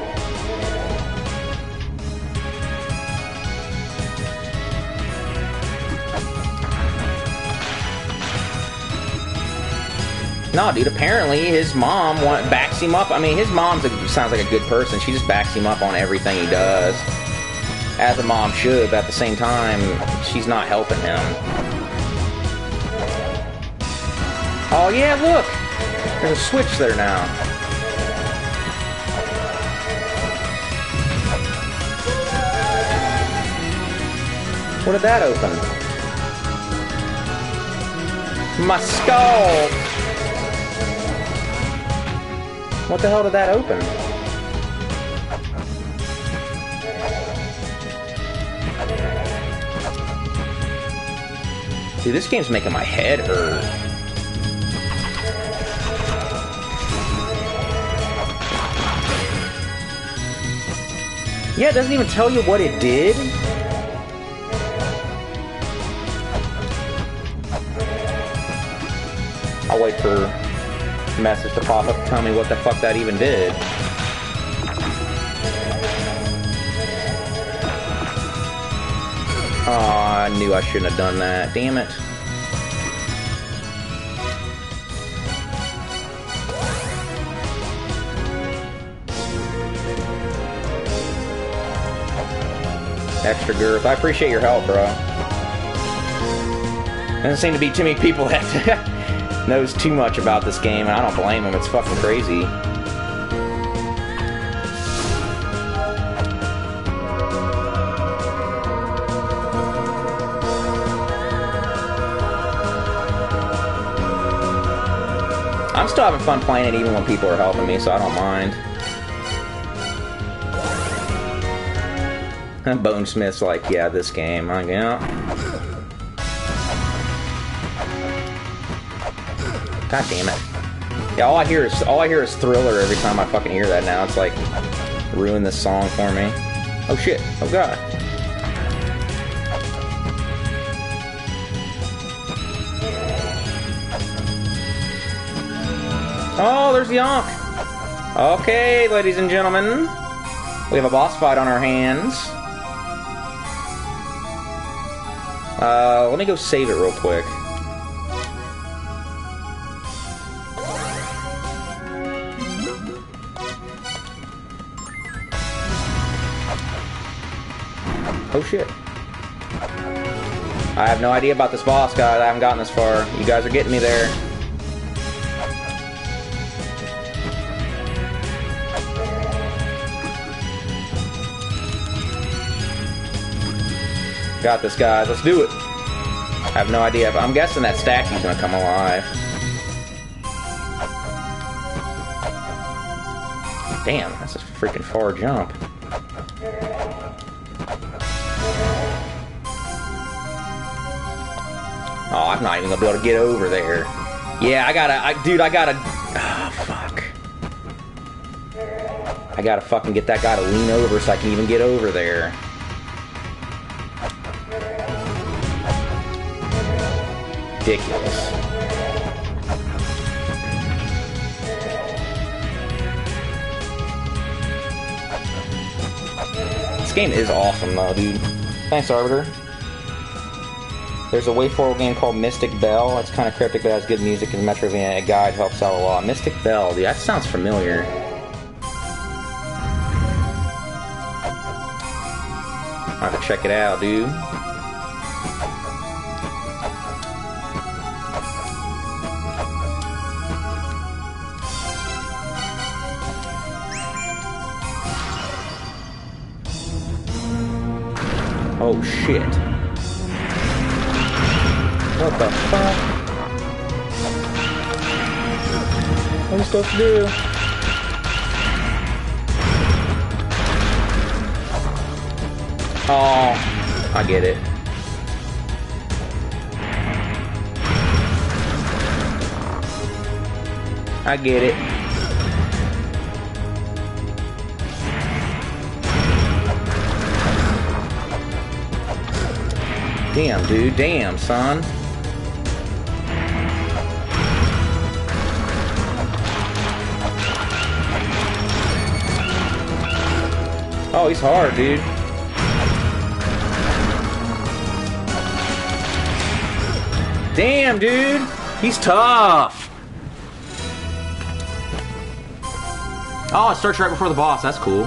No, dude. Apparently, his mom want, backs him up. I mean, his mom sounds like a good person. She just backs him up on everything he does, as a mom should. But at the same time, she's not helping him. Oh yeah, look. There's a switch there now. What did that open? My skull! What the hell did that open? Dude, this game's making my head hurt. Yeah, it doesn't even tell you what it did. I'll wait for message to pop up tell me what the fuck that even did. Oh, I knew I shouldn't have done that. Damn it. Extra girth. I appreciate your help, bro. Doesn't seem to be too many people that knows too much about this game, and I don't blame him. It's fucking crazy. I'm still having fun playing it even when people are helping me, so I don't mind. Bonesmith's like, yeah, this game. I'm like, yeah. God damn it. Yeah, all I hear is all I hear is Thriller every time I fucking hear that now. It's like ruin this song for me. Oh shit. Oh god. Oh, there's Yonk. Okay, ladies and gentlemen. We have a boss fight on our hands. Uh, let me go save it real quick. Have no idea about this boss, guys. I haven't gotten this far. You guys are getting me there. Got this, guys. Let's do it. I have no idea. I'm guessing that statue's gonna come alive. Damn, that's a freaking far jump. Even gonna be able to get over there. Yeah, I gotta, I, dude, I gotta. Oh, fuck. I gotta fucking get that guy to lean over so I can even get over there. Ridiculous. This game is awesome, though, dude. Thanks, Arbiter. There's a WayForward game called Mystik Belle. It's kind of cryptic, but has good music, and the Metroidvania guide helps out a lot. Mystik Belle, dude, that sounds familiar. I have to check it out, dude. Supposed to do? Oh, I get it. I get it. Damn, dude. Damn, son. Oh, he's hard, dude. Damn, dude. He's tough. Oh, it starts right before the boss. That's cool.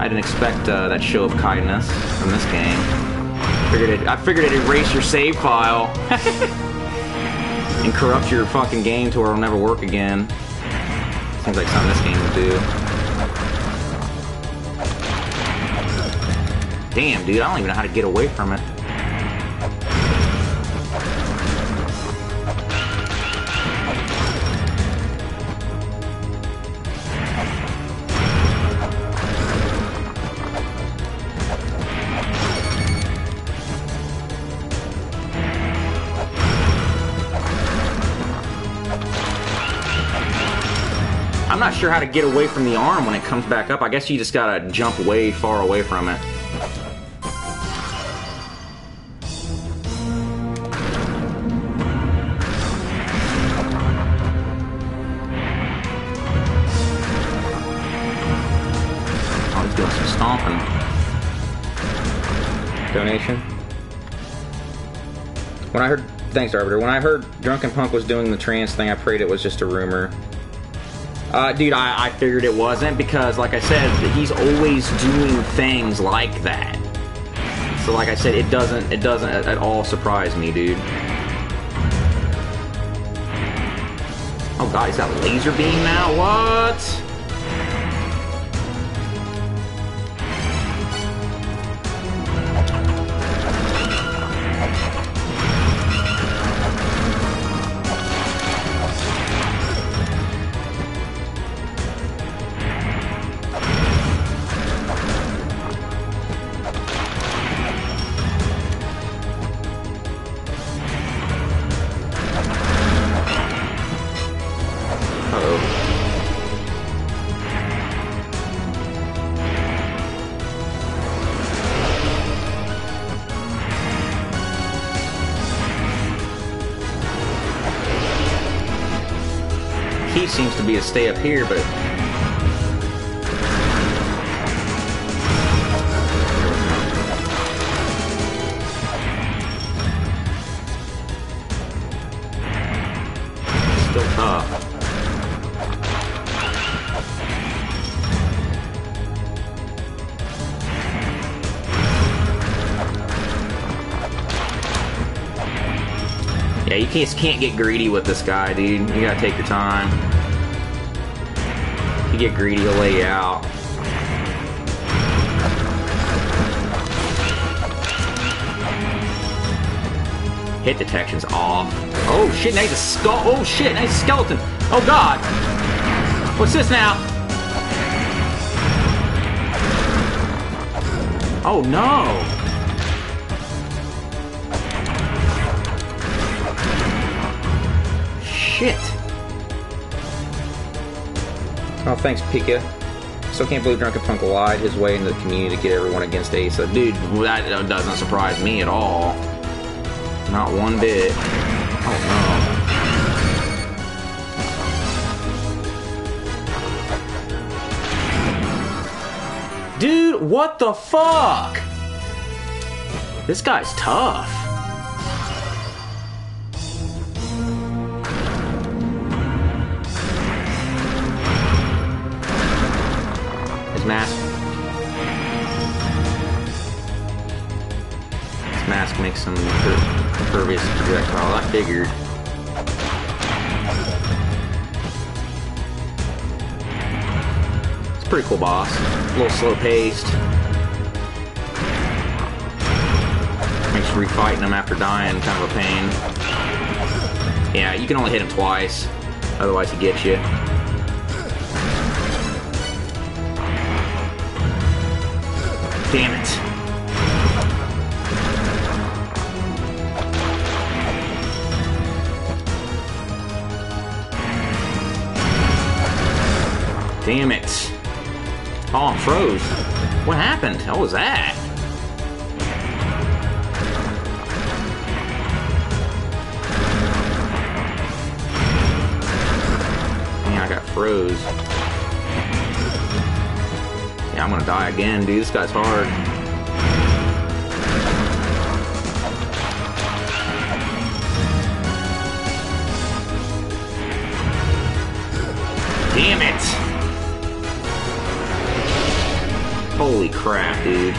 I didn't expect uh, that show of kindness from this game. Figured it, I figured it'd erase your save file and corrupt your fucking game to where it'll never work again. Seems like something this game would do. Damn, dude, I don't even know how to get away from it. I'm not sure how to get away from the arm when it comes back up. I guess you just gotta jump way far away from it. Thanks, Arbiter. When I heard Drunken Punk was doing the trans thing, I prayed it was just a rumor. Uh, dude, I, I figured it wasn't because, like I said, he's always doing things like that. So, like I said, it doesn't it doesn't at, all surprise me, dude. Oh god, got laser beam now. What? stay up here, but Yeah, you just can't get greedy with this guy, dude. You gotta take your time. Get greedy, he'll lay out. Hit detection's off. Oh shit, now he's a skull. Oh shit, now he's a skeleton. Oh god. What's this now? Oh no. Thanks, Pika. Still can't believe Drunken Punk lied his way into the community to get everyone against Asa. Dude, that doesn't surprise me at all. Not one bit. Oh no. Dude, what the fuck? This guy's tough. Him impervious projectile. I figured. It's pretty cool boss. A little slow paced. Makes refighting him after dying kind of a pain. Yeah, you can only hit him twice. Otherwise he gets you. Damn it. Damn it. Oh, I'm froze. What happened? What was that? Man, I got froze. Yeah, I'm gonna die again, dude. This guy's hard. Damn it! Holy crap, dude.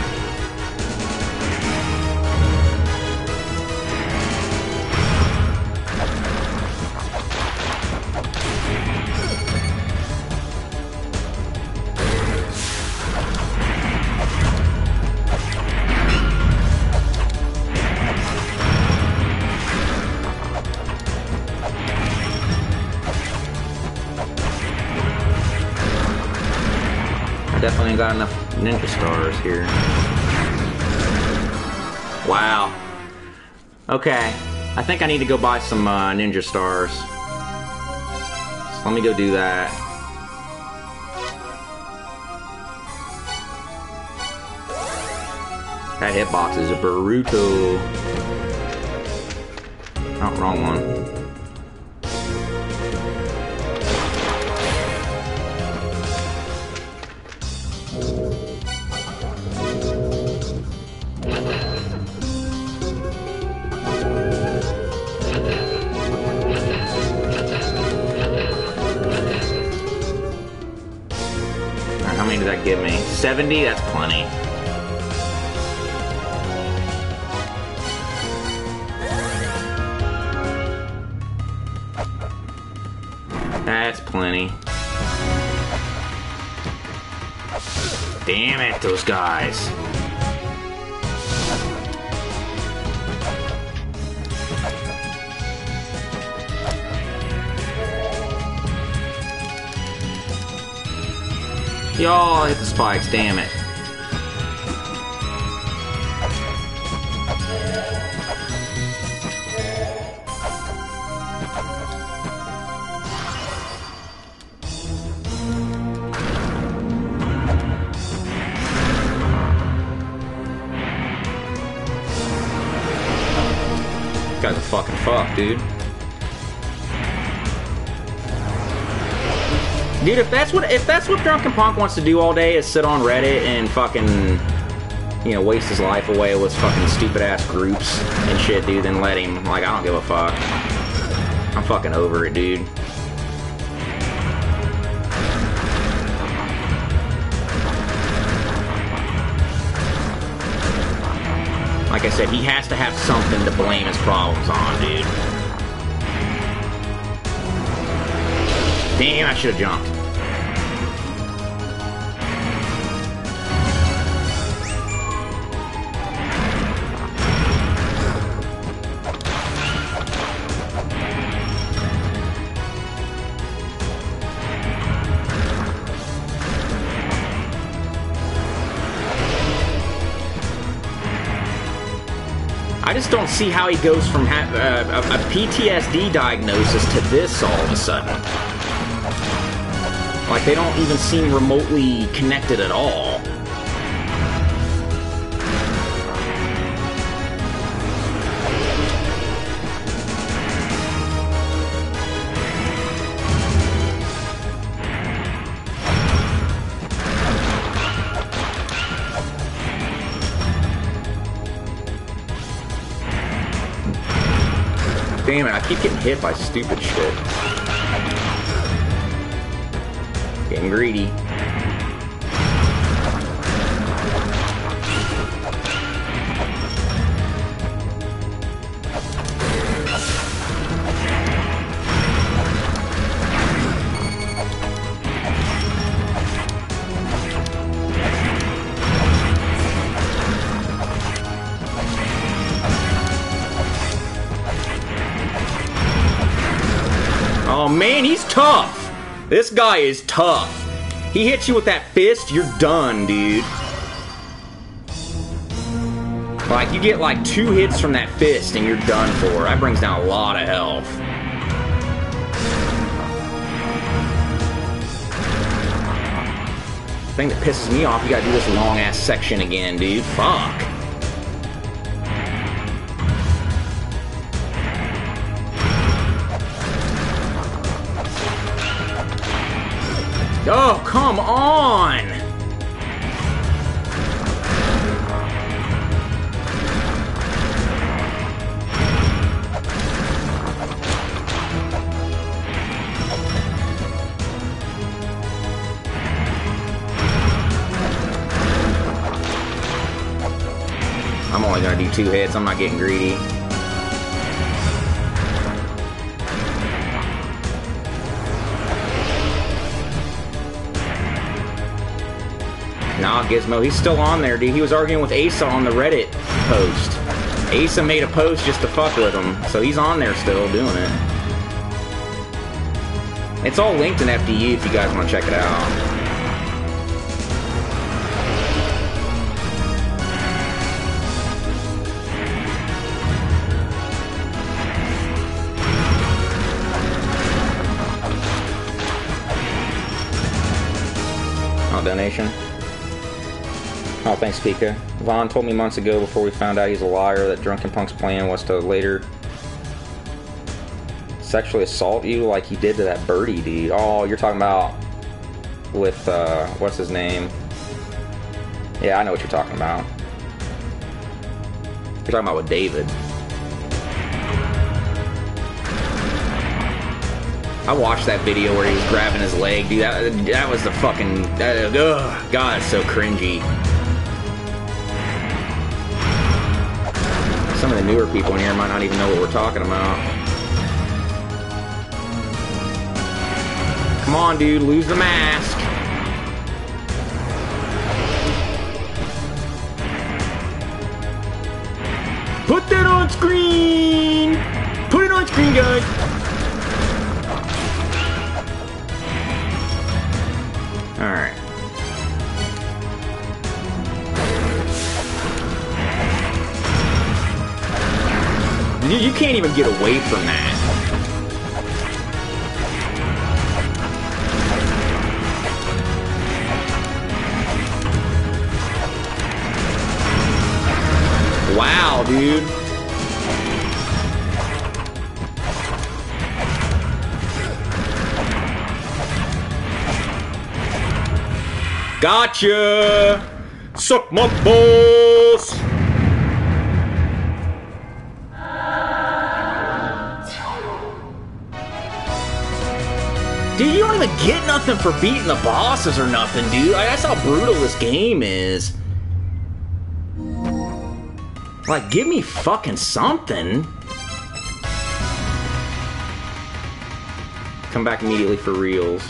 Here. Wow. Okay. I think I need to go buy some uh, ninja stars. So let me go do that. That hitbox is a Baruto. Oh, wrong one. 70? That's plenty. That's plenty. Damn it, those guys. Y'all hit the spikes, damn it. Guy's a fucking fuck, dude. Dude, if that's what if that's what Drunken Punk wants to do all day is sit on Reddit and fucking you know, waste his life away with fucking stupid ass groups and shit, dude, then let him. Like I don't give a fuck. I'm fucking over it, dude. Like I said, he has to have something to blame his problems on, dude. Damn, I should have jumped. Just don't see how he goes from ha- uh, a, a PTSD diagnosis to this all of a sudden. Like they don't even seem remotely connected at all. Keep getting hit by stupid shit. Getting greedy. This guy is tough. He hits you with that fist, you're done, dude. Like, you get like two hits from that fist and you're done for. That brings down a lot of health. Thing that pisses me off, you gotta do this long ass section again, dude. Fuck. Oh, come on! I'm only gonna do two hits, I'm not getting greedy. Nah, Gizmo, he's still on there, dude. He was arguing with Asa on the Reddit post. Asa made a post just to fuck with him, so he's on there still doing it. It's all linked in FDU if you guys want to check it out. Thanks, Pika. Vaughn told me months ago before we found out he's a liar that Drunken Punk's plan was to later sexually assault you like he did to that birdie dude. Oh, you're talking about with, uh, what's his name? Yeah, I know what you're talking about. You're talking about with David. I watched that video where he was grabbing his leg, dude. That, that was the fucking. That, ugh, God, it's so cringy. Some of the newer people in here might not even know what we're talking about. Come on, dude, lose the mask. Put that on screen! Put it on screen, guys! Alright. You, can't even get away from that. Wow, dude. Gotcha! Suck my balls! Nothing for beating the bosses or nothing, dude. That's how brutal this game is. Like, give me fucking something. come back immediately for reals.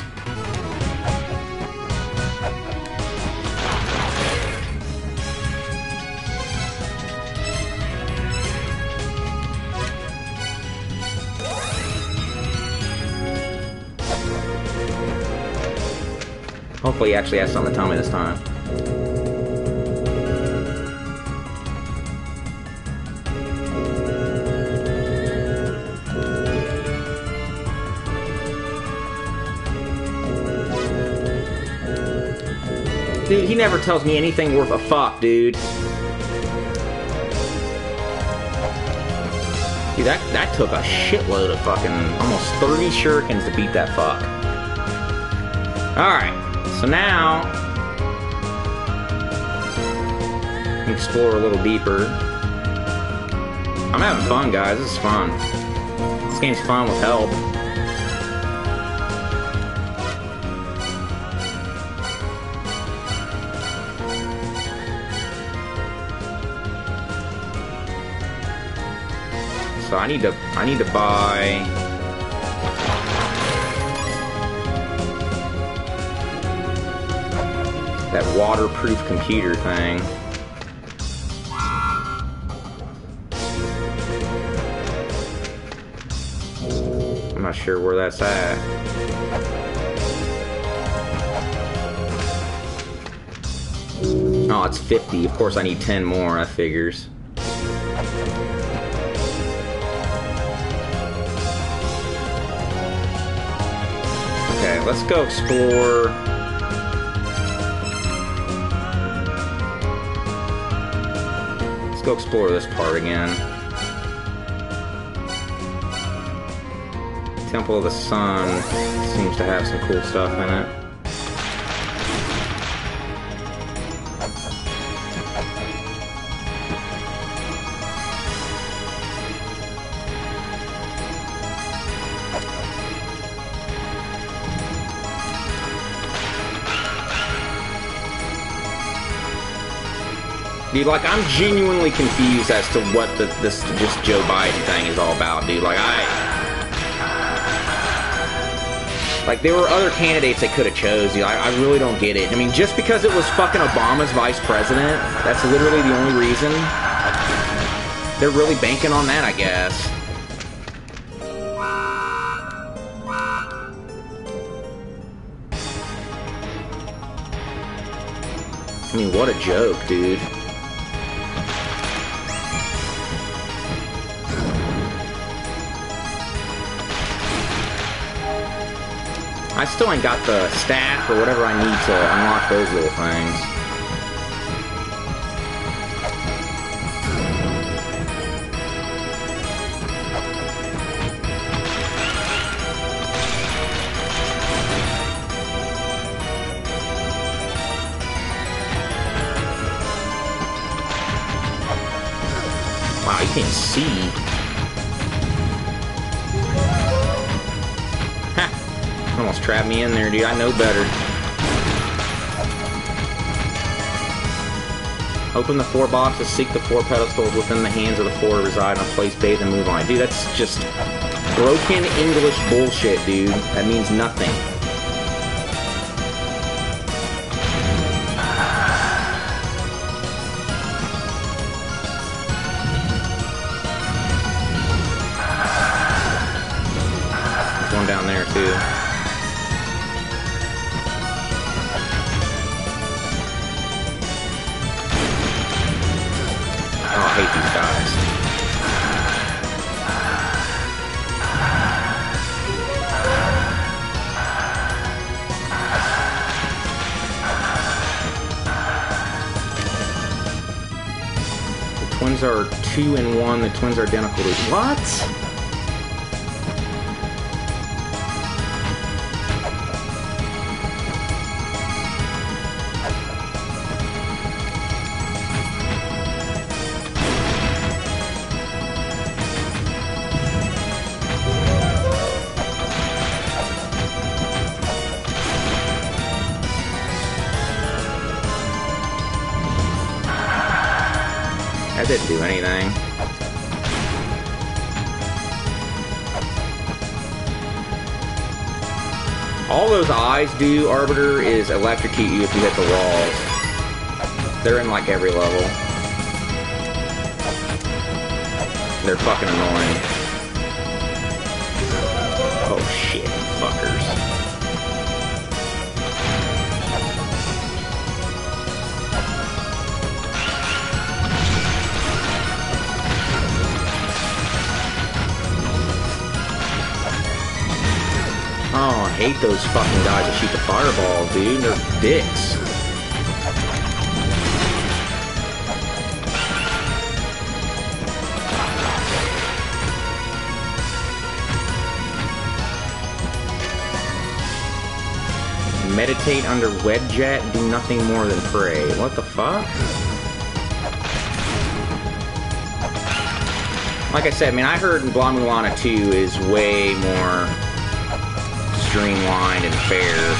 Hopefully he actually has something to tell me this time. Dude, he never tells me anything worth a fuck, dude. Dude, that, that took a shitload of fucking, almost 30 shurikens to beat that fuck. Alright, so now... Explore a little deeper. I'm having fun, guys. This is fun. This game's fun with help. So I need to I need to buy that waterproof computer thing. I'm not sure where that's at. Oh, it's 50. Of course I need 10 more, I figures. Okay, let's go explore. Let's go explore this part again. Temple of the Sun seems to have some cool stuff in it. Dude, like, I'm genuinely confused as to what the, this just Joe Biden thing is all about, dude. Like, I... Like, there were other candidates they could have chose, dude. I, I really don't get it. I mean, just because it was fucking Obama's vice president, that's literally the only reason. They're really banking on that, I guess. I mean, what a joke, dude. Still ain't got the staff or whatever I need to unlock those little things. Know better. Open the four boxes, seek the four pedestals within the hands of the four reside on place, bathe, and move on. Dude, that's just broken English bullshit, dude. That means nothing. Twins are identical to what? Eyes do, Arbiter, is electrocute you if you hit the walls. They're in like every level. They're fucking annoying. Oh, I hate those fucking guys that shoot the fireball, dude. They're dicks. Meditate under Wedjet, do nothing more than pray. What the fuck? Like I said, I mean, I heard La Mulana 2 is way more streamlined and fair.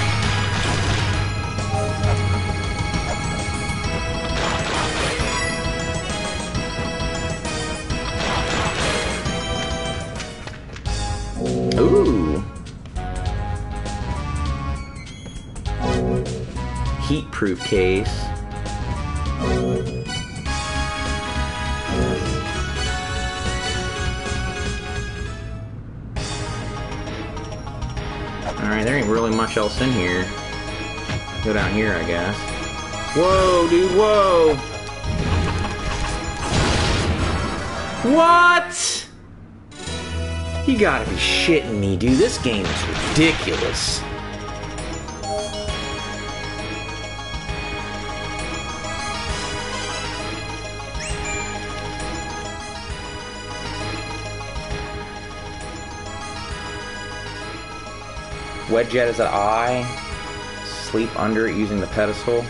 Heat-proof case. Much else in here. Go down here, I guess. Whoa, dude, whoa! What? You gotta be shitting me, dude. This game is ridiculous. Wedjet is an eye. Sleep under it using the pedestal.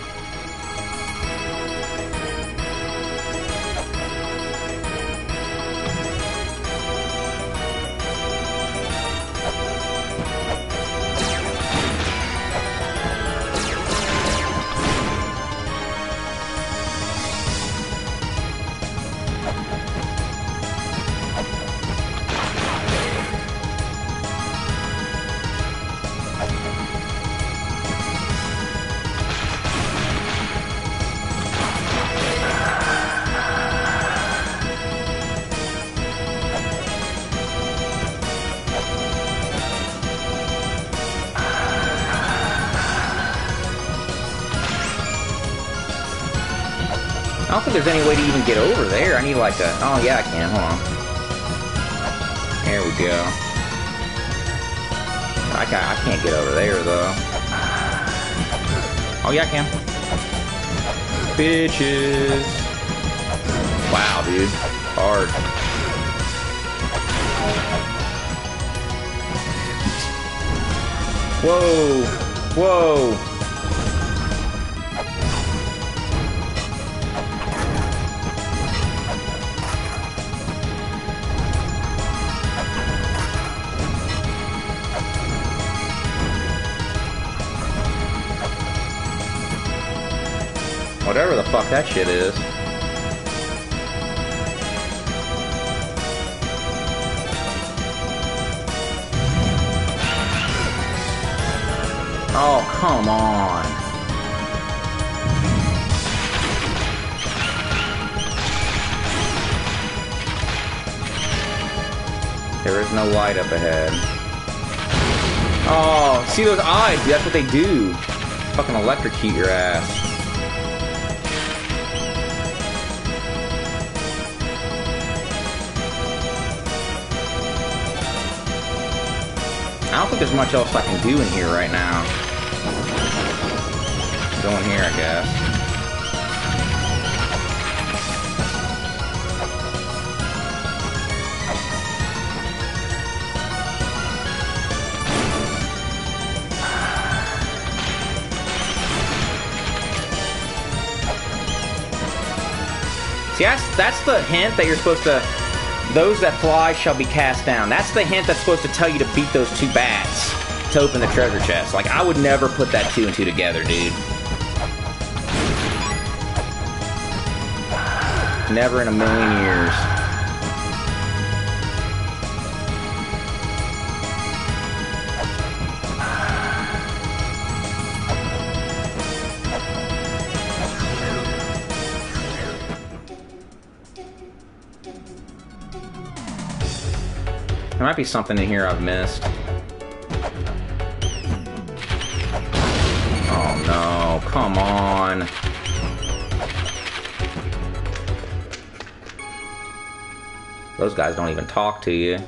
There's any way to even get over there. I need like a... Oh, yeah, I can. Hold on. There we go. I can't, I can't get over there, though. Oh, yeah, I can. Bitches. Wow, dude. Hard. Whoa. Whoa. Fuck that shit is. Oh, come on. There is no light up ahead. Oh, see those eyes? That's what they do. Fucking electrocute your ass. There's much else I can do in here right now. Go in here, I guess. See, that's, that's the hint that you're supposed to those that fly shall be cast down. That's the hint that's supposed to tell you to beat those two bats to open the treasure chest. Like, I would never put that two and two together, dude. Never in a million years. Might be something in here I've missed. Oh no, come on. Those guys don't even talk to you.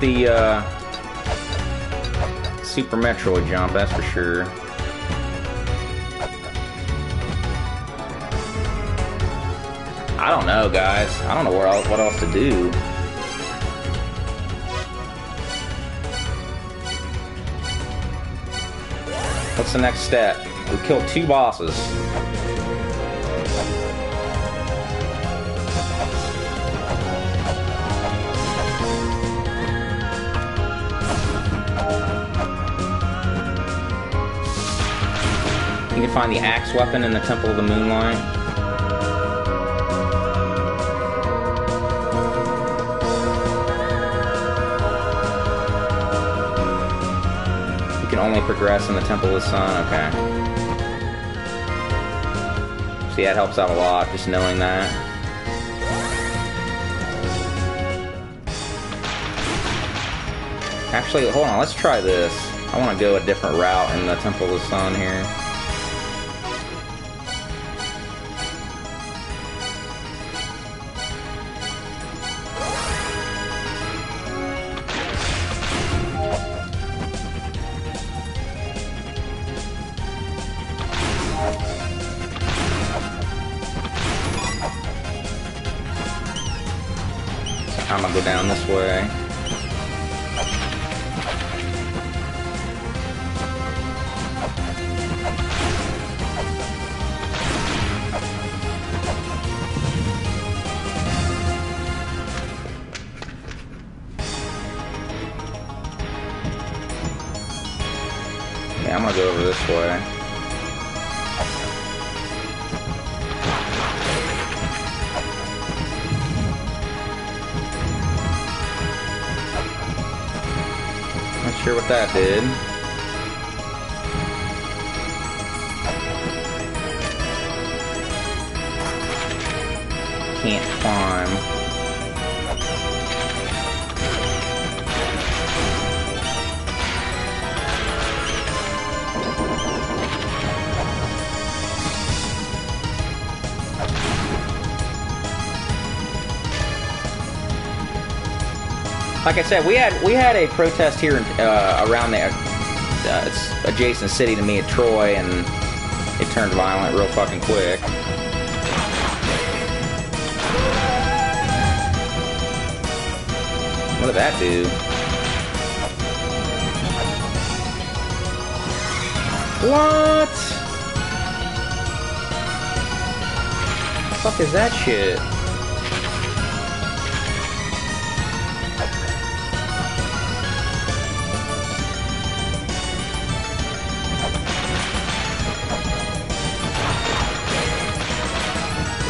The uh, Super Metroid jump, that's for sure. I don't know, guys. I don't know where else, what else to do. What's the next step? We killed two bosses. Find the axe weapon in the Temple of the Moonlight. You can only progress in the Temple of the Sun, okay. See, that helps out a lot, just knowing that. Actually, hold on, let's try this. I want to go a different route in the Temple of the Sun here. Like I said, we had we had a protest here uh, around the uh, it's adjacent city to me at Troy, and it turned violent real fucking quick. What did that do? What? The fuck is that shit?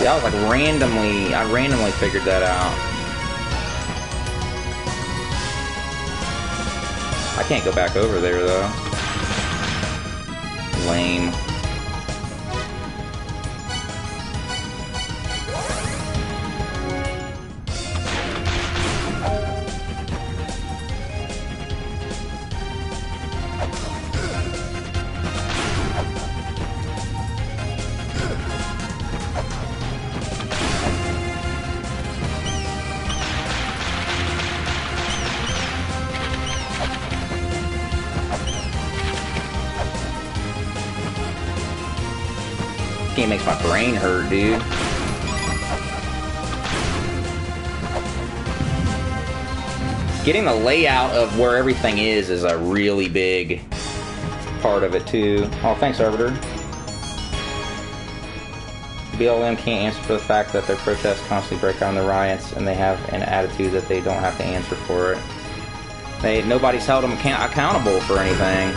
I was like randomly, I randomly figured that out. I can't go back over there though. Lame. Getting the layout of where everything is is a really big part of it too. Oh, thanks, Arbiter. BLM can't answer for the fact that their protests constantly break down the riots, and they have an attitude that they don't have to answer for it. They nobody's held them account accountable for anything.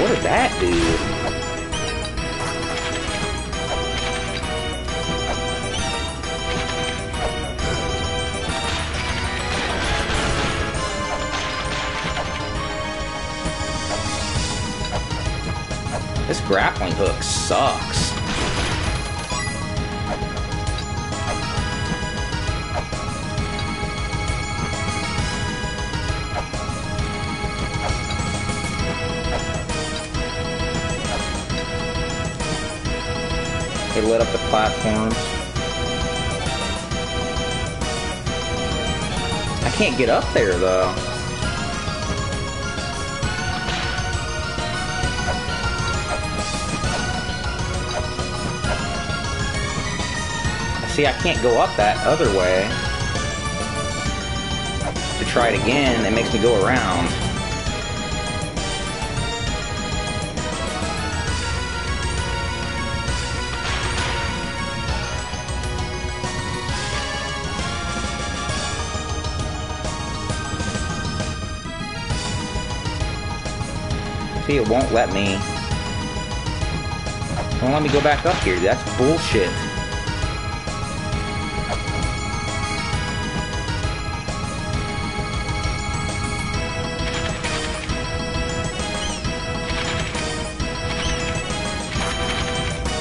What did that do? Sucks. They lit up the platforms. I can't get up there though. See, I can't go up that other way. To try it again, it makes me go around. See, it won't let me. Won't let me go back up here. That's bullshit.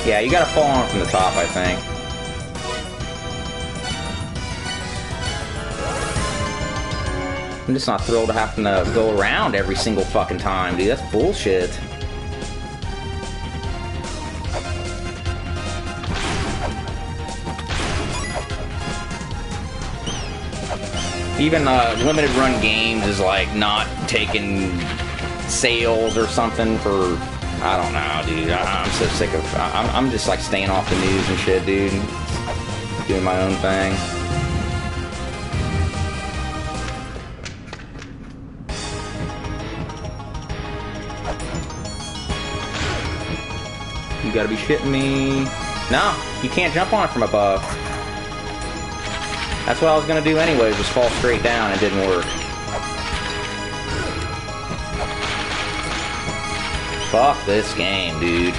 Yeah, you gotta fall on from the top, I think. I'm just not thrilled to having to go around every single fucking time, dude. That's bullshit. Even uh, limited run games is like not taking sales or something for I don't know, dude. I, am so sick of. I'm, I'm just like staying off the news and shit, dude. Doing my own thing. You gotta be shitting me. No, you can't jump on it from above. That's what I was gonna do anyways, was fall straight down. It didn't work. Fuck this game, dude.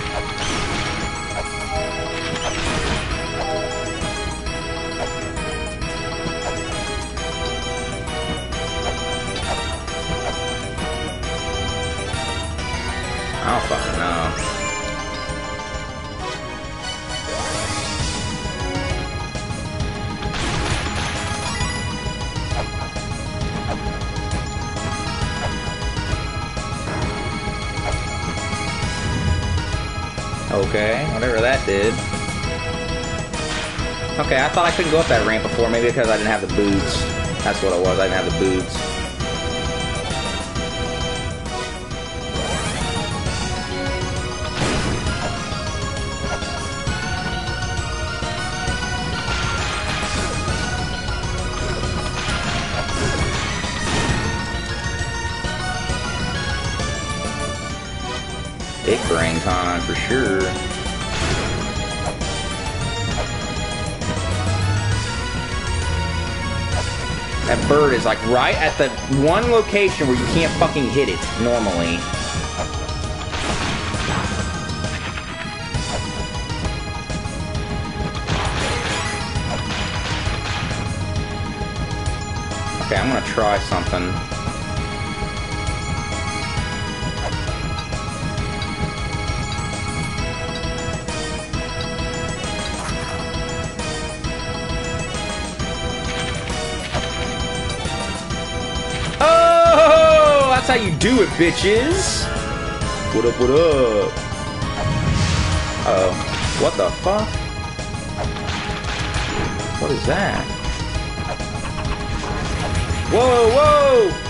Okay, whatever that did. Okay, I thought I couldn't go up that ramp before, maybe because I didn't have the boots. That's what it was, I didn't have the boots. Sure. That bird is like right at the one location where you can't fucking hit it normally. Okay, I'm gonna try something. Do it, bitches. What up, what up? Uh oh. What the fuck? What is that? Whoa, whoa! Whoa.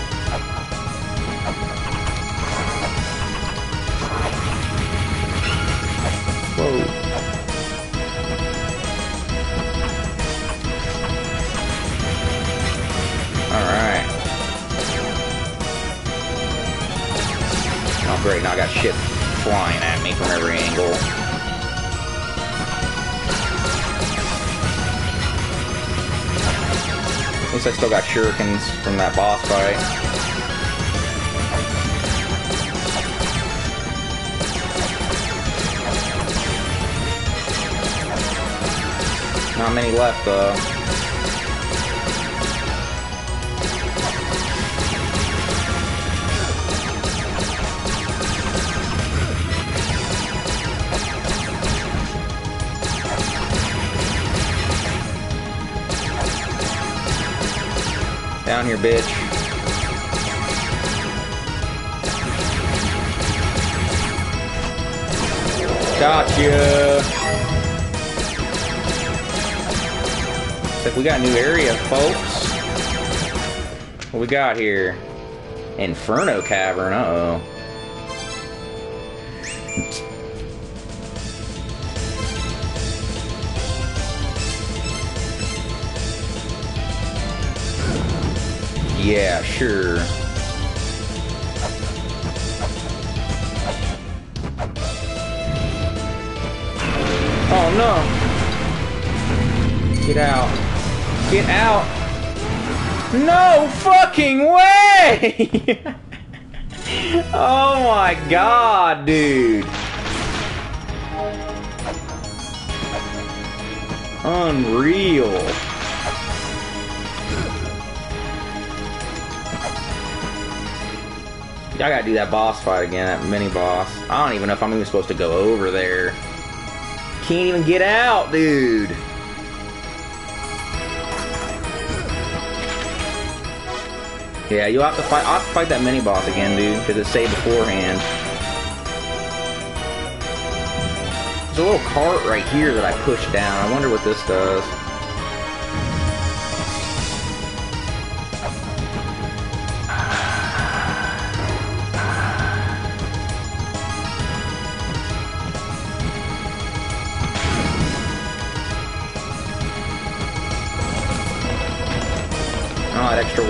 flying at me from every angle. At least I still got shurikens from that boss fight. Not many left, though. Down here, bitch. Gotcha. Looks like we got a new area, folks. What we got here? Inferno Cavern, uh-oh. Yeah, sure. Oh no! Get out. Get out! No fucking way! oh my god, dude. Unreal. I gotta do that boss fight again, that mini boss. I don't even know if I'm even supposed to go over there. Can't even get out, dude. Yeah, you'll have to fight. I'll have to fight that mini boss again, dude, because it saved beforehand. There's a little cart right here that I pushed down. I wonder what this does.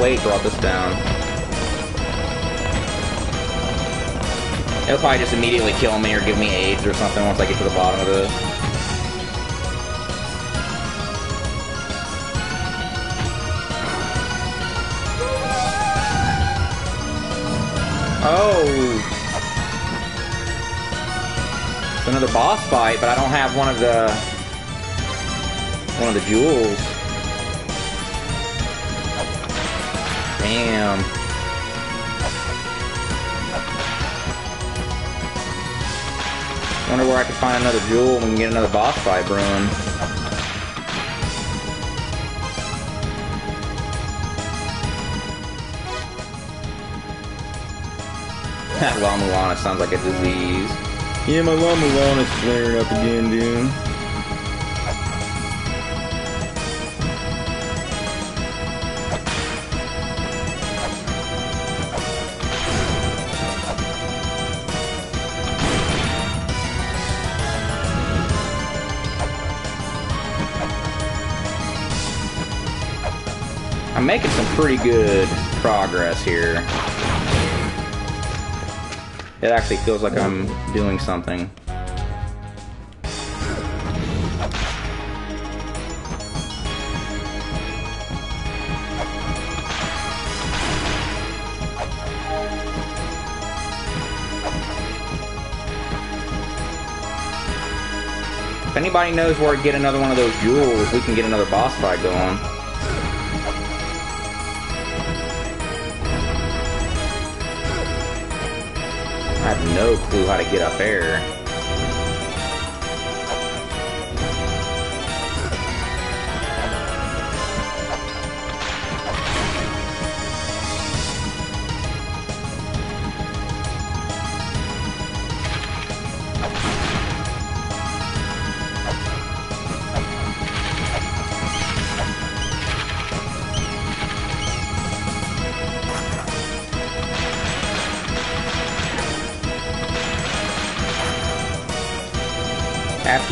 Weight brought this down. It'll probably just immediately kill me or give me AIDS or something once I get to the bottom of this. Oh! It's another boss fight, but I don't have one of the... one of the jewels. Damn. Wonder where I can find another jewel and we can get another boss fight brewing. That La Mulana sounds like a disease. Yeah, my La Mulana's flaring up again, dude. Pretty good progress here. It actually feels like I'm doing something. If anybody knows where to get another one of those jewels, we can get another boss fight going. No clue how to get up there.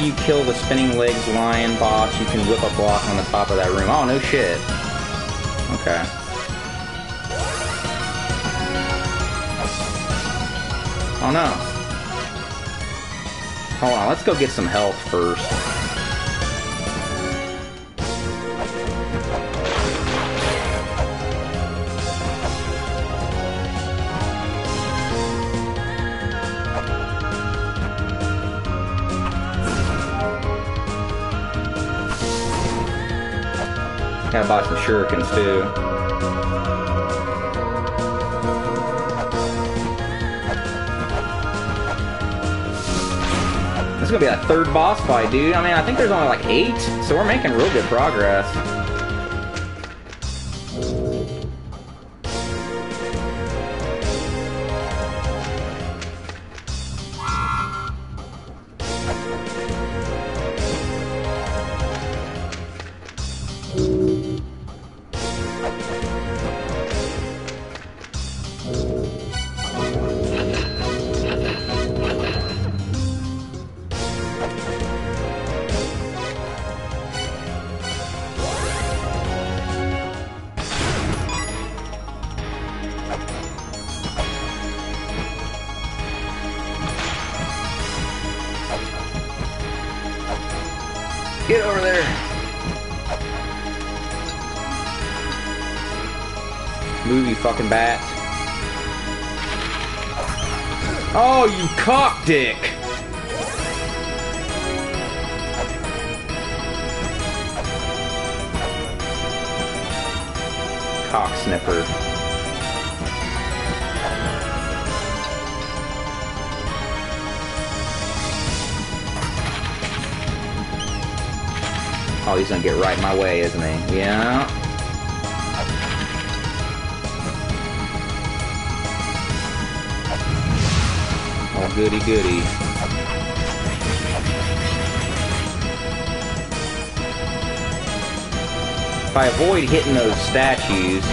You kill the spinning legs lion boss, you can whip a block on the top of that room. Oh, no shit. Okay. Oh no. Oh, Hold on, let's go get some health first. Gotta buy some shurikens too. This is gonna be a third boss fight, dude. I mean, I think there's only like eight, so we're making real good progress. Fucking. Oh, you cock dick! Cock sniffer. Oh, he's gonna get right in my way, isn't he? Yeah. Goody goody. If I avoid hitting those statues,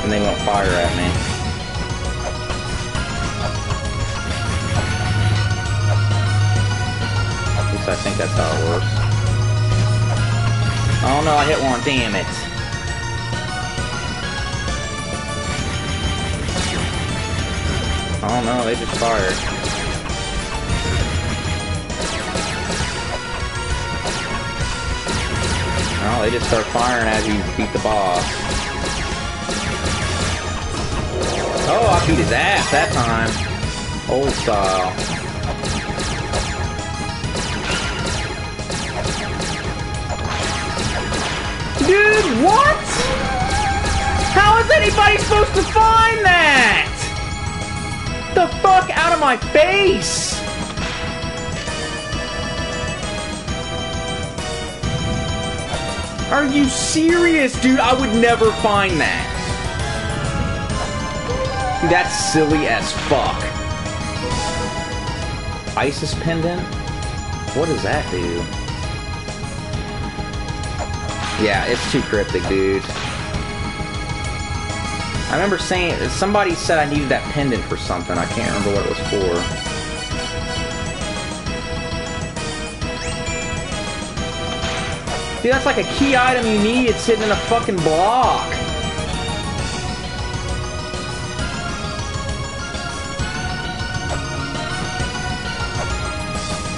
then they won't fire at me. At least I think that's how it works. Oh no, I hit one, damn it. No, they just fired. Oh, they just start firing as you beat the boss. Oh, I beat his ass that time. Old style. Dude, what? How is anybody supposed to find that? Fuck out of my face! Are you serious, dude? I would never find that. That's silly as fuck. Isis pendant? What does that do? Yeah, it's too cryptic, dude. I remember saying, somebody said I needed that pendant for something. I can't remember what it was for. Dude, that's like a key item you need. It's sitting in a fucking block.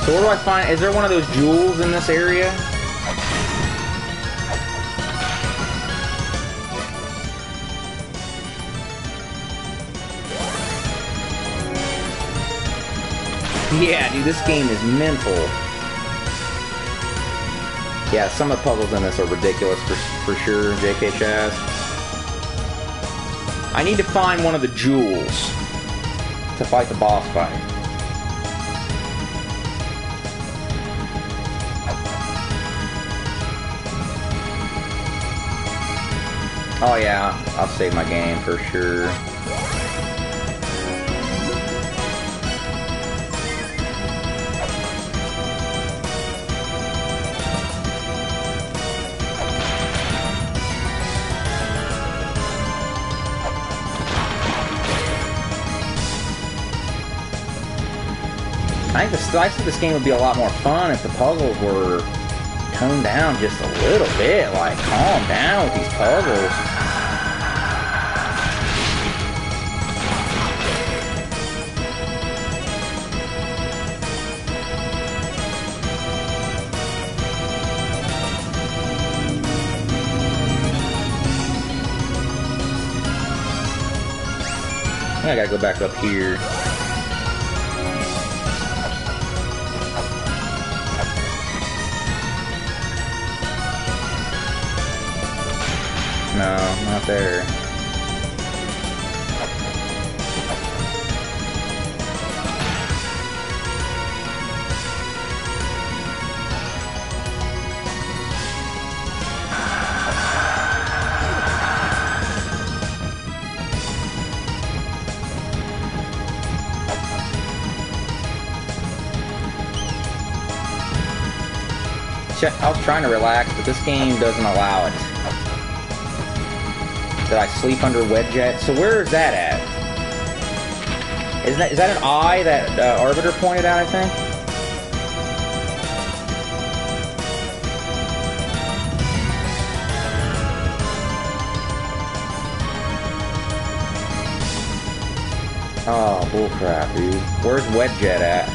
So where do I find... Is there one of those jewels in this area? Yeah, dude, this game is mental. Yeah, some of the puzzles in this are ridiculous for, for sure, JK Chaz. I need to find one of the jewels to fight the boss fight. Oh yeah, I'll save my game for sure. This, I think this game would be a lot more fun if the puzzles were toned down just a little bit. Like, calm down with these puzzles. I gotta go back up here. There. I was trying to relax, but this game doesn't allow it. I sleep under Wedjet? So where is that at? Is that, is that an eye that uh, Arbiter pointed out, I think? Oh, bullcrap, dude. Where's Wedjet at?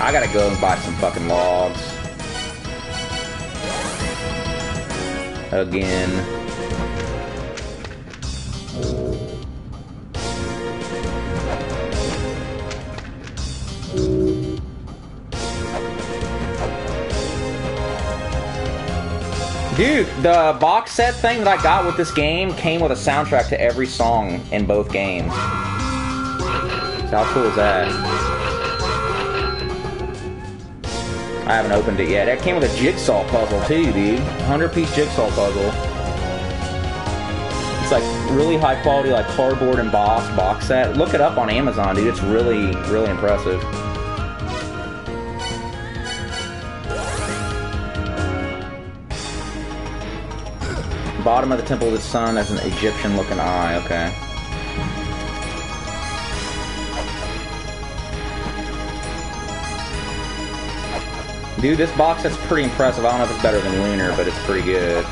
I gotta go and buy some fucking logs. Again. Dude, the box set thing that I got with this game came with a soundtrack to every song in both games. how cool is that? I haven't opened it yet. That came with a jigsaw puzzle too, dude. 100 piece jigsaw puzzle. It's like really high quality, like cardboard embossed box set. Look it up on Amazon, dude. It's really, really impressive. Bottom of the Temple of the Sun has an Egyptian looking eye, okay. Dude, this box set's pretty impressive. I don't know if it's better than Lunar, but it's pretty good.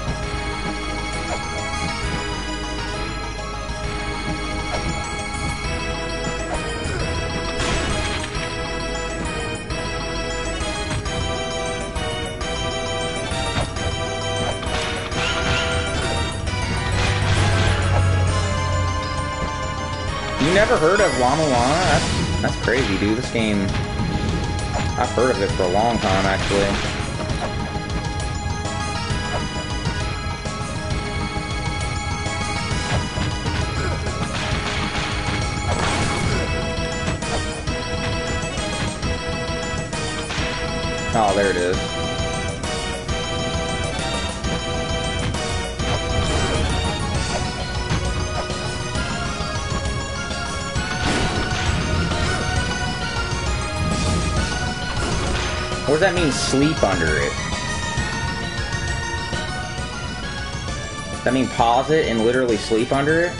You never heard of Llama Llama? That's, that's crazy, dude. This game I've heard of it for a long time, actually. Oh, there it is. Does that mean, sleep under it? Does that mean pause it and literally sleep under it?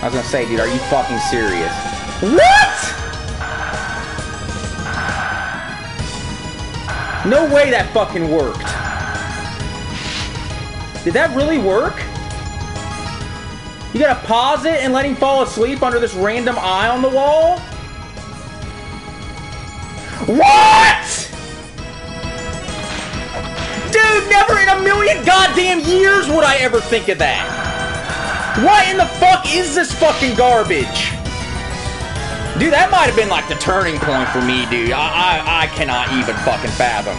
I was gonna say, dude, are you fucking serious? What? No way that fucking worked. Did that really work? You gotta pause it and let him fall asleep under this random eye on the wall? What? Dude, never in a million goddamn years would I ever think of that. What in the fuck is this fucking garbage? Dude, that might have been like the turning point for me, dude. I, I, I cannot even fucking fathom.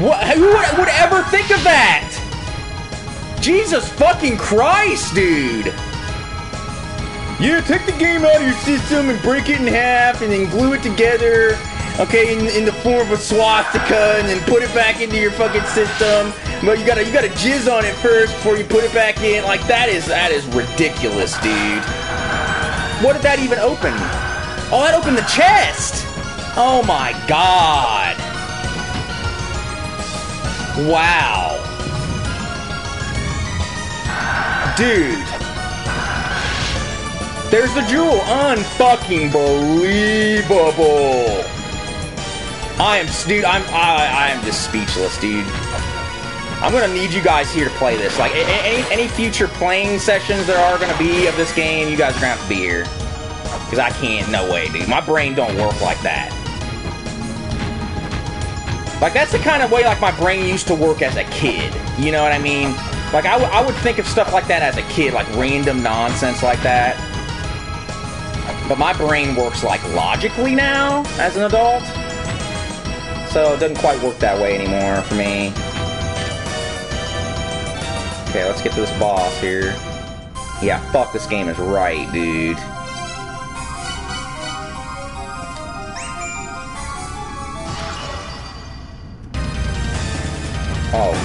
What, who would, would ever think of that? Jesus fucking Christ, dude! Yeah, take the game out of your system and break it in half and then glue it together, okay, in, in the form of a swastika and then put it back into your fucking system. But you gotta you gotta jizz on it first before you put it back in. Like that is that is ridiculous, dude. What did that even open? Oh, that opened the chest! Oh my god. Wow. Dude. There's the jewel. Unfucking believable. I am, dude. I'm, I, I am just speechless, dude. I'm gonna need you guys here to play this. Like any, any future playing sessions there are gonna be of this game, you guys are gonna have to be here. Cause I can't, no way, dude. My brain don't work like that. Like, that's the kind of way, like, my brain used to work as a kid. You know what I mean? Like, I, I would think of stuff like that as a kid, like random nonsense like that. But my brain works, like, logically now as an adult. So it doesn't quite work that way anymore for me. Okay, let's get to this boss here. Yeah, fuck, this game is right, dude.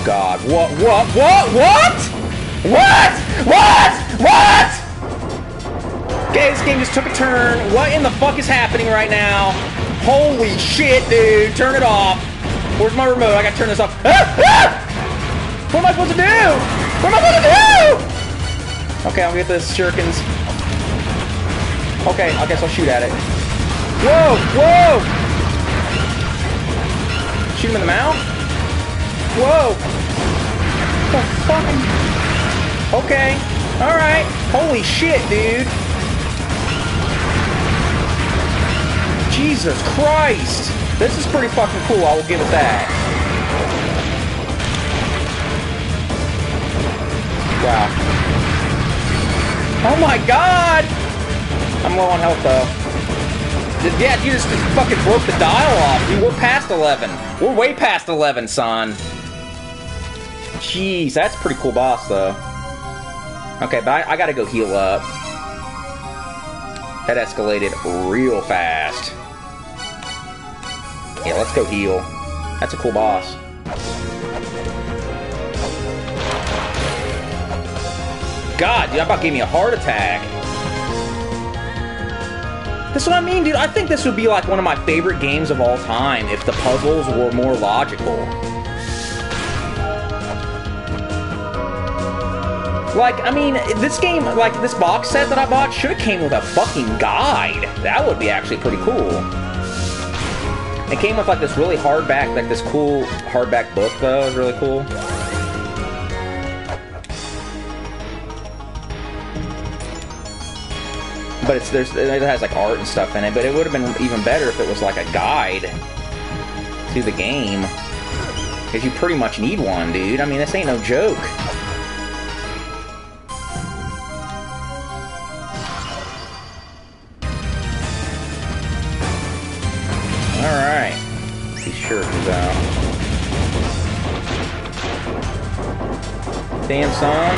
God, what, what, what, what? What? What? What? Okay, this game just took a turn. What in the fuck is happening right now? Holy shit, dude. Turn it off. Where's my remote? I gotta turn this off. Ah! Ah! What am I supposed to do? What am I supposed to do? Okay, I'll get the shurikens. Okay, I guess I'll shoot at it. Whoa! Whoa! Shoot him in the mouth? Whoa! The. Okay. Alright. Holy shit, dude. Jesus Christ! This is pretty fucking cool, I will give it that. Wow. Oh my god! I'm low on health though. Yeah, you just fucking broke the dial off, dude. We're past 11. We're way past 11, son. Jeez, that's pretty cool boss, though. Okay, but I, I gotta go heal up. That escalated real fast. Yeah, let's go heal. That's a cool boss. God, dude, that about gave me a heart attack. That's what I mean, dude. I think this would be like one of my favorite games of all time if the puzzles were more logical. Like, I mean, this game, like, this box set that I bought should have came with a fucking guide. That would be actually pretty cool. It came with, like, this really hardback, like, this cool hardback book, though. It was really cool. But it's, there's, it has, like, art and stuff in it, but it would have been even better if it was, like, a guide to the game. Because you pretty much need one, dude. I mean, this ain't no joke. Damn, son.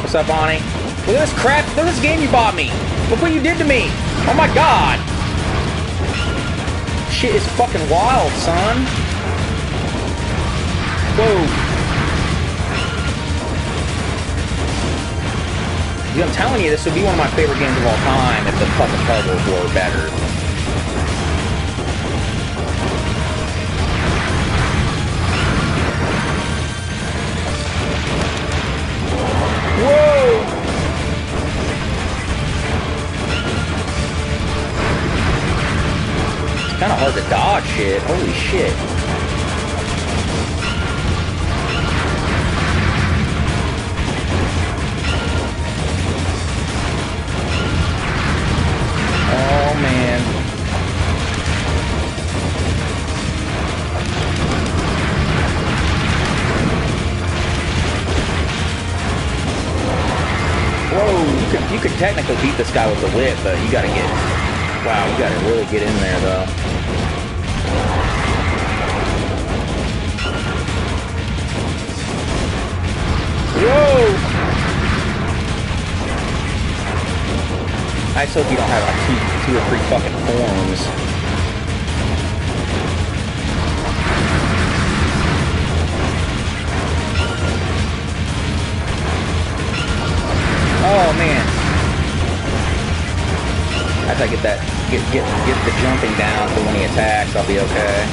What's up, Bonnie? Look at this crap. Look at this game you bought me. Look what you did to me. Oh my god. Shit is fucking wild, son. Whoa. I'm telling you, this would be one of my favorite games of all time if the fucking puzzles were better. It's kind of hard to dodge shit. Holy shit. Oh, man. you could technically beat this guy with the whip, but you gotta get... Wow, you gotta really get in there, though. Whoa! I just hope you don't have like two, two or three fucking forms. I get that, get get get the jumping down so when he attacks, I'll be okay.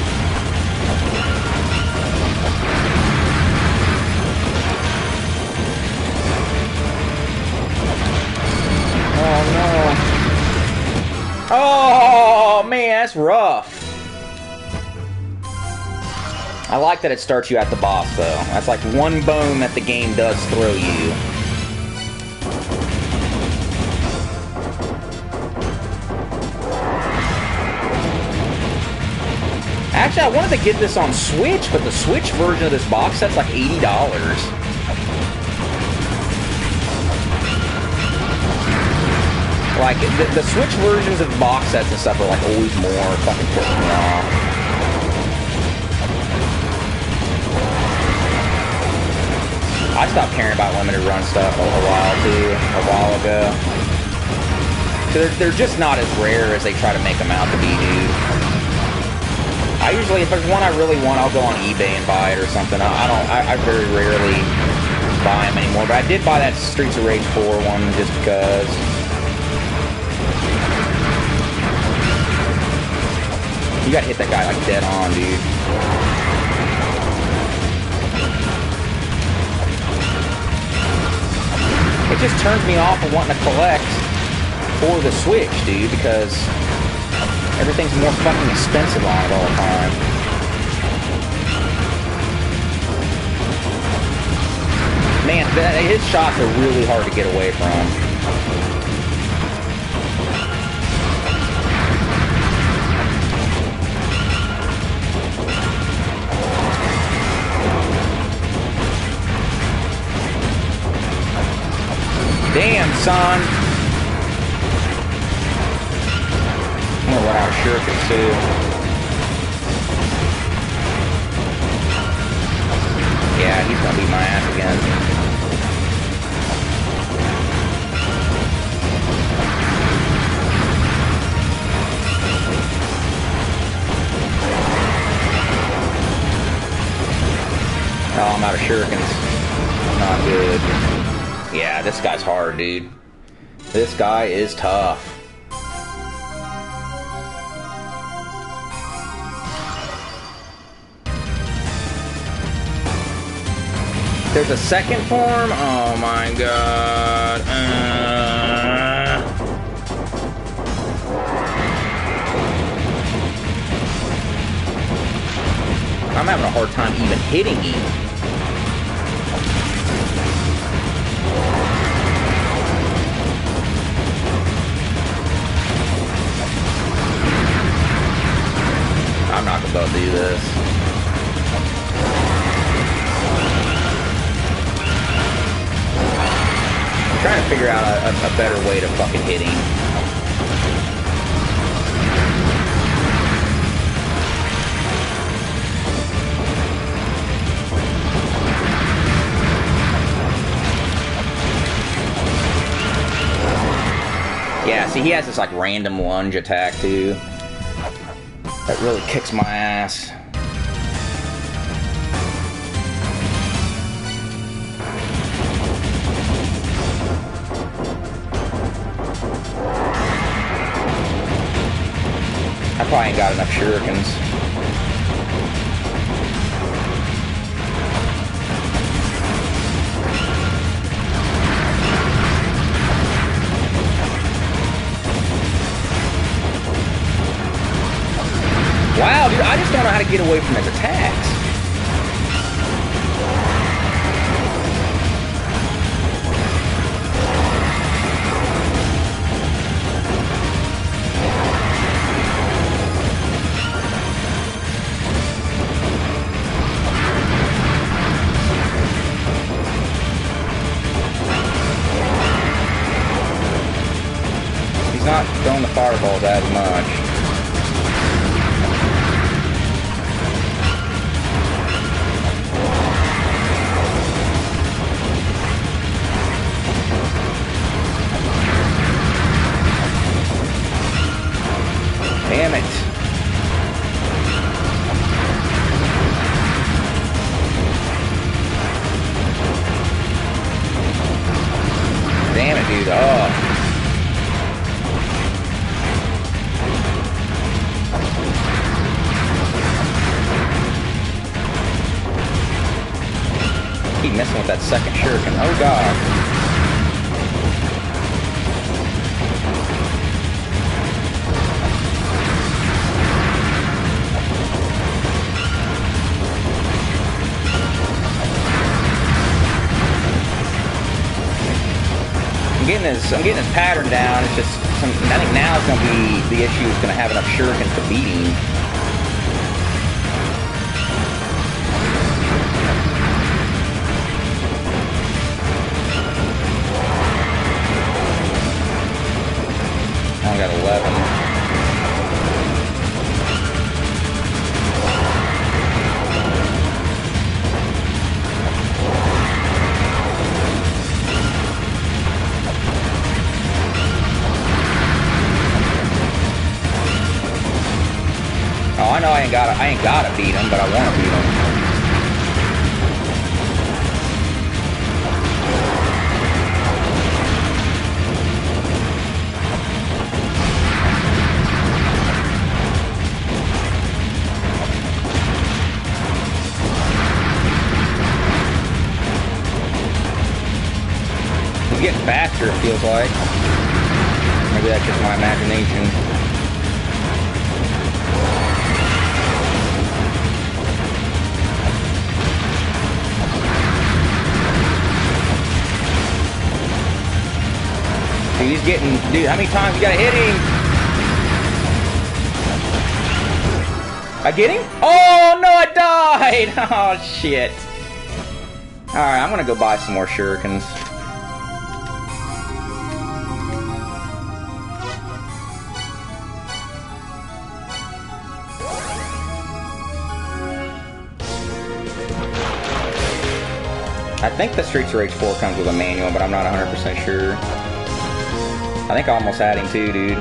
Oh no. Oh man, that's rough. I like that it starts you at the boss though. That's like one bone that the game does throw you. Actually, I wanted to get this on Switch, but the Switch version of this box set's like $80. Like, the, the Switch versions of box sets and stuff are like always more fucking pissing me off. I stopped caring about limited run stuff a, a while too, a while ago. So they're, they're just not as rare as they try to make them out to be, dude. I usually, if there's one I really want, I'll go on eBay and buy it or something. I, I don't, I, I, very rarely buy them anymore. But I did buy that Streets of Rage 4 one just because. You gotta hit that guy like dead on, dude. it just turns me off of wanting to collect for the Switch, dude, because everything's more fucking expensive on it all the time. Man, that, his shots are really hard to get away from. Damn, son. Of shurikens too. Yeah, he's gonna beat my ass again. Oh, I'm out of shurikens. Not good. Yeah, this guy's hard, dude. This guy is tough. There's a second form? Oh my god. Uh... I'm having a hard time even hitting him. I'm not gonna do this. I'm trying to figure out a, a, a better way to fucking hit him. Yeah, see, he has this like random lunge attack too. That really kicks my ass. Got enough shurikens. Wow, dude, I just don't know how to get away from his attacks. So I'm getting his pattern down. It's just, some, I think now is going to be the issue is going to have enough shurikens to beat him. I got 11. I ain't gotta, beat him, but I wanna beat him. He's getting faster, it feels like. Maybe that's just my imagination. Getting, dude, how many times you gotta hit him? I get him? Oh, no, I died! Oh, shit. Alright, I'm gonna go buy some more shurikens. I think the Streets of Rage 4 comes with a manual, but I'm not 100% sure. I think I almost had him too, dude.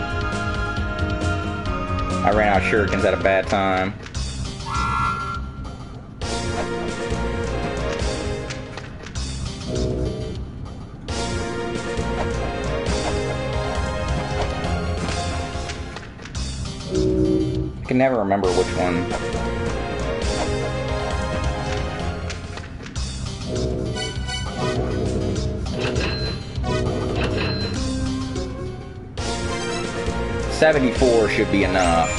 I ran out of shurikens at a bad time. I can never remember which one. 74 should be enough.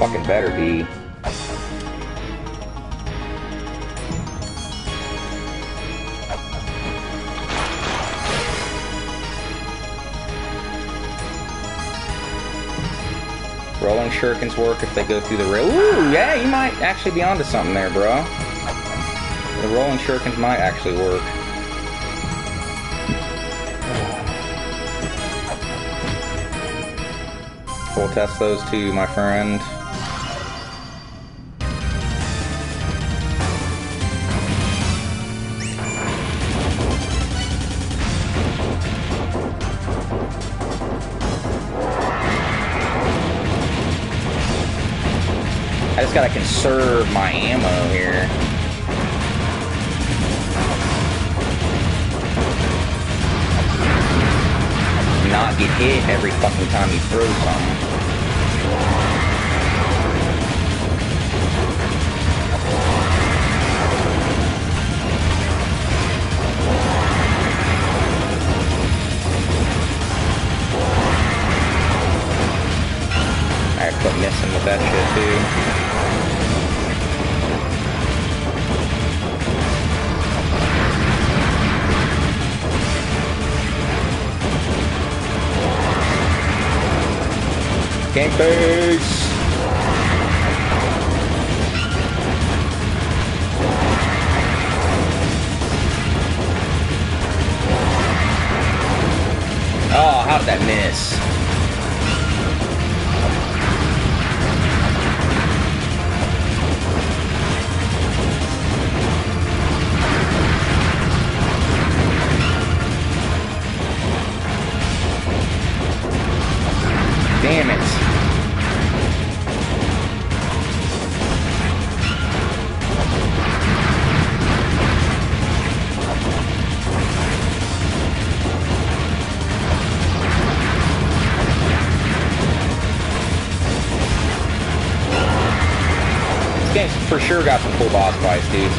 Fucking better be. Rolling shurikens work if they go through the rail. Ooh, yeah, you might actually be onto something there, bro. The rolling shurikens might actually work. We'll test those two, my friend. I just gotta conserve my ammo here. Hit every fucking time he throws something. Face!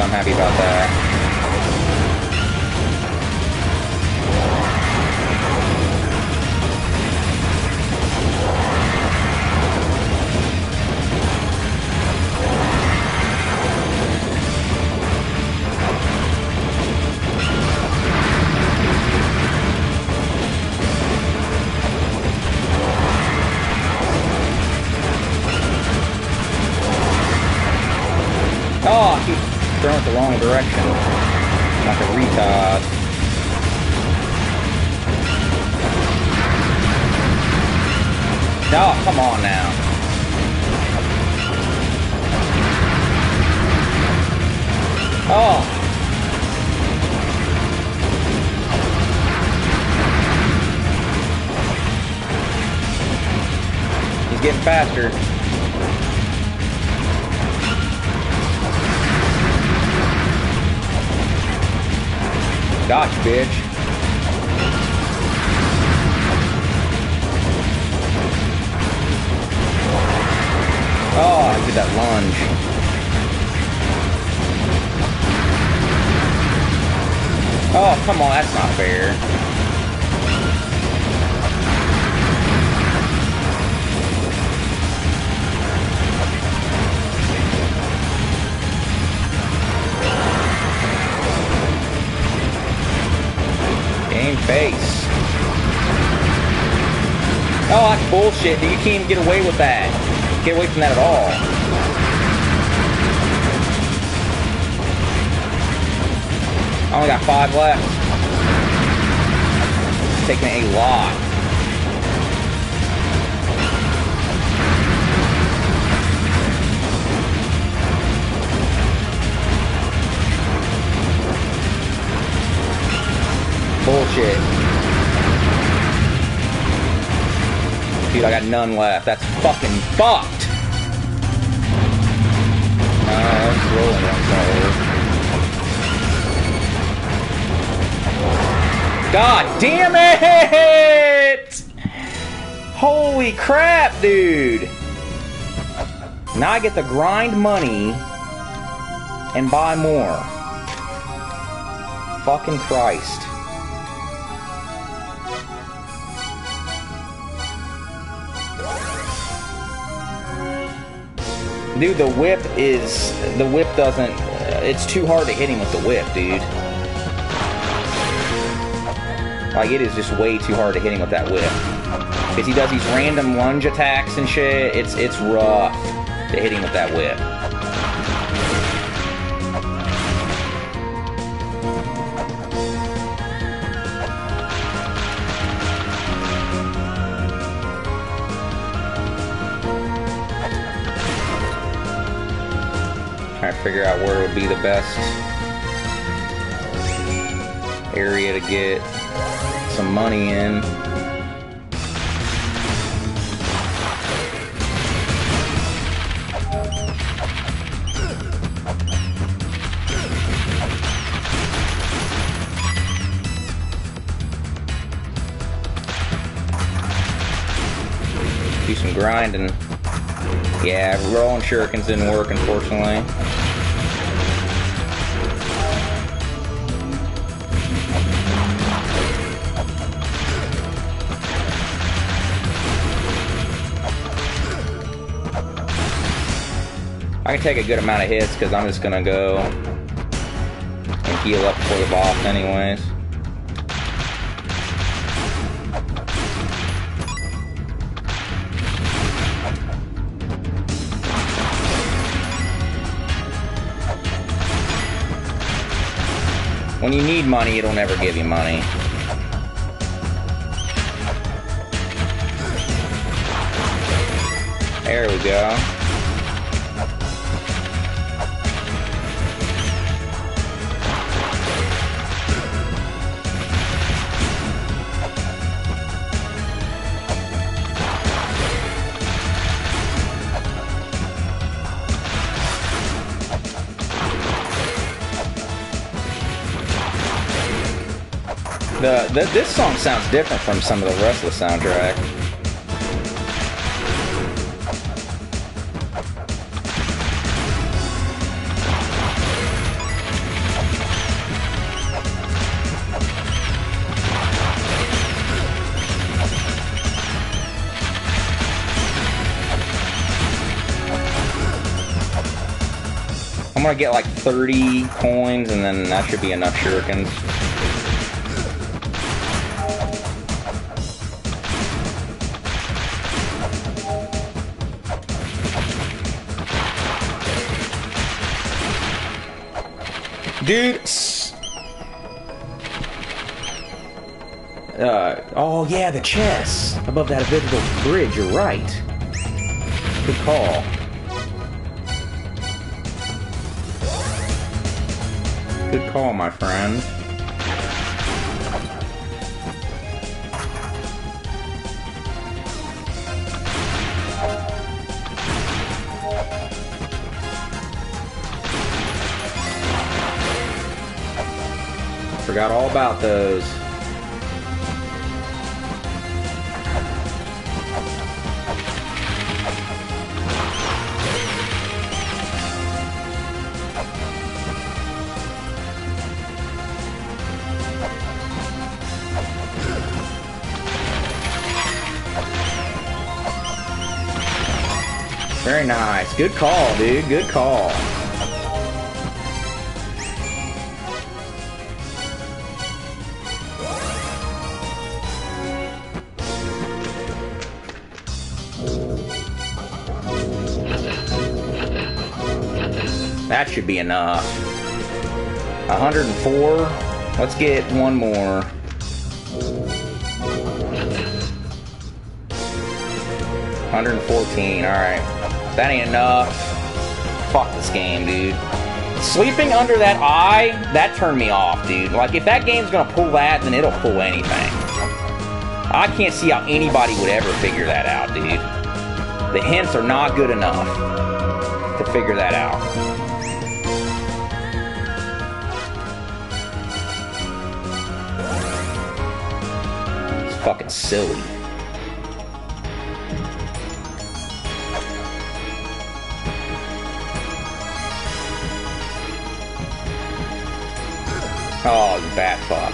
I'm happy about faster. Dodge, bitch. Oh, I did that lunge. Oh, come on, that's not fair. Game face. Oh, that's bullshit. You can't get away with that. Get away from that at all. I only got five left. Taking a lot. Dude, I got none left. That's fucking fucked. That's rolling. God damn it! Holy crap, dude! Now I get to grind money and buy more. Fucking Christ. Dude, the whip is... The whip doesn't... Uh, it's too hard to hit him with the whip, dude. Like, it is just way too hard to hit him with that whip. Because he does these random lunge attacks and shit. It's, it's rough to hit him with that whip. Figure out where would be the best area to get some money in. Do some grinding. Yeah, rolling shurikens didn't work, unfortunately. Can take a good amount of hits because I'm just gonna go and heal up for the boss anyways. When you need money, it'll never give you money. There we go. The this song sounds different from some of the rest of the soundtrack. I'm gonna get like 30 coins and then that should be enough shurikens. Dude. Uh, oh yeah, the chest above that invisible bridge. You're right. Good call. Good call, my friend. Forgot all about those. Very nice. Good call, dude. Good call. Should be enough. 104. Let's get one more. 114. Alright. That ain't enough. Fuck this game, dude. Sleeping under that eye, that turned me off, dude. Like, if that game's gonna pull that, then it'll pull anything. I can't see how anybody would ever figure that out, dude. The hints are not good enough to figure that out. Fucking silly. Oh, bat fuck.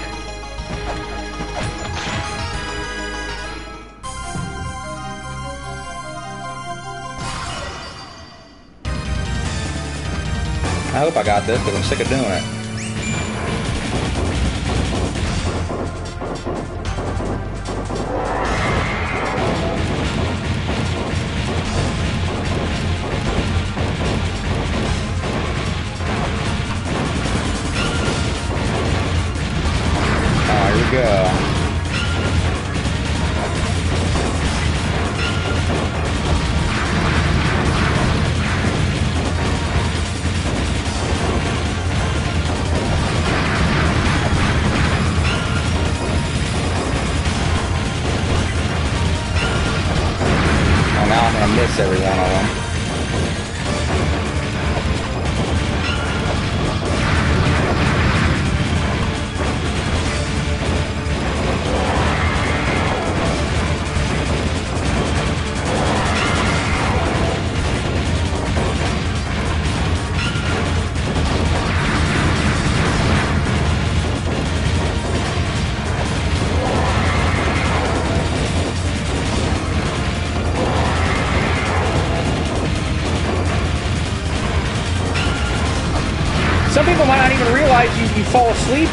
I hope I got this because I'm sick of doing it.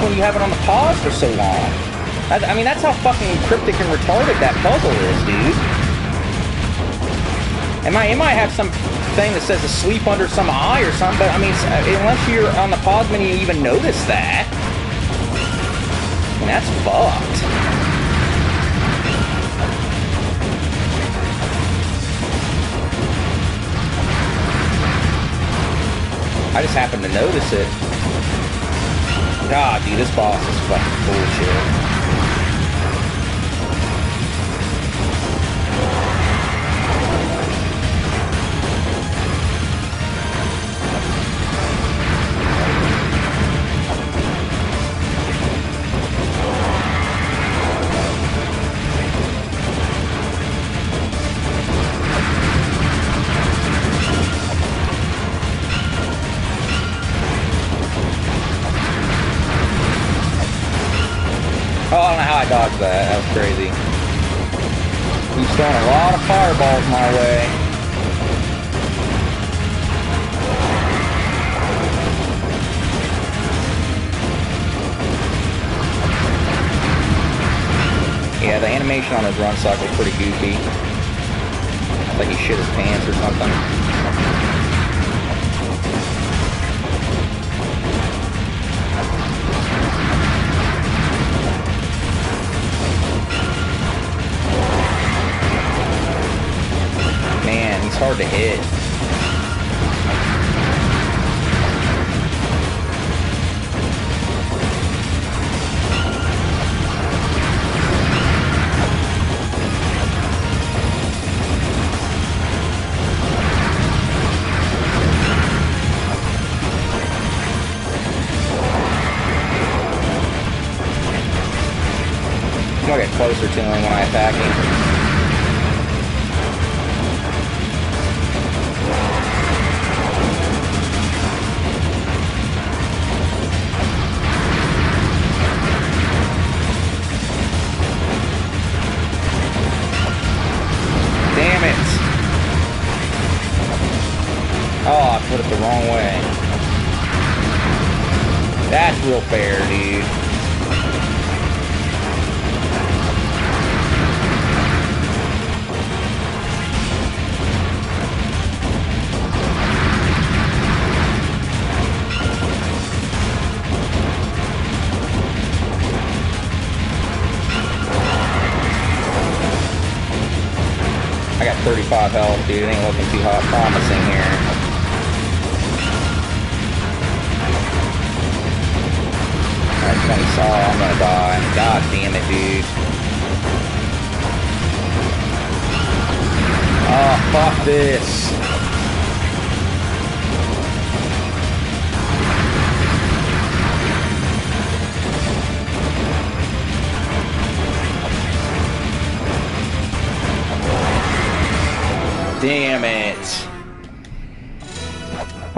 When you have it on the pause for so long. I, I mean, that's how fucking cryptic and retarded that puzzle is, dude. It might, it might have some thing that says asleep under some eye or something, but I mean, unless you're on the pause menu, you even notice that. I mean, that's fucked. I just happened to notice it. God, dude, this boss is fucking bullshit. Dodged that. That was crazy. He's throwing a lot of fireballs my way. Yeah, the animation on his run cycle is pretty goofy. Like he shit his pants or something. hard to hit. I get closer to him when I attack him.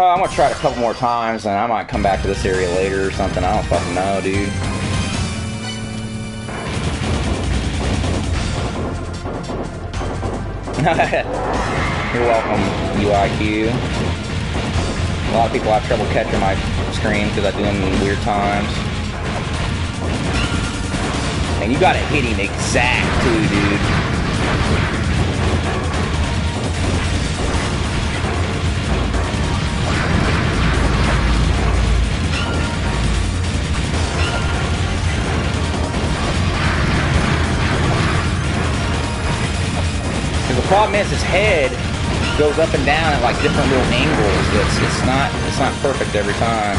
Oh, I'm gonna try it a couple more times, and I might come back to this area later or something. I don't fucking know, dude. You're welcome, UIQ. A lot of people have trouble catching my screen because I do them in weird times. And you gotta hit him exact too, dude. Problem is his head goes up and down at like different little angles. It's it's not it's not perfect every time.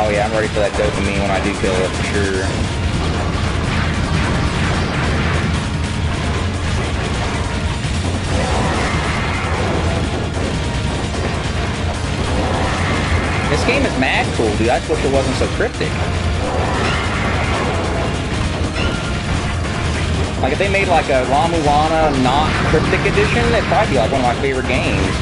Oh yeah, I'm ready for that dopamine when I do kill it for sure. This game is mad cool, dude. I wish it wasn't so cryptic. Like, if they made, like, a La not cryptic edition, it'd probably be, like, one of my favorite games.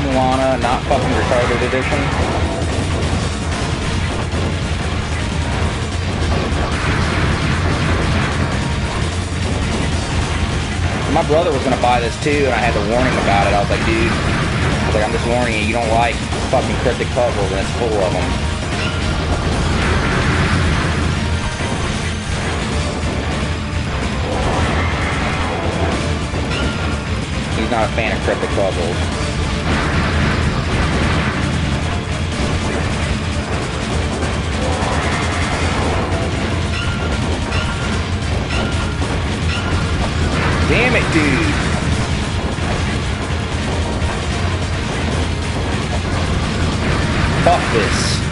La Mulana, not fucking retarded edition. My brother was gonna buy this too, and I had to warn him about it. I was like, dude, I was like, I'm just warning you, you don't like fucking cryptic puzzles, and it's full of them. He's not a fan of cryptic puzzles. Damn it, dude. Fuck this.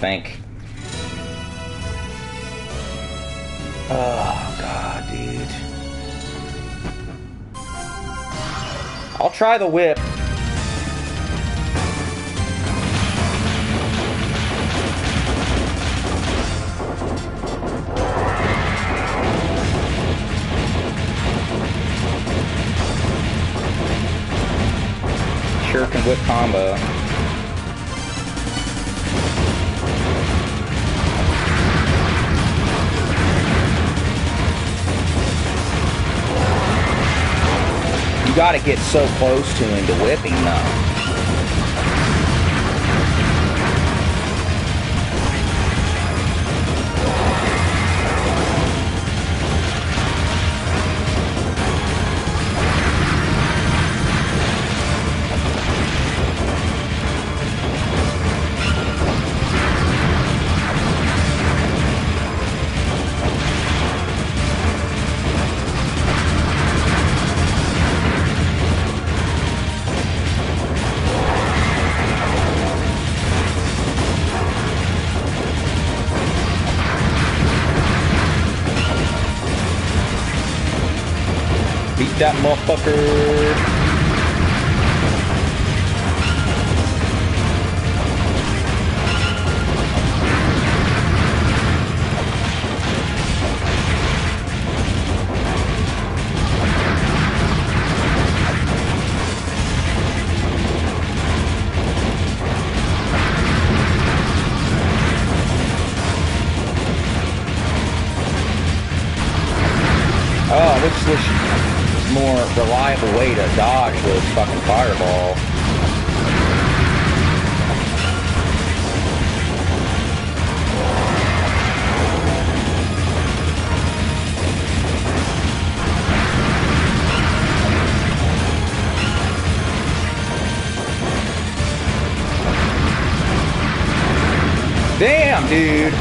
think. Oh, God, dude. I'll try the whip. Shuriken whip combo. You gotta get so close to him to whip him though. That motherfucker. Damn, dude.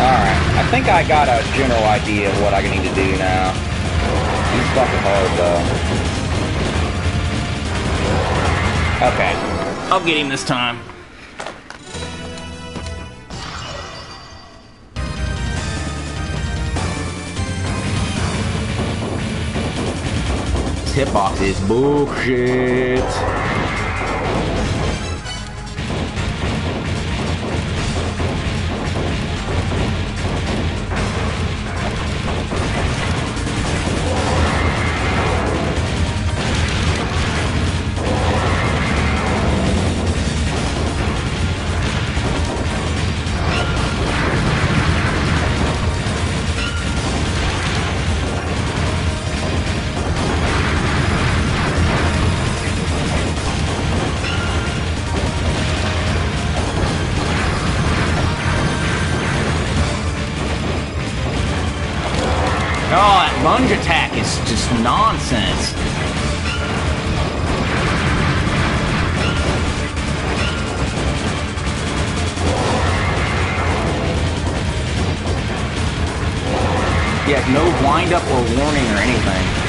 I think I got a general idea of what I need to do now. He's fucking hard though. Okay. I'll get him this time. This hitbox is bullshit. Nonsense. Has no wind up or warning or anything.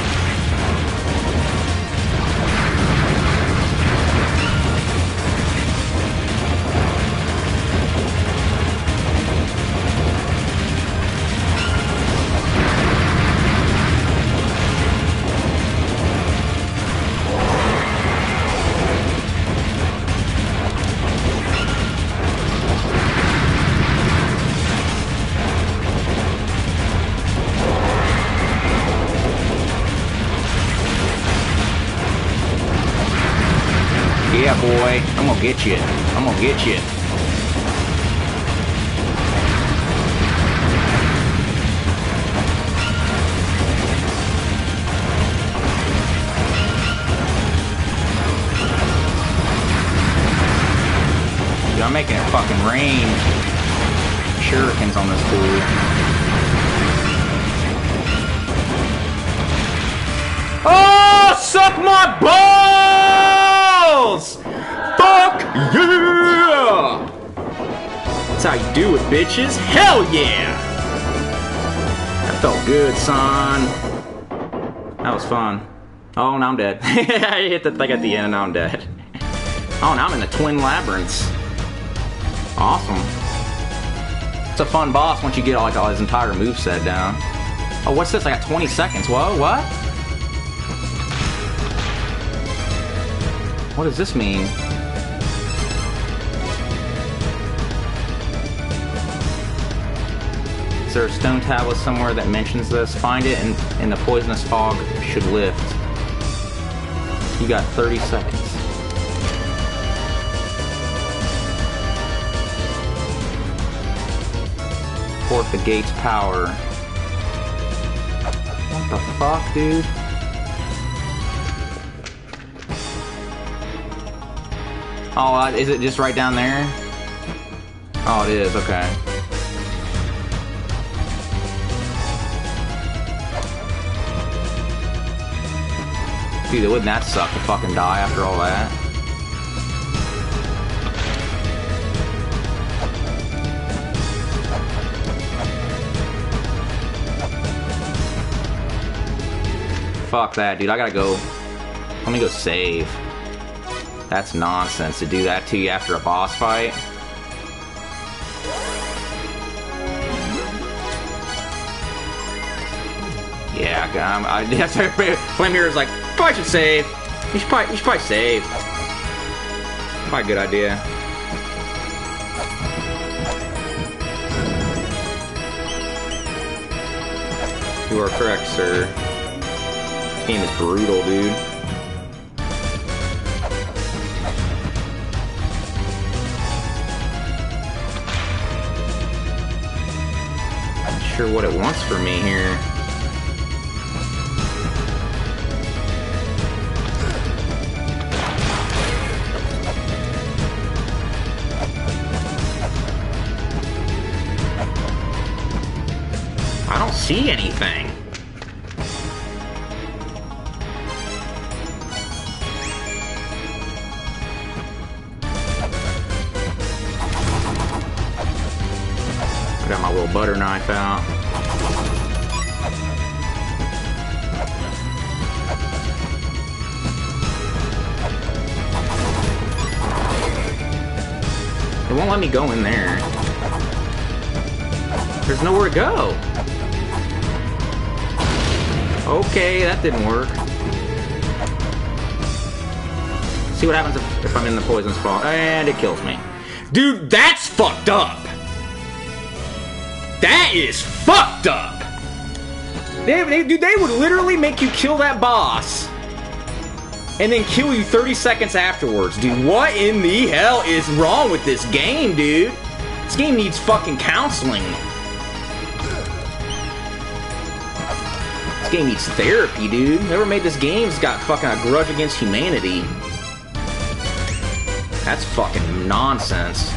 Gonna get you. I'm gonna get you. Dude, I'm making it fucking rain. Shurikens on this fool. Oh, suck my balls! Fuck yeah! That's how you do it, bitches. Hell yeah! That felt good, son. That was fun. Oh, now I'm dead. I hit the thing at the end and now I'm dead. Oh, now I'm in the Twin Labyrinths. Awesome. It's a fun boss once you get like all his entire move set down. Oh, what's this? I got 20 seconds. Whoa, what? What does this mean? There a stone tablet somewhere that mentions this? Find it and, and the poisonous fog should lift. You got 30 seconds. Port the gate's power. What the fuck, dude? Oh, uh, is it just right down there? Oh, it is, okay. Dude, wouldn't that suck to fucking die after all that? Fuck that, dude. I gotta go. Let me go save. That's nonsense to do that to you after a boss fight. Yeah, I'm, I, that's Flame Mirror's like, probably should save. You should probably, you should probably save. Probably a good idea. You are correct, sir. This game is brutal, dude. Not sure what it wants for me here. See anything. Got my little butter knife out. It won't let me go in there. There's nowhere to go. Okay, that didn't work. See what happens if, if I'm in the poison spot. And it kills me. Dude, that's fucked up! That is fucked up! They, they, dude, they would literally make you kill that boss and then kill you 30 seconds afterwards. Dude, what in the hell is wrong with this game, dude? This game needs fucking counseling. This game needs therapy, dude. Whoever made this game's got fucking a grudge against humanity. That's fucking nonsense.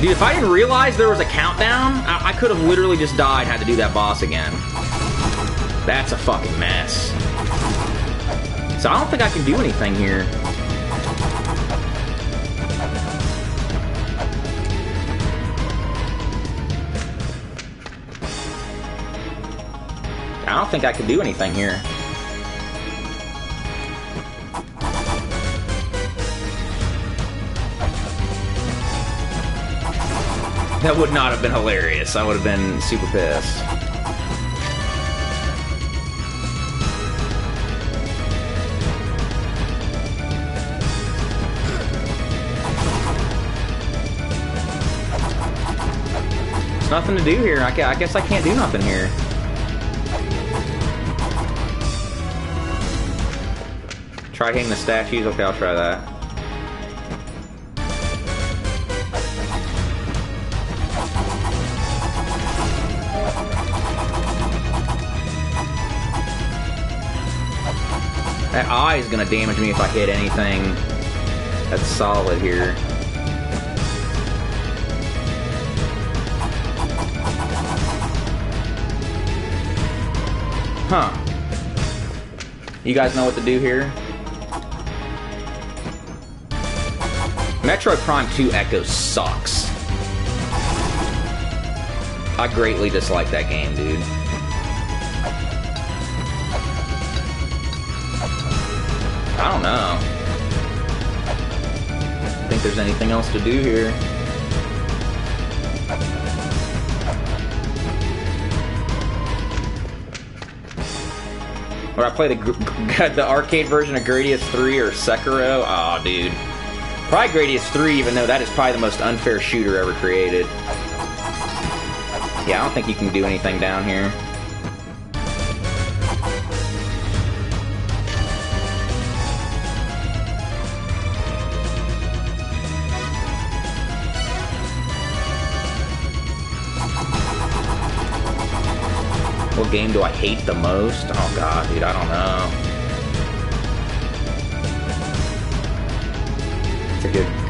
Dude, if I didn't realize there was a countdown, I, I could have literally just died, had to do that boss again. That's a fucking mess. So I don't think I can do anything here. Think I can do anything here. That would not have been hilarious. I would have been super pissed. Nothing to do here. I guess I can't do nothing here. Try the statues? Okay, I'll try that. That eye is gonna damage me if I hit anything that's solid here. Huh. You guys know what to do here? Metroid Prime 2 Echo sucks. I greatly dislike that game, dude. I don't know. Think there's anything else to do here. Would I play the the arcade version of Gradius 3 or Sekiro? Oh, dude. Probably Gradius 3, even though that is probably the most unfair shooter ever created. Yeah, I don't think you can do anything down here. What game do I hate the most? Oh god, dude, I don't know.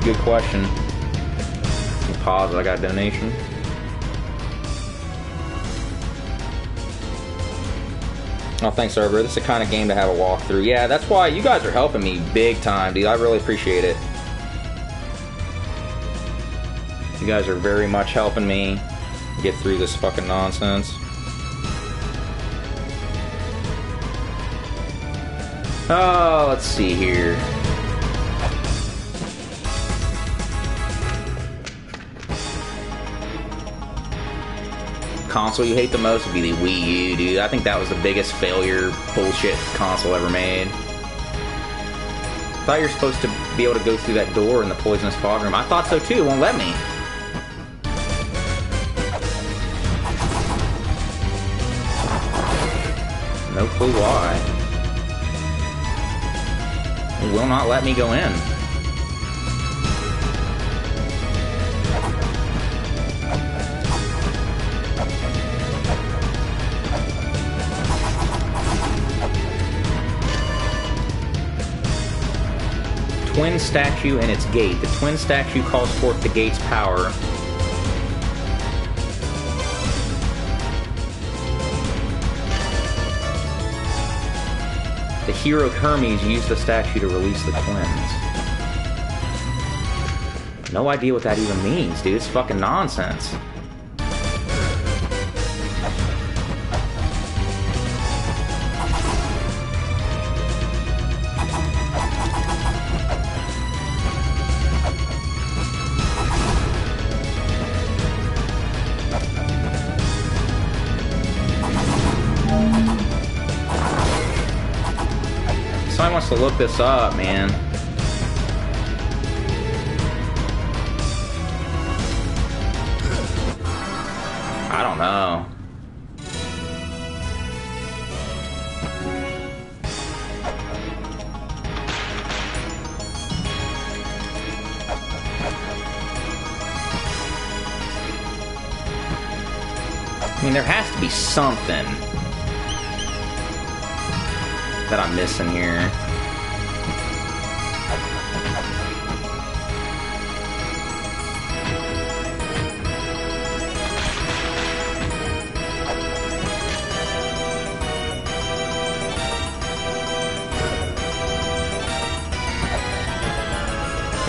Good question. Pause I got a donation. Oh, thanks, Arbor. This is the kind of game to have a walkthrough. Yeah, that's why you guys are helping me big time, dude. I really appreciate it. You guys are very much helping me get through this fucking nonsense. Oh, let's see here. Console you hate the most would be the Wii U, dude. I think that was the biggest failure bullshit console ever made. I thought you were supposed to be able to go through that door in the poisonous fog room. I thought so too. It won't let me. No clue why. It will not let me go in. Twin statue and its gate. The twin statue calls forth the gate's power. The hero Hermes used the statue to release the twins. No idea what that even means, dude. It's fucking nonsense. This up, man. I don't know. I mean, there has to be something that I'm missing here.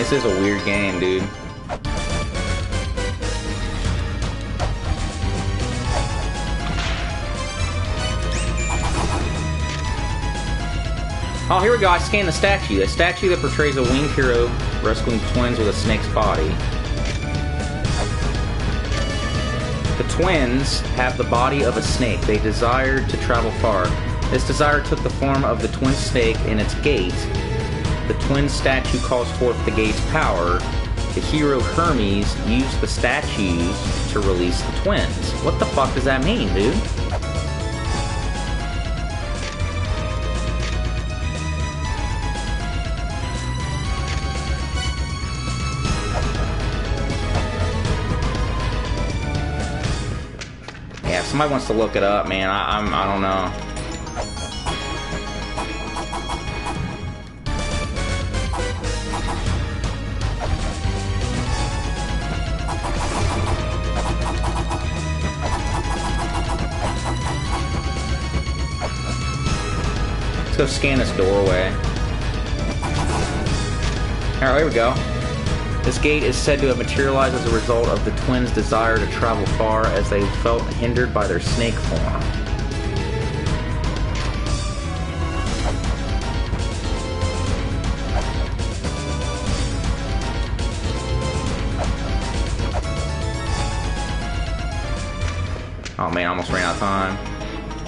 This is a weird game, dude. Oh, here we go. I scanned the statue. A statue that portrays a winged hero rescuing twins with a snake's body. The twins have the body of a snake. They desired to travel far. This desire took the form of the twin snake in its the twin statue calls forth the gate's power. The hero Hermes used the statues to release the twins. What the fuck does that mean, dude? Yeah, if somebody wants to look it up, man, I, I'm, I don't know. Let's go scan this doorway. Alright, here we go. This gate is said to have materialized as a result of the twins' desire to travel far as they felt hindered by their snake form. Oh man, I almost ran out of time.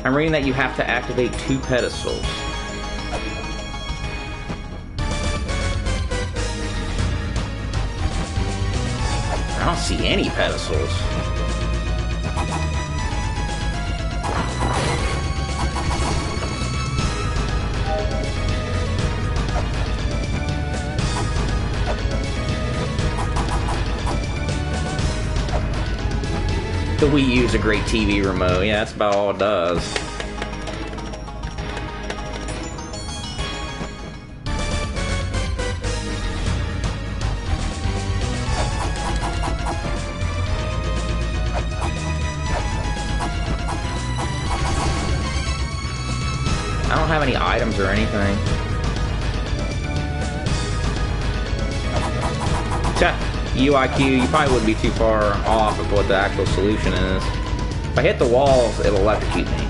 I'm reading that you have to activate two pedestals. Pedestals. The Wii U is a great TV remote. Yeah, that's about all it does. UIQ, you probably wouldn't be too far off of what the actual solution is. If I hit the walls, it'll electrocute me.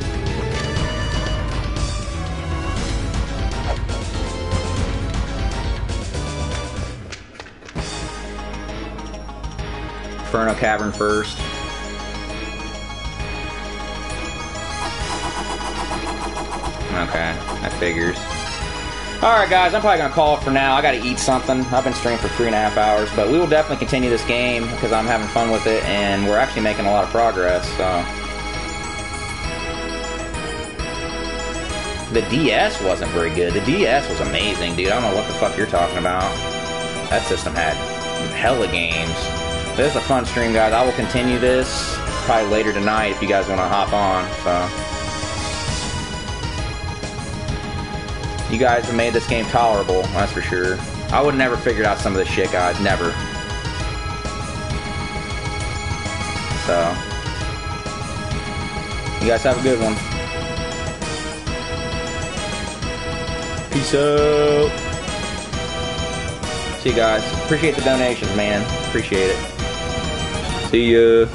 Inferno Cavern first. Okay, that figures. Alright guys, I'm probably gonna call it for now. I gotta eat something. I've been streaming for three and a half hours, but we will definitely continue this game because I'm having fun with it and we're actually making a lot of progress, so. The DS wasn't very good. The DS was amazing, dude. I don't know what the fuck you're talking about. That system had hella games. This is a fun stream, guys. I will continue this probably later tonight if you guys want to hop on, so. You guys have made this game tolerable, that's for sure. I would never figured out some of this shit, guys. Never. So. You guys have a good one. Peace out. See you guys. Appreciate the donations, man. Appreciate it. See ya.